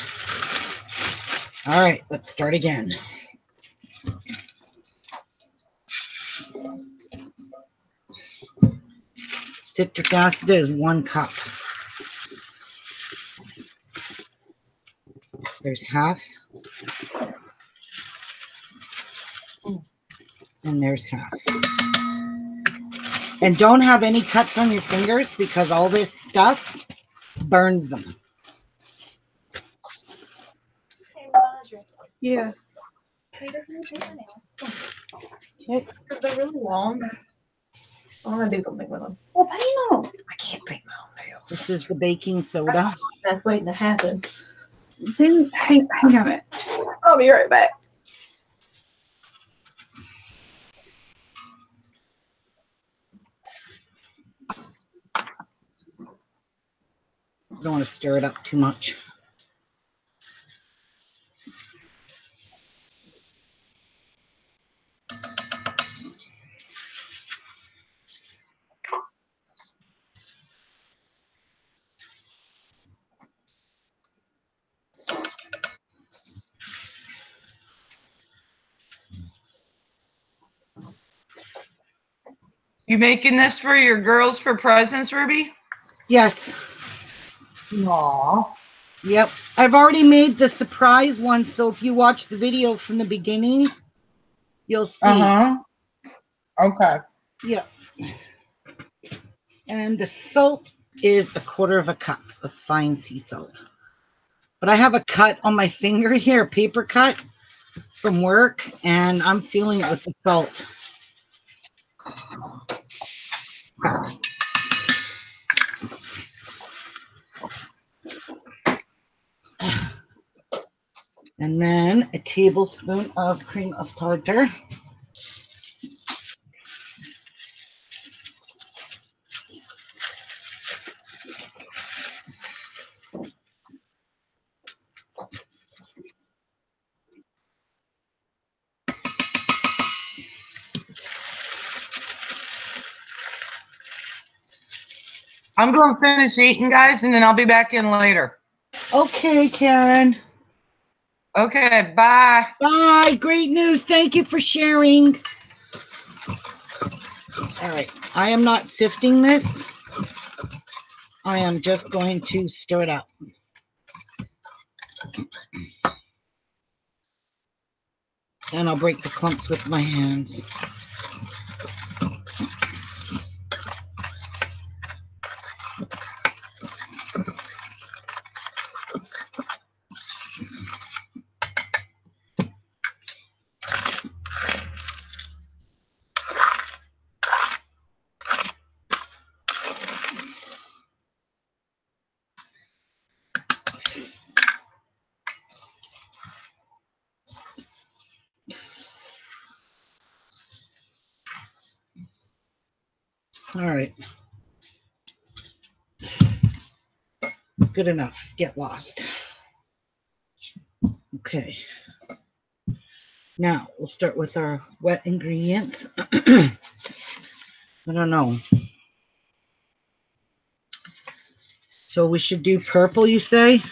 All right, let's start again. Citric acid is one cup. There's half and there's half. And don't have any cuts on your fingers because all this stuff burns them. Yeah. Okay. Because they're really long. I want to do something with them. Well, paint them. I can't paint my own nails. This is the baking soda. That's waiting to happen. Didn't hang, hang on a minute. I'll be right back. Don't want to stir it up too much. You making this for your girls for presents, Ruby? Yes. Aw. Yep. I've already made the surprise one, so if you watch the video from the beginning, you'll see. Uh huh. Okay. Yep. And the salt is a quarter of a cup of fine sea salt. But I have a cut on my finger here, a paper cut from work, and I'm feeling it with the salt. And then a tablespoon of cream of tartar. I'm going to finish eating, guys, and then I'll be back in later. Okay, Karen. Okay. Bye. Bye. Great news. Thank you for sharing. All right. I am not sifting this. I am just going to stir it up. And I'll break the clumps with my hands. All right. Good enough. Get lost. Okay. Now we'll start with our wet ingredients. I don't know. So we should do purple, you say?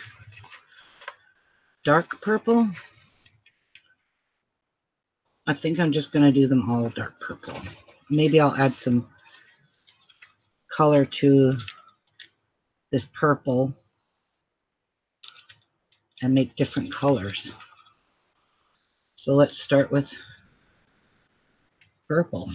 Dark purple? I think I'm just going to do them all dark purple. Maybe I'll add some color to this purple and make different colors. So let's start with purple.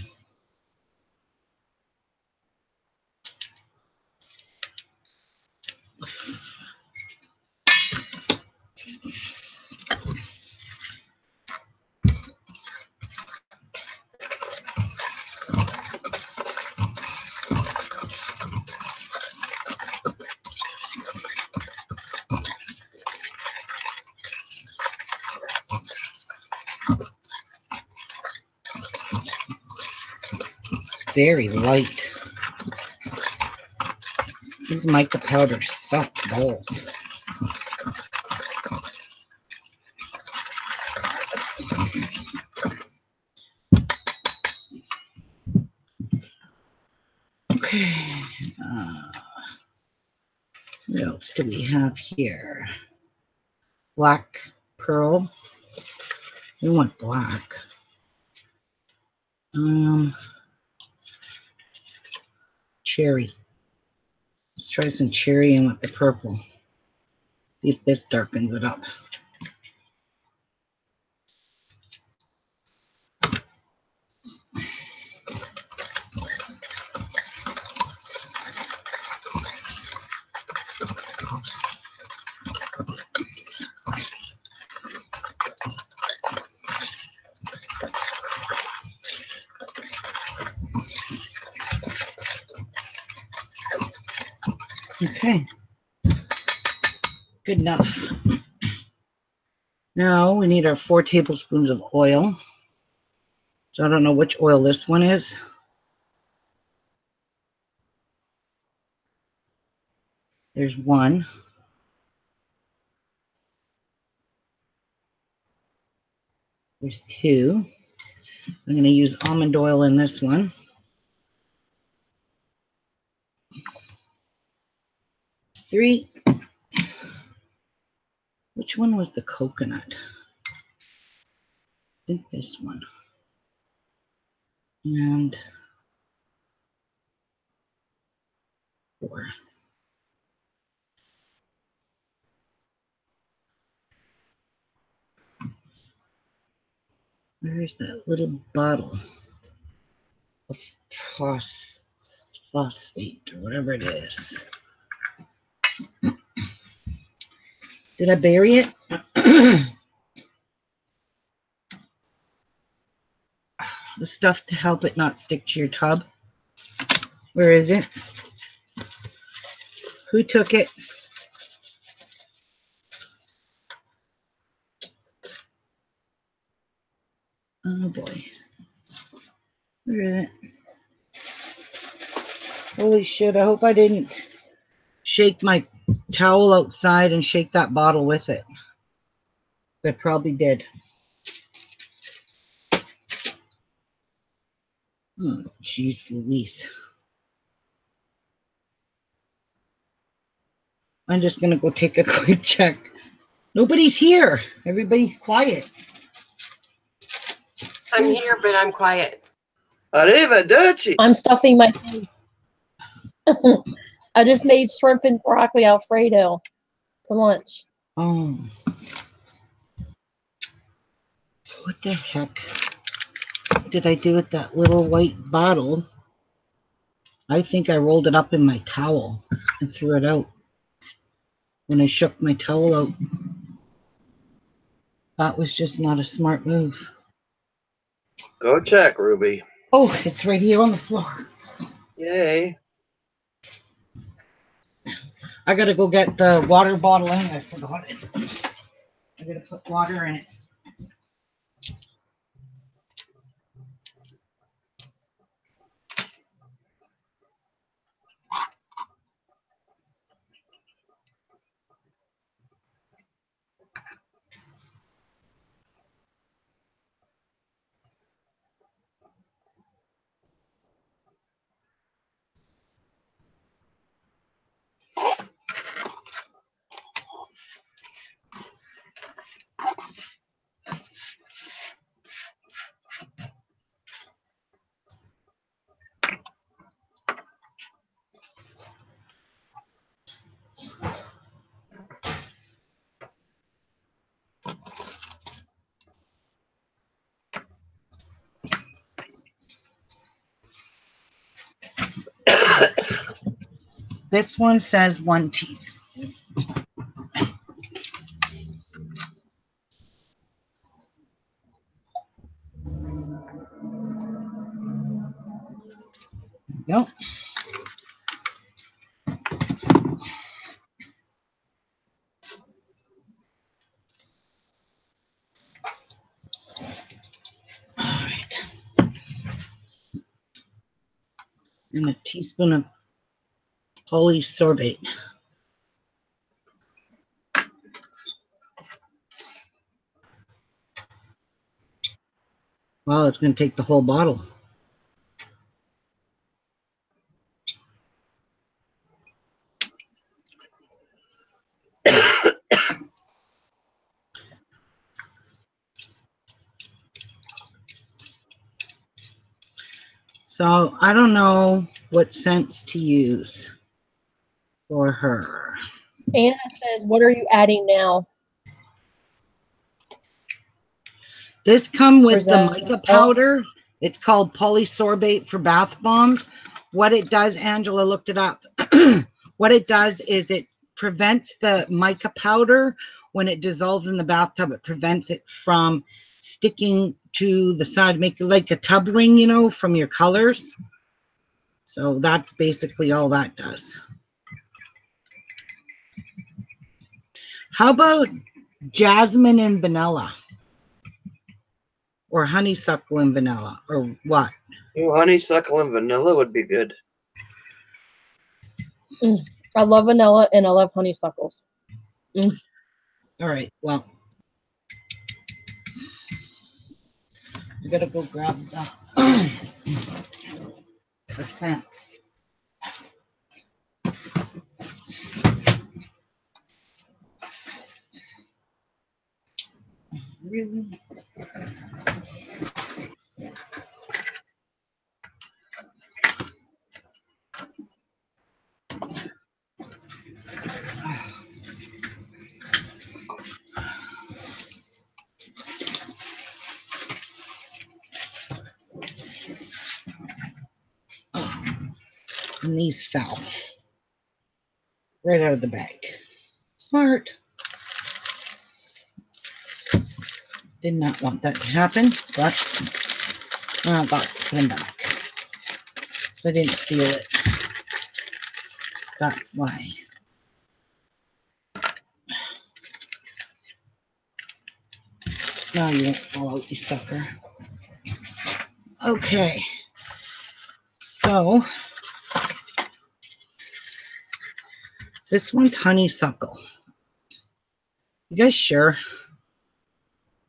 Very light. These mica powders suck balls. Okay. Uh, What else do we have here? Black pearl. We want black. Um, cherry. Let's try some cherry in with the purple. See if this darkens it up. Okay. Good enough. Now we need our four tablespoons of oil. So I don't know which oil this one is. There's one. There's two. I'm going to use almond oil in this one. Three. Which one was the coconut? Think this one. And four. Where's that little bottle of phos- phosphate or whatever it is? Did I bury it? the stuff to help it not stick to your tub. Where is it? Who took it? Oh boy. Where is it? Holy shit, I hope I didn't shake my towel outside and shake that bottle with it. I probably did. Oh, jeez Louise. I'm just gonna go take a quick check. Nobody's here. Everybody's quiet. I'm here, but I'm quiet. Arrivederci. I'm stuffing my face. I just made shrimp and broccoli alfredo for lunch. Oh. What the heck did I do with that little white bottle? I think I rolled it up in my towel and threw it out when I shook my towel out. That was just not a smart move. Go check, Ruby. Oh, it's right here on the floor. Yay. I gotta go get the water bottle in. I forgot it. I gotta put water in it. This one says one teaspoon. Nope. All right. And a teaspoon of polysorbate. Well, it's going to take the whole bottle. so I don't know what scents to use for her. Anna says, "What are you adding now?" This come with the mica powder. It's called polysorbate for bath bombs. What it does, Angela looked it up. what it does is it prevents the mica powder when it dissolves in the bathtub. It prevents it from sticking to the side, make it like a tub ring, you know, from your colors. So that's basically all that does. How about jasmine and vanilla? Or honeysuckle and vanilla? Or what? Ooh, honeysuckle and vanilla would be good. Mm, I love vanilla and I love honeysuckles. Mm. All right, well. I gotta go grab the, the scents. Really? Oh, and these fell right out of the bag. Smart. Did not want that to happen, but got to put back. So I didn't seal it. That's why. Now you won't fall out, you sucker. Okay. So this one's honeysuckle. You guys sure?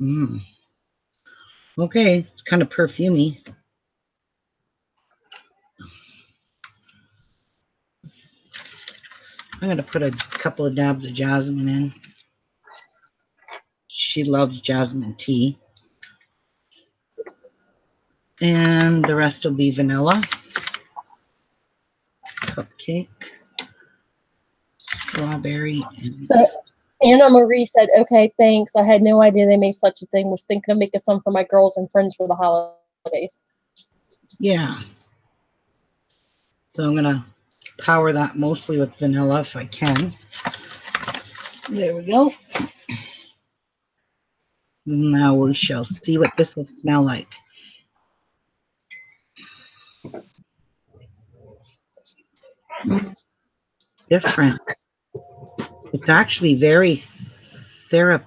Mm. Okay, it's kind of perfumey. I'm gonna put a couple of dabs of jasmine in. She loves jasmine tea. And the rest will be vanilla. Cupcake. Strawberry. So Anna Marie said, "Okay, thanks. I had no idea they made such a thing. Was thinking of making some for my girls and friends for the holidays." yeah. So I'm gonna power that mostly with vanilla if I can. There we go. Now we shall see what this will smell like. Different. It's actually very thera.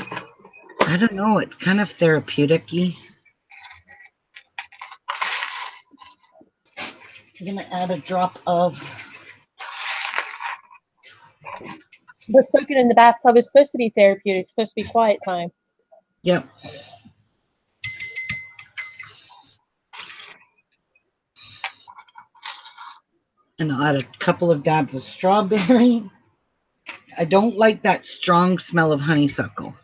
I don't know. It's kind of therapeutic-y. I'm gonna add a drop of But soaking in the bathtub is supposed to be therapeutic. It's supposed to be quiet time. Yep. And I'll add a couple of dabs of strawberry. I don't like that strong smell of honeysuckle.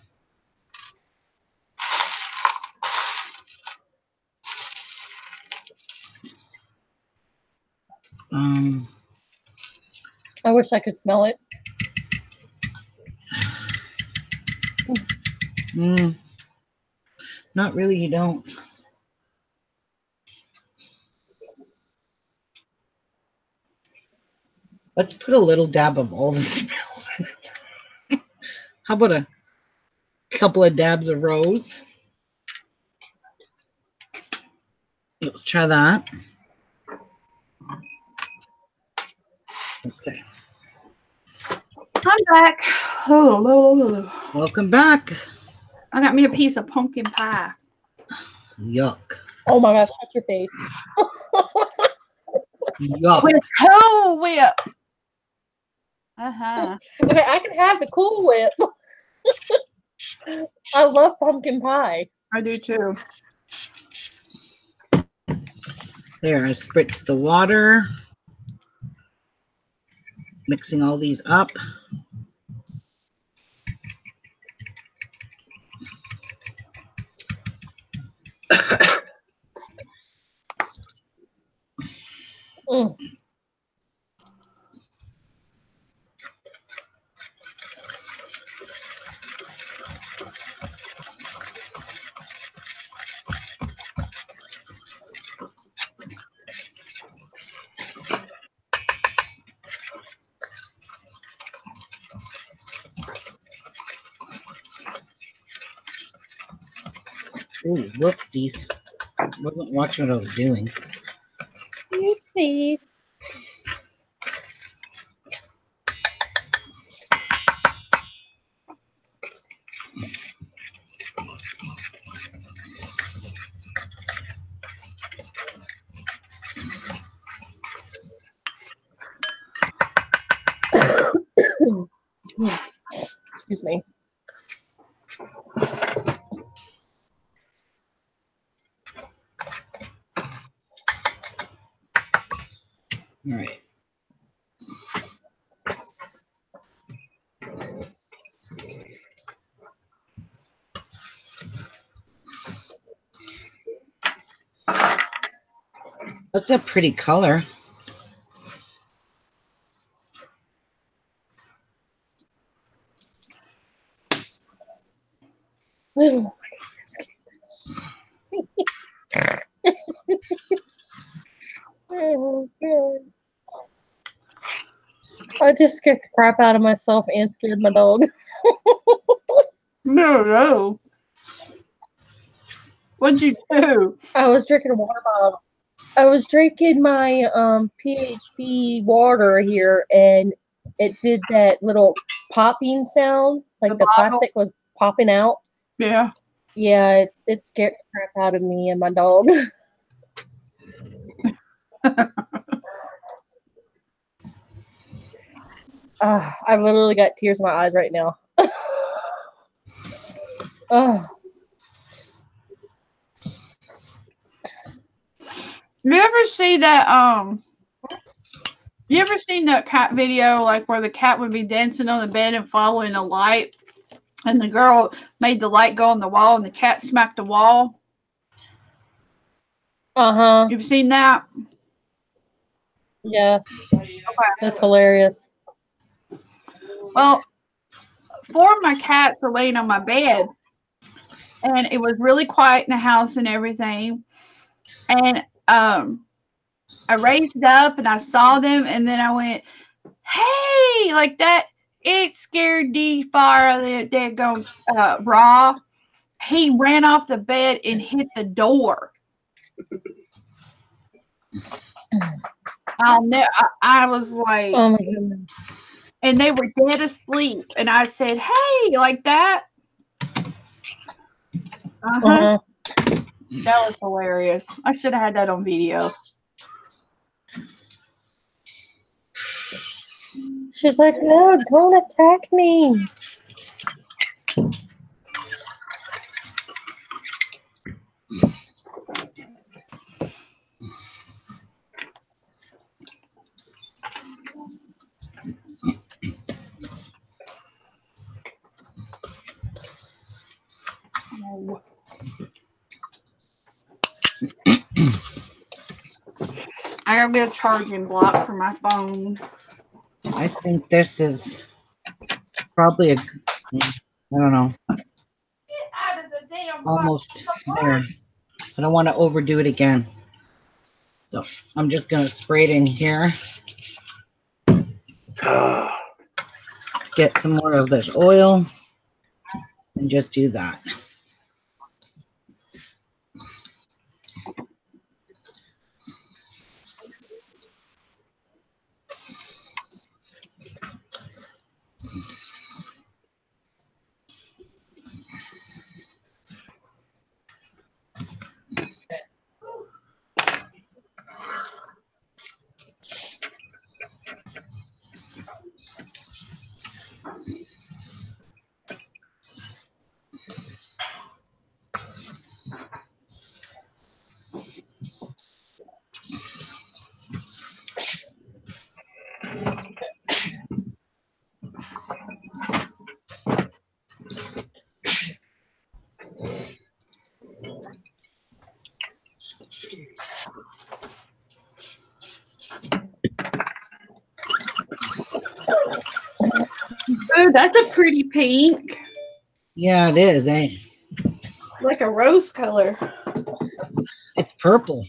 Um, I wish I could smell it. mm, not really, you don't. Let's put a little dab of all the smells in it. How about a couple of dabs of rose? Let's try that. Okay, I'm back. Oh, welcome back. I got me a piece of pumpkin pie. Yuck. Oh my gosh, shut your face. Yuck. With Cool Whip. Uh huh. Okay, I can have the Cool Whip. I love pumpkin pie. I do too. There, I spritz the water. Mixing all these up. Ooh, whoopsies. Wasn't watching what I was doing. Oopsies. That's a pretty color. Oh Oh, God. I just scared the crap out of myself and scared my dog. No, no. What'd you do? I was drinking a water bottle. I was drinking my um PHP water here, and it did that little popping sound, like The the, plastic was popping out. Yeah. Yeah, it, it scared the crap out of me and my dog. Ah, I've literally got tears in my eyes right now. oh, You ever see that? Um, you ever seen that cat video like where the cat would be dancing on the bed and following a light, and the girl made the light go on the wall and the cat smacked the wall? uh huh. You've seen that? Yes, that's hilarious. Well, four of my cats were laying on my bed, and it was really quiet in the house and everything. And um, I raised up and I saw them, and then I went, "Hey!" like that. It scared the fire out of dead gone uh, raw. He ran off the bed and hit the door. I'll ne- I, I was like, Oh my goodness. and they were dead asleep. And I said, "Hey," like that. Uh-huh. Uh-huh. That was hilarious. I should have had that on video. She's like, no, don't attack me. I gotta get a charging block for my phone. I think this is probably a, I don't know, Get out of the damn almost there. I don't want to overdo it again. So I'm just going to spray it in here, get some more of this oil, and just do that. That's a pretty pink. Yeah, it is, ain't eh? Like a rose color. It's purple.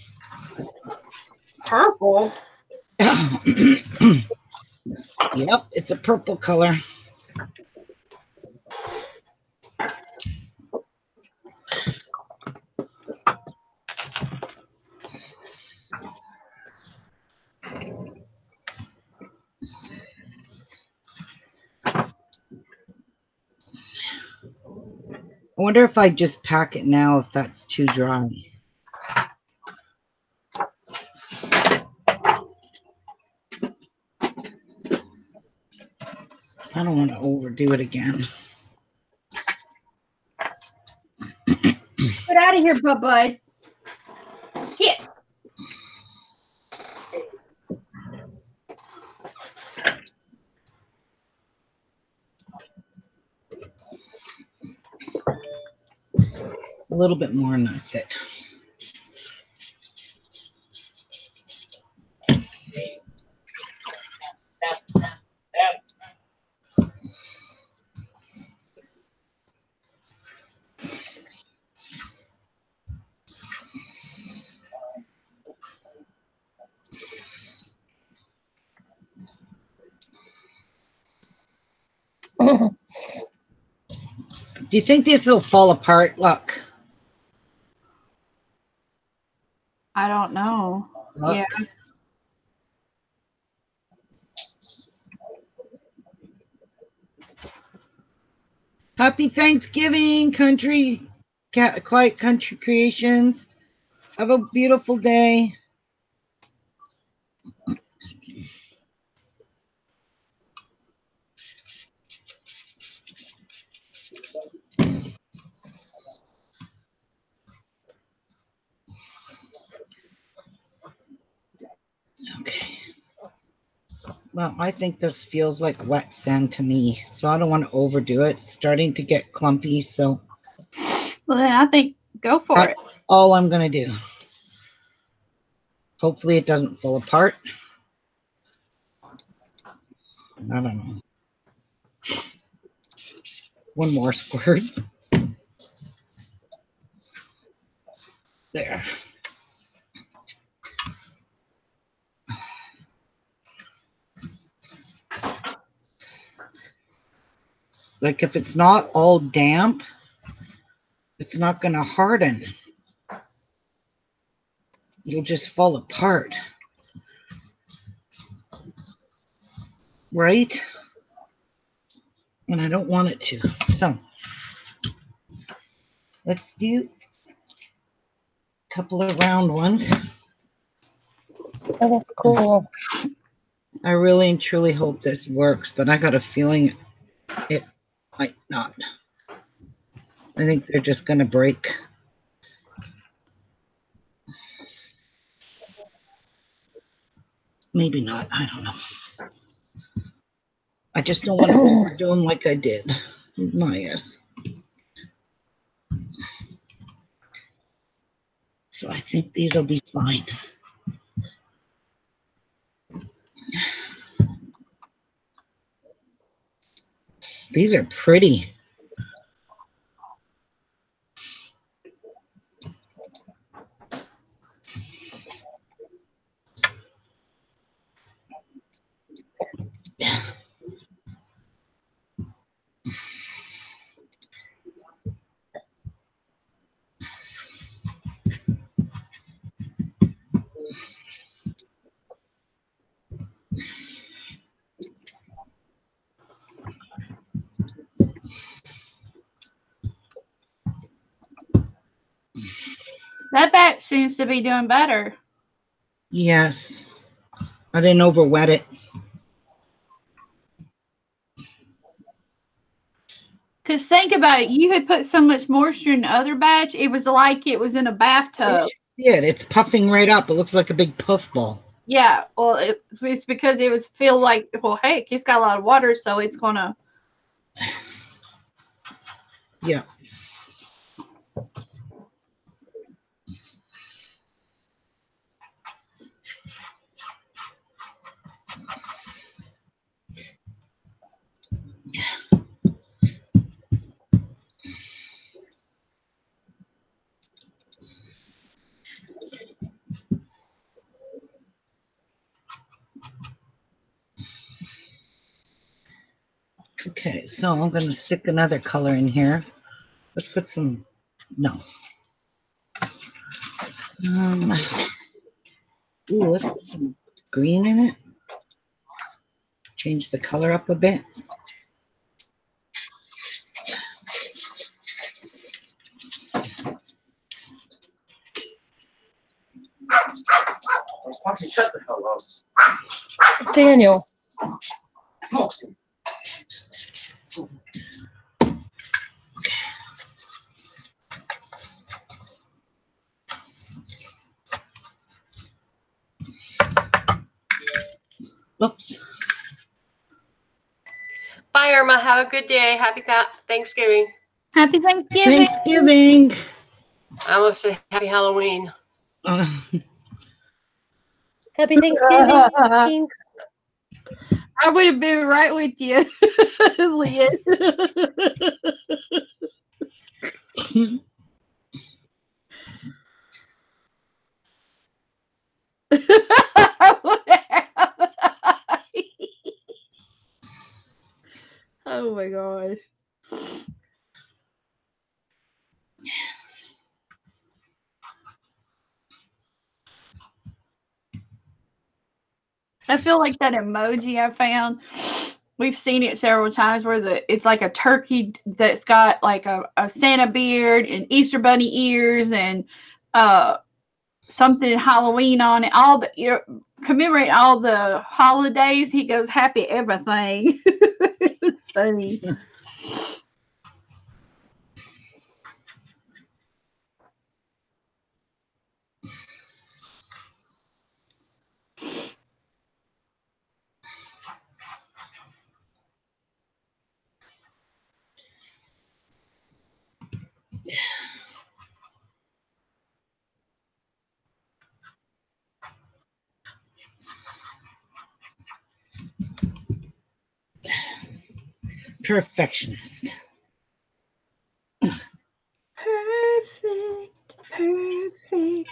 Purple. yep, it's a purple color. Wonder if I just pack it now if that's too dry. I don't want to overdo it again. Get out of here, bud bud. Get. A little bit more and that's it. Do you think this will fall apart? Look. I don't know. Yeah. Happy Thanksgiving, country, quiet country creations. Have a beautiful day. Well, I think this feels like wet sand to me, so I don't want to overdo it. It's starting to get clumpy, so Well, then I think go for it. all I'm going to do. Hopefully it doesn't fall apart. I don't know. One more squirt. There. Like if it's not all damp, it's not going to harden. It'll just fall apart. Right? And I don't want it to. So let's do a couple of round ones. Oh, that's cool. I really and truly hope this works, but I got a feeling it might not. I think they're just going to break. Maybe not. I don't know. I just don't want to overdo them like I did. My yes. So I think these will be fine. These are pretty. That batch seems to be doing better. Yes. I didn't over wet it. Cause think about it, you had put so much moisture in the other batch, it was like it was in a bathtub. Yeah, it's puffing right up. It looks like a big puff ball. Yeah, well, it, it's because it was feel like well, heck, it's got a lot of water, so it's gonna. Yeah. Okay, so I'm gonna stick another color in here. Let's put some, no. Um, ooh, let's put some green in it. Change the color up a bit. Fucking shut the hell up. Daniel. Awesome. Oops. Bye, Irma. Have a good day. Happy Thanksgiving. Happy Thanksgiving. Thanksgiving. I almost said Happy Halloween. Uh, Happy Thanksgiving. I would have been right with you, Leah. I feel like that emoji I found. We've seen it several times where the it's like a turkey that's got like a, a Santa beard and Easter bunny ears and uh something Halloween on it. All the you know, commemorate all the holidays. He goes happy everything. it's funny. perfectionist. Perfect. Perfect.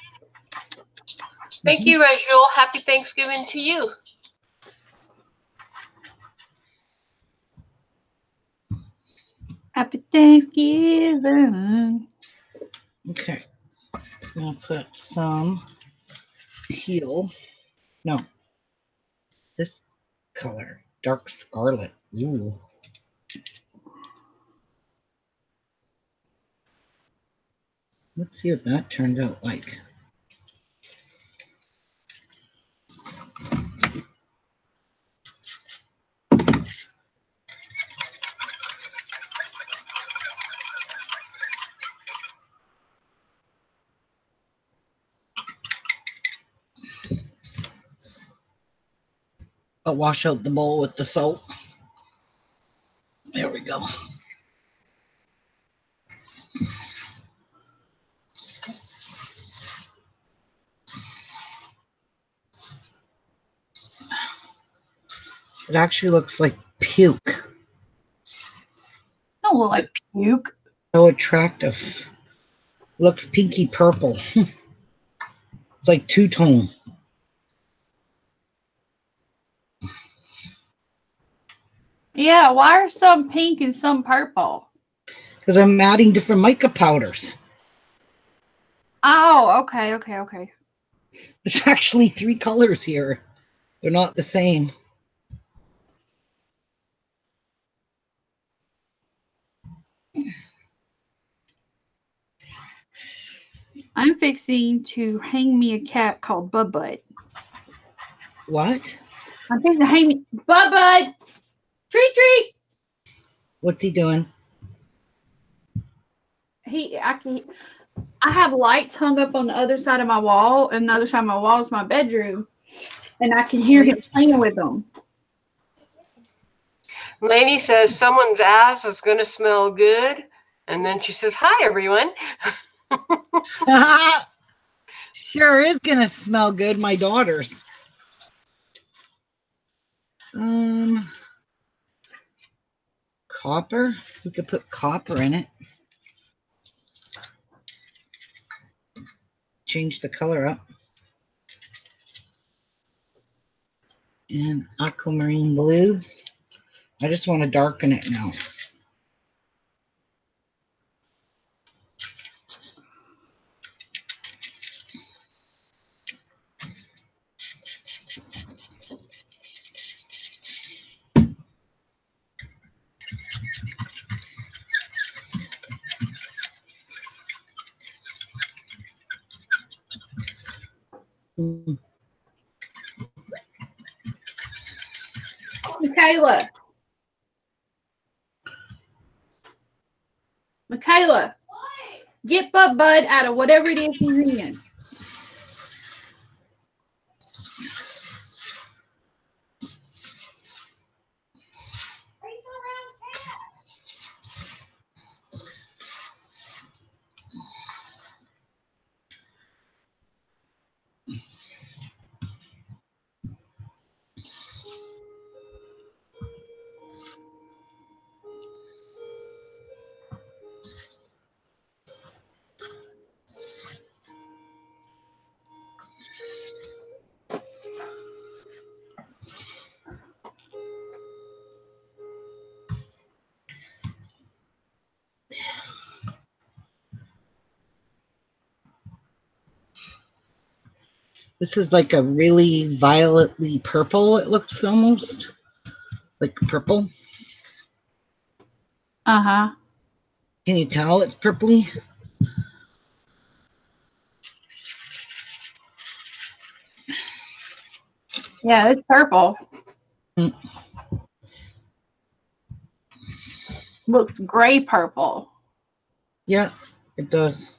Thank you, Rajul. Happy Thanksgiving to you. Happy Thanksgiving. Okay. I'm going to put some teal. No. This color. Dark scarlet. Ooh. Let's see what that turns out like. I'll wash out the bowl with the soap. There we go. It actually looks like puke. Oh, Don't look like puke. So attractive. Looks pinky purple. it's like two tone. Yeah, why are some pink and some purple? Because I'm adding different mica powders. Oh, okay, okay, okay. There's actually three colors here. They're not the same. I'm fixing to hang me a cat called Bud Bud. What? I'm fixing to hang me Bud Bud. Treat treat. What's he doing? He I can I have lights hung up on the other side of my wall, and the other side of my wall is my bedroom. And I can hear him playing with them. Lainey says someone's ass is going to smell good. And then she says, Hi, everyone. sure is gonna smell good, my daughter's. Um copper. We could put copper in it. Change the color up. And aquamarine blue. I just want to darken it now. Mm. Michaela. Michaela. Get Bud Bud out of whatever it is he's in. This is like a really violetly purple, it looks almost like purple. Uh huh. Can you tell it's purpley? Yeah, it's purple. Mm. Looks gray purple. Yeah, it does.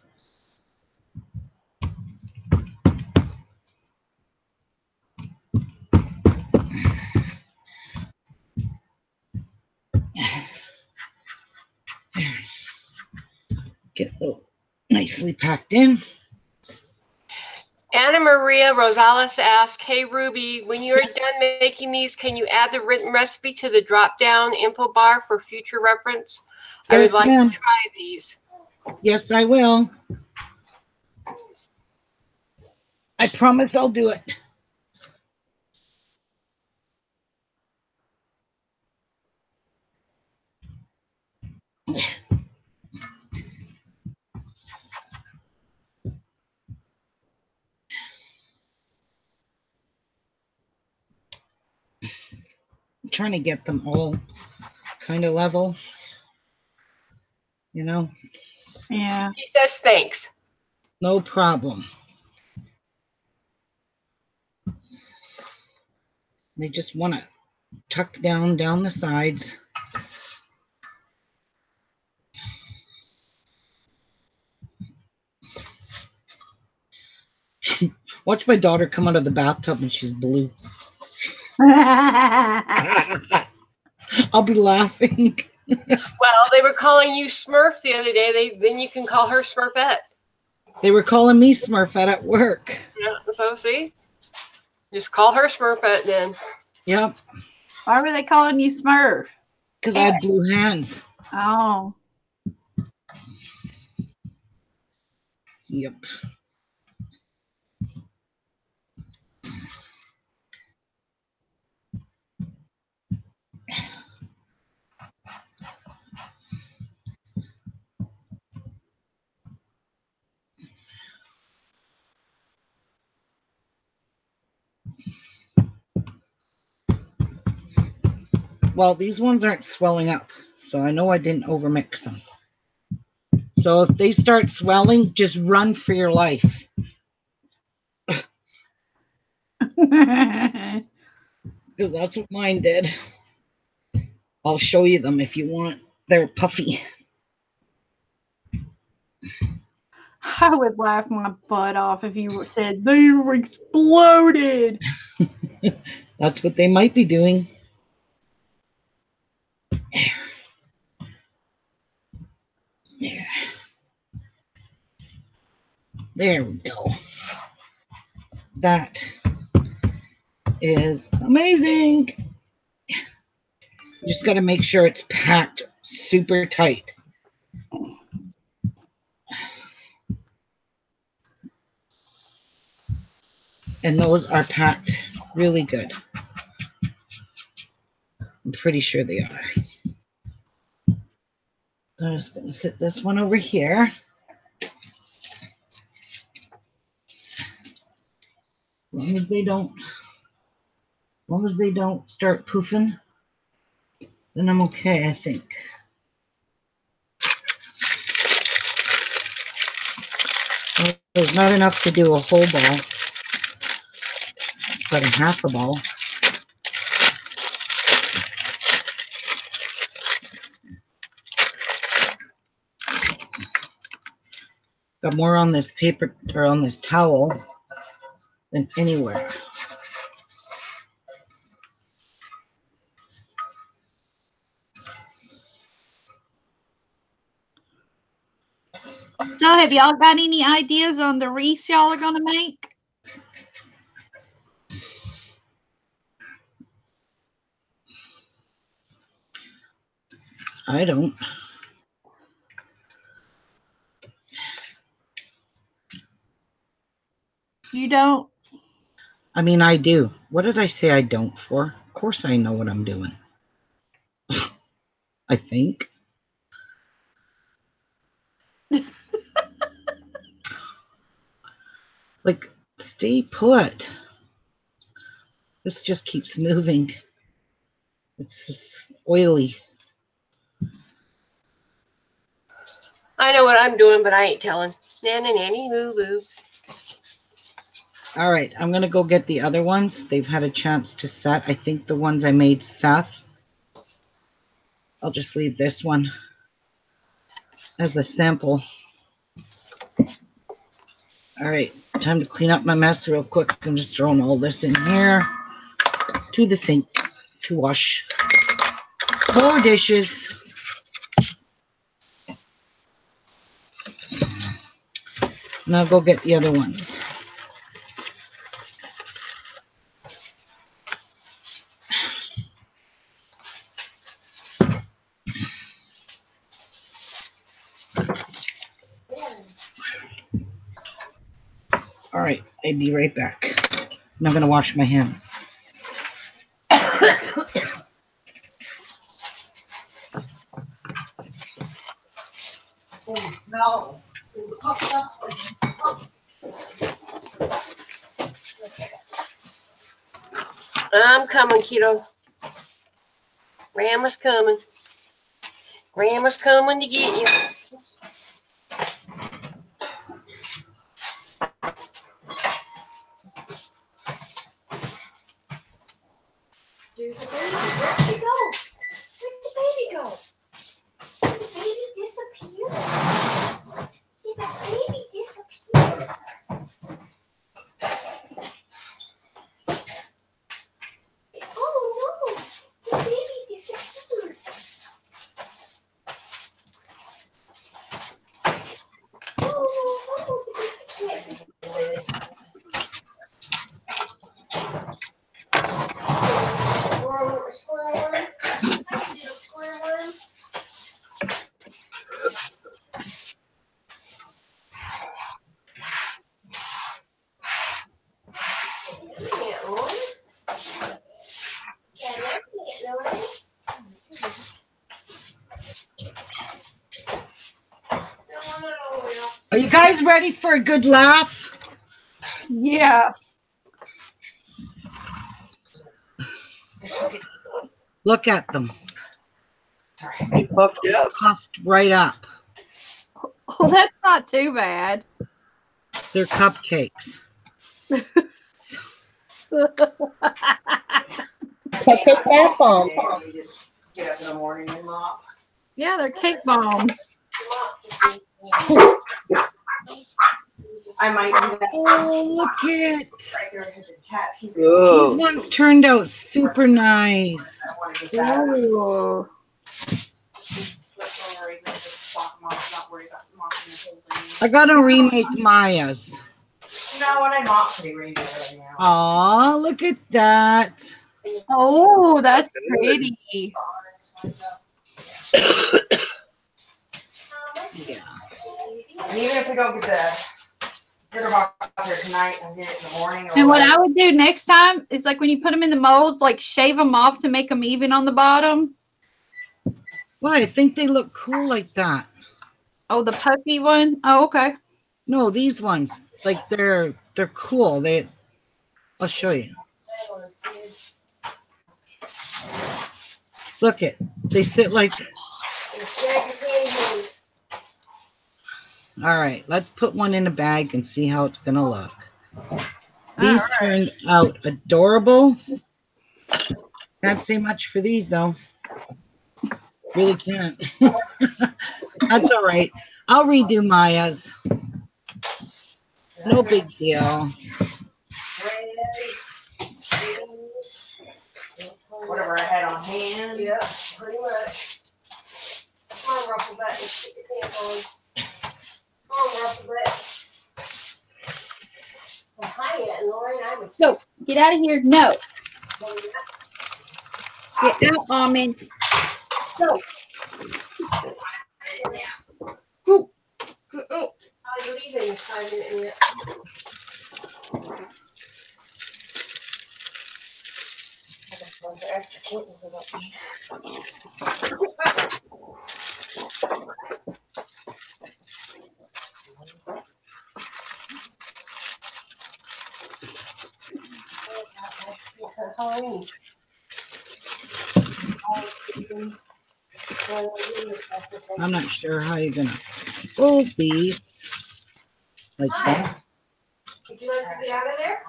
Get the nicely packed in. Anna Maria Rosales asked, Hey Ruby, when you're done making these, can you add the written recipe to the drop down info bar for future reference? I would like to try these. Yes, I will. I promise I'll do it. I'm trying to get them all kind of level. You know? Yeah. He says thanks. No problem. They just want to tuck down down the sides. Watch my daughter come out of the bathtub and she's blue. I'll be laughing. Well, they were calling you Smurf the other day. They then you can call her Smurfette. They were calling me Smurfette at work. Yeah, so see? Just call her Smurfette then. Yep, Why were they calling you Smurf? because I had blue hands. Oh. Yep. Well, these ones aren't swelling up, so I know I didn't overmix them. So if they start swelling, just run for your life. That's what mine did. I'll show you them if you want. They're puffy. I would laugh my butt off if you said they were exploded. That's what they might be doing. There we go. That is amazing. You just got to make sure it's packed super tight. And those are packed really good. I'm pretty sure they are. I'm just gonna sit this one over here. Long as they don't, long as they don't start poofing, then I'm okay, I think. There's not enough to do a whole ball. But a half a ball. Got more on this paper or on this towel than anywhere. So have y'all got any ideas on the wreaths y'all are gonna make? I don't. You don't? I mean, I do. What did I say I don't for? Of course I know what I'm doing. I think. like, stay put. This just keeps moving. It's oily. I know what I'm doing, but I ain't telling. Nanny, nanny, boo, boo. All right, I'm gonna go get the other ones. They've had a chance to set. I think the ones I made Seth. I'll just leave this one as a sample. All right, time to clean up my mess real quick. I'm just throwing all this in here to the sink to wash more dishes. Now go get the other ones. All right, I'll be right back. I'm not gonna wash my hands. No. I'm coming, kiddo. Grandma's coming. Grandma's coming to get you. There's a baby. Where'd she go? Where'd the baby go? Did the baby disappear? Did the baby disappear? Oh no! The baby disappeared. Oh no! The baby disappeared. Squirrel, squirrel worm. I can do a squirrel worm. Can't Lauren. Can I get Lauren? No, no, no, no. Are you guys ready for a good laugh? Yeah. Look at them. They puffed up. Puffed right up. Well, that's not too bad. They're cupcakes. take bath bombs. Get up in the morning and mop. yeah, they're cake bombs. I might do that. Oh, look at Right there, had the cat. He Oh, these ones turned out super nice. I want to get that. Ooh. Let's don't worry, not just sock mop, not worry about mopping the whole thing. I gotta remake Maya's. You know what? I mop pretty regularly now. Aw, look at that. Oh, that's pretty. Yeah. And even if we don't get the litter box out there tonight and get it in the morning. Or And what whatever. I would do next time is like when you put them in the mold, like shave them off to make them even on the bottom. Well, I think they look cool like that. Oh, the puffy one. Oh, okay. No, these ones, like they're they're cool. They, I'll show you. Look it. They sit like. All right, let's put one in a bag and see how it's gonna look. These All turned out adorable. Can't say much for these though. Really can't. That's all right. I'll redo Maya's. No big deal. Whatever I had on hand. Yeah, pretty much. Come on, ruffle butt, and stick your pants on. Well, hi, I get out of here. No. Get out, almond. So. Ooh. Oh. Hi, good evening, Simon and Aunt. I got a bunch of extra kittens we don't Halloween. I'm not sure how you're gonna fold these like that. Would you like to get out of there?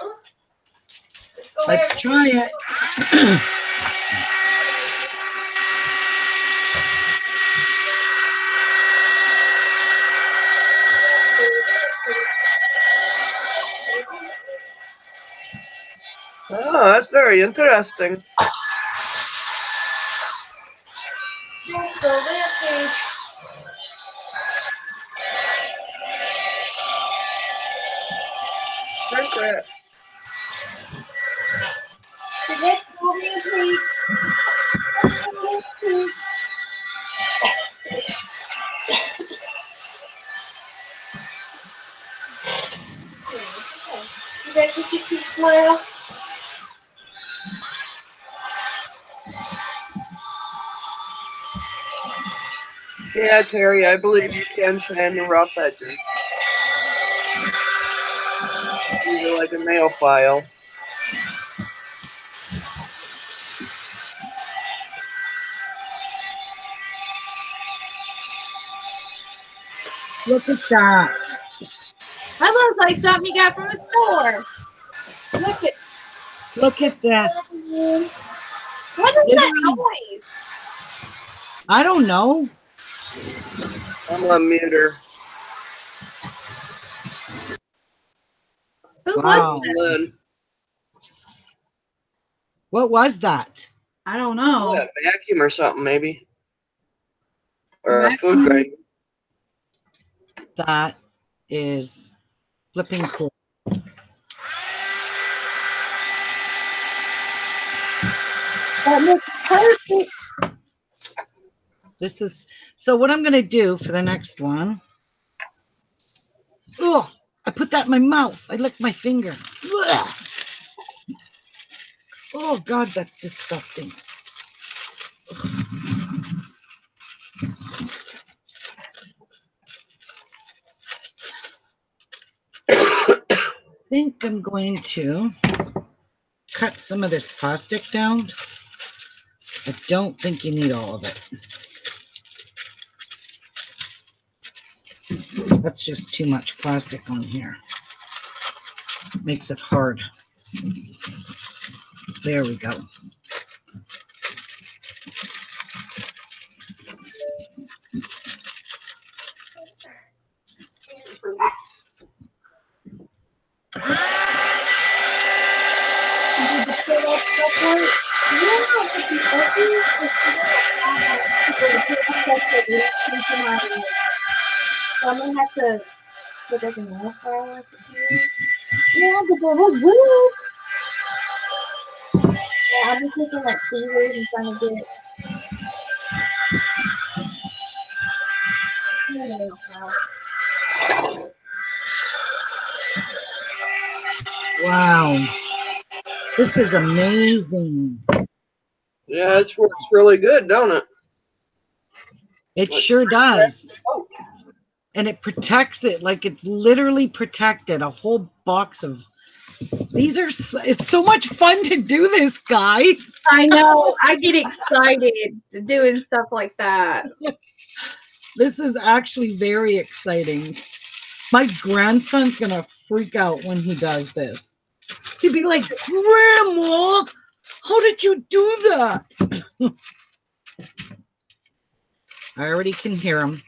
Huh? Let's Let's try it. Oh, that's very interesting. Yeah, Terry, I believe you can sand the rough edges. Either like a nail file. Look at that. That looks like something you got from the store. Look at Look at that. what is that noise? I don't know. I'm gonna mute her. Who Wow. was that? What was that? I don't know. Yeah, vacuum or something, maybe. Or a food grade. That is flipping cool. That looks perfect. This is so what I'm gonna do for the next one. Oh, I put that in my mouth. I licked my finger. Ugh. Oh God, that's disgusting. I think I'm going to cut some of this plastic down. I don't think you need all of it. That's just too much plastic on here. Makes it hard. There we go. have to put like in the file Yeah, but there was blue. Yeah, I'm just taking like fevers and trying to get. Wow. This is amazing. Yeah, this works really good, don't it? It Let's sure does. And it protects it like it's literally protected. A whole box of these are so, it's so much fun to do this, guys. I know. I get excited doing stuff like that. This is actually very exciting. My grandson's gonna freak out when he does this. He'd be like, Grandma, how did you do that? I already can hear him.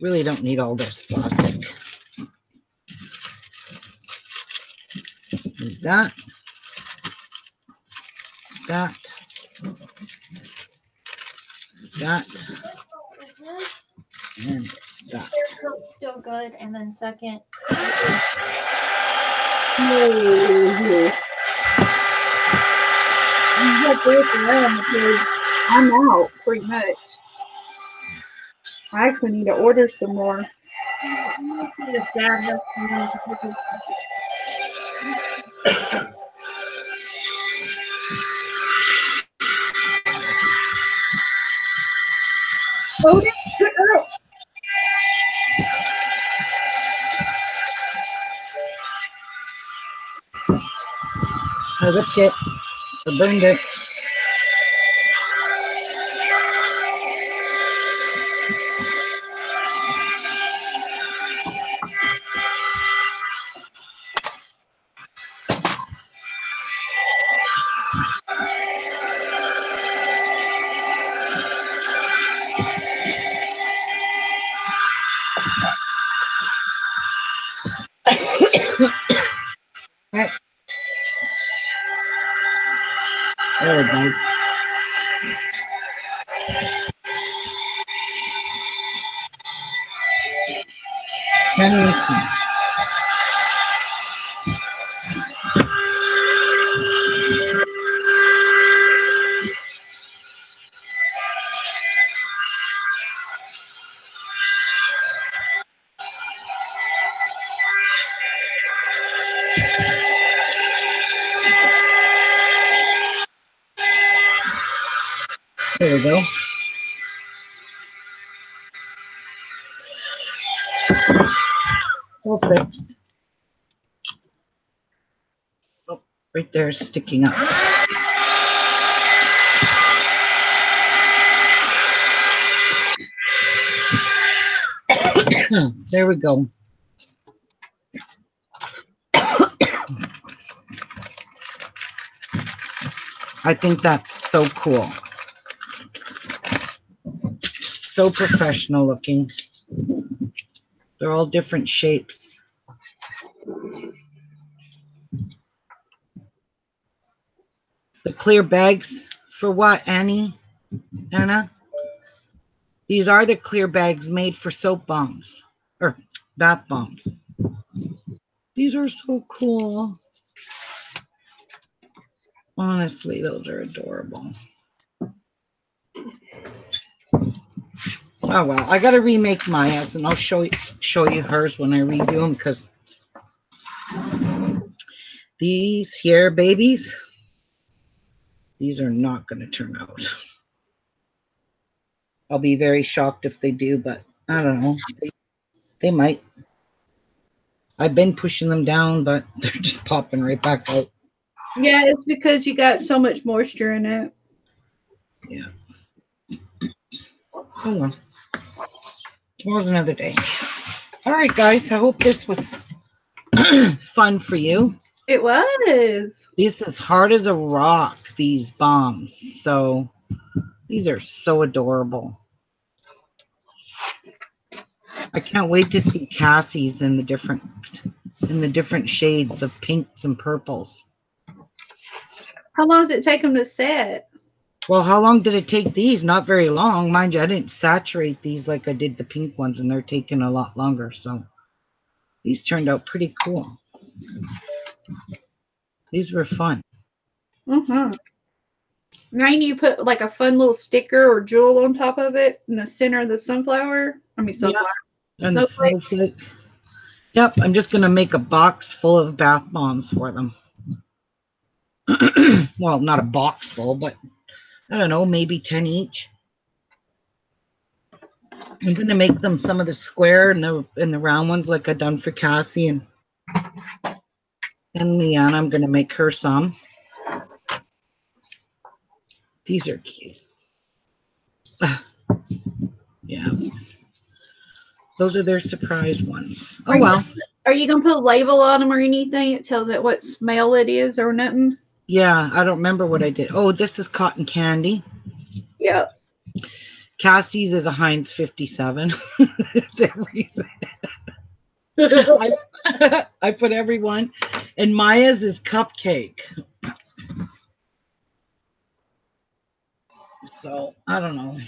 Really don't need all this plastic. Need that. That. That and that. Still good. And then second, You have to look around because I'm out pretty much. I actually need to order some more. Let me see if Dad sticking up. there we go. I think that's so cool. So professional looking. They're all different shapes. Clear bags for what, Annie? Anna? These are the clear bags made for soap bombs or bath bombs. These are so cool. Honestly, those are adorable. Oh well, I gotta remake Maya's and I'll show you show you hers when I redo them because these here babies, these are not gonna turn out. I'll be very shocked if they do, but I don't know. They, they might. I've been pushing them down, but they're just popping right back out. Yeah, it's because you got so much moisture in it. Yeah. Oh well. Tomorrow's another day. All right, guys. I hope this was fun for you. It was. This is hard as a rock, these bombs. So these are so adorable. I can't wait to see Cassie's in the different in the different shades of pinks and purples. How long does it take them to set? Well, how long did it take these? Not very long. Mind you, I didn't saturate these like I did the pink ones, and they're taking a lot longer. So these turned out pretty cool. These were fun. Mm-hmm. Maybe you put like a fun little sticker or jewel on top of it in the center of the sunflower. I mean sunflower. And Snowflake. snowflake. Yep, I'm just gonna make a box full of bath bombs for them. well, not a box full, but I don't know, maybe 10 each. I'm gonna make them some of the square and the and the round ones like I done for Cassie and and Leanne. I'm gonna make her some. These are cute. yeah. Those are their surprise ones. Oh Are you- well. Are you gonna put a label on them or anything? It tells it what smell it is or nothing. Yeah, I don't remember what I did. Oh, this is cotton candy. Yeah. Cassie's is a Heinz 57. it's everything. I, I put everyone. And Maya's is cupcake. So I don't know.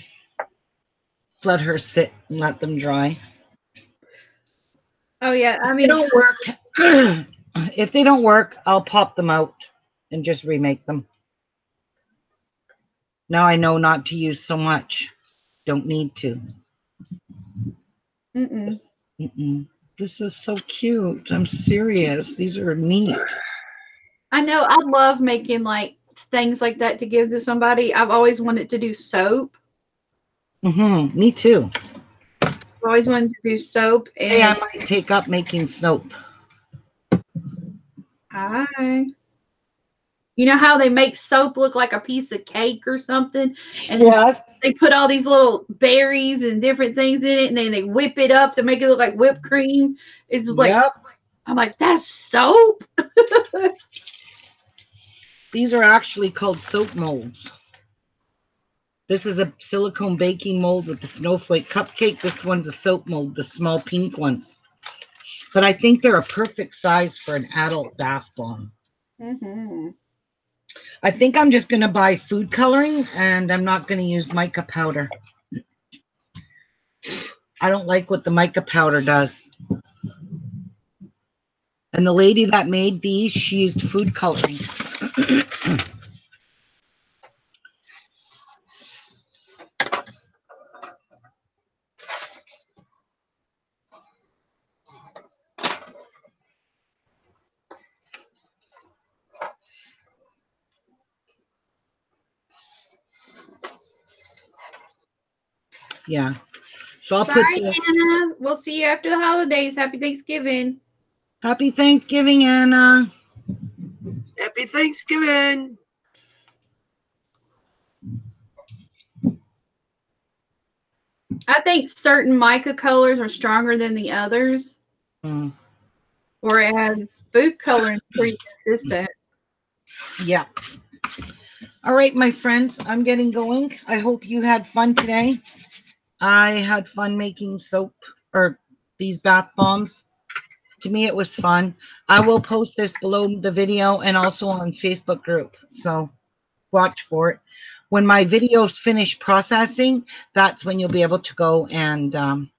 Just Let her sit and let them dry. Oh yeah. I mean, don't work, if they don't work, I'll pop them out and just remake them. Now I know not to use so much. Don't need to. mm-mm. Mm-mm. This is so cute. I'm serious. These are neat. I know. I love making like things like that to give to somebody. I've always wanted to do soap. Mm-hmm. Me too. I've always wanted to do soap Hey, I might take up making soap. hi. You know how they make soap look like a piece of cake or something, and Yes. they put all these little berries and different things in it, and then they whip it up to make it look like whipped cream. It's like yep. I'm like that's soap. These are actually called soap molds. This is a silicone baking mold with the snowflake cupcake. This one's a soap mold, the small pink ones. But I think they're a perfect size for an adult bath bomb. Mm -hmm. I think I'm just going to buy food coloring and I'm not going to use mica powder. I don't like what the mica powder does. And the lady that made these, she used food coloring. Yeah. So I'll put Bye, the Anna. We'll see you after the holidays. Happy Thanksgiving. happy Thanksgiving, Anna. Happy Thanksgiving. I think certain mica colors are stronger than the others, Mm, whereas food coloring is pretty consistent. yeah. All right, my friends, I'm getting going. I hope you had fun today. I had fun making soap or these bath bombs. To me, it was fun. I will post this below the video and also on Facebook group. So watch for it. When my videos finish processing, that's when you'll be able to go and um,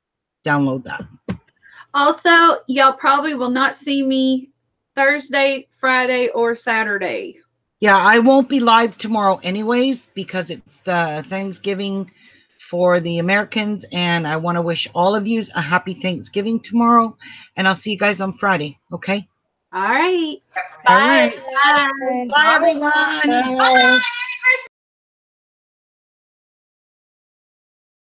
download that. Also, y'all probably will not see me Thursday, Friday, or Saturday. Yeah, I won't be live tomorrow anyways because it's the Thanksgiving for the Americans and I want to wish all of you a happy Thanksgiving tomorrow and I'll see you guys on Friday, okay? All right. All right. Bye. Bye everyone.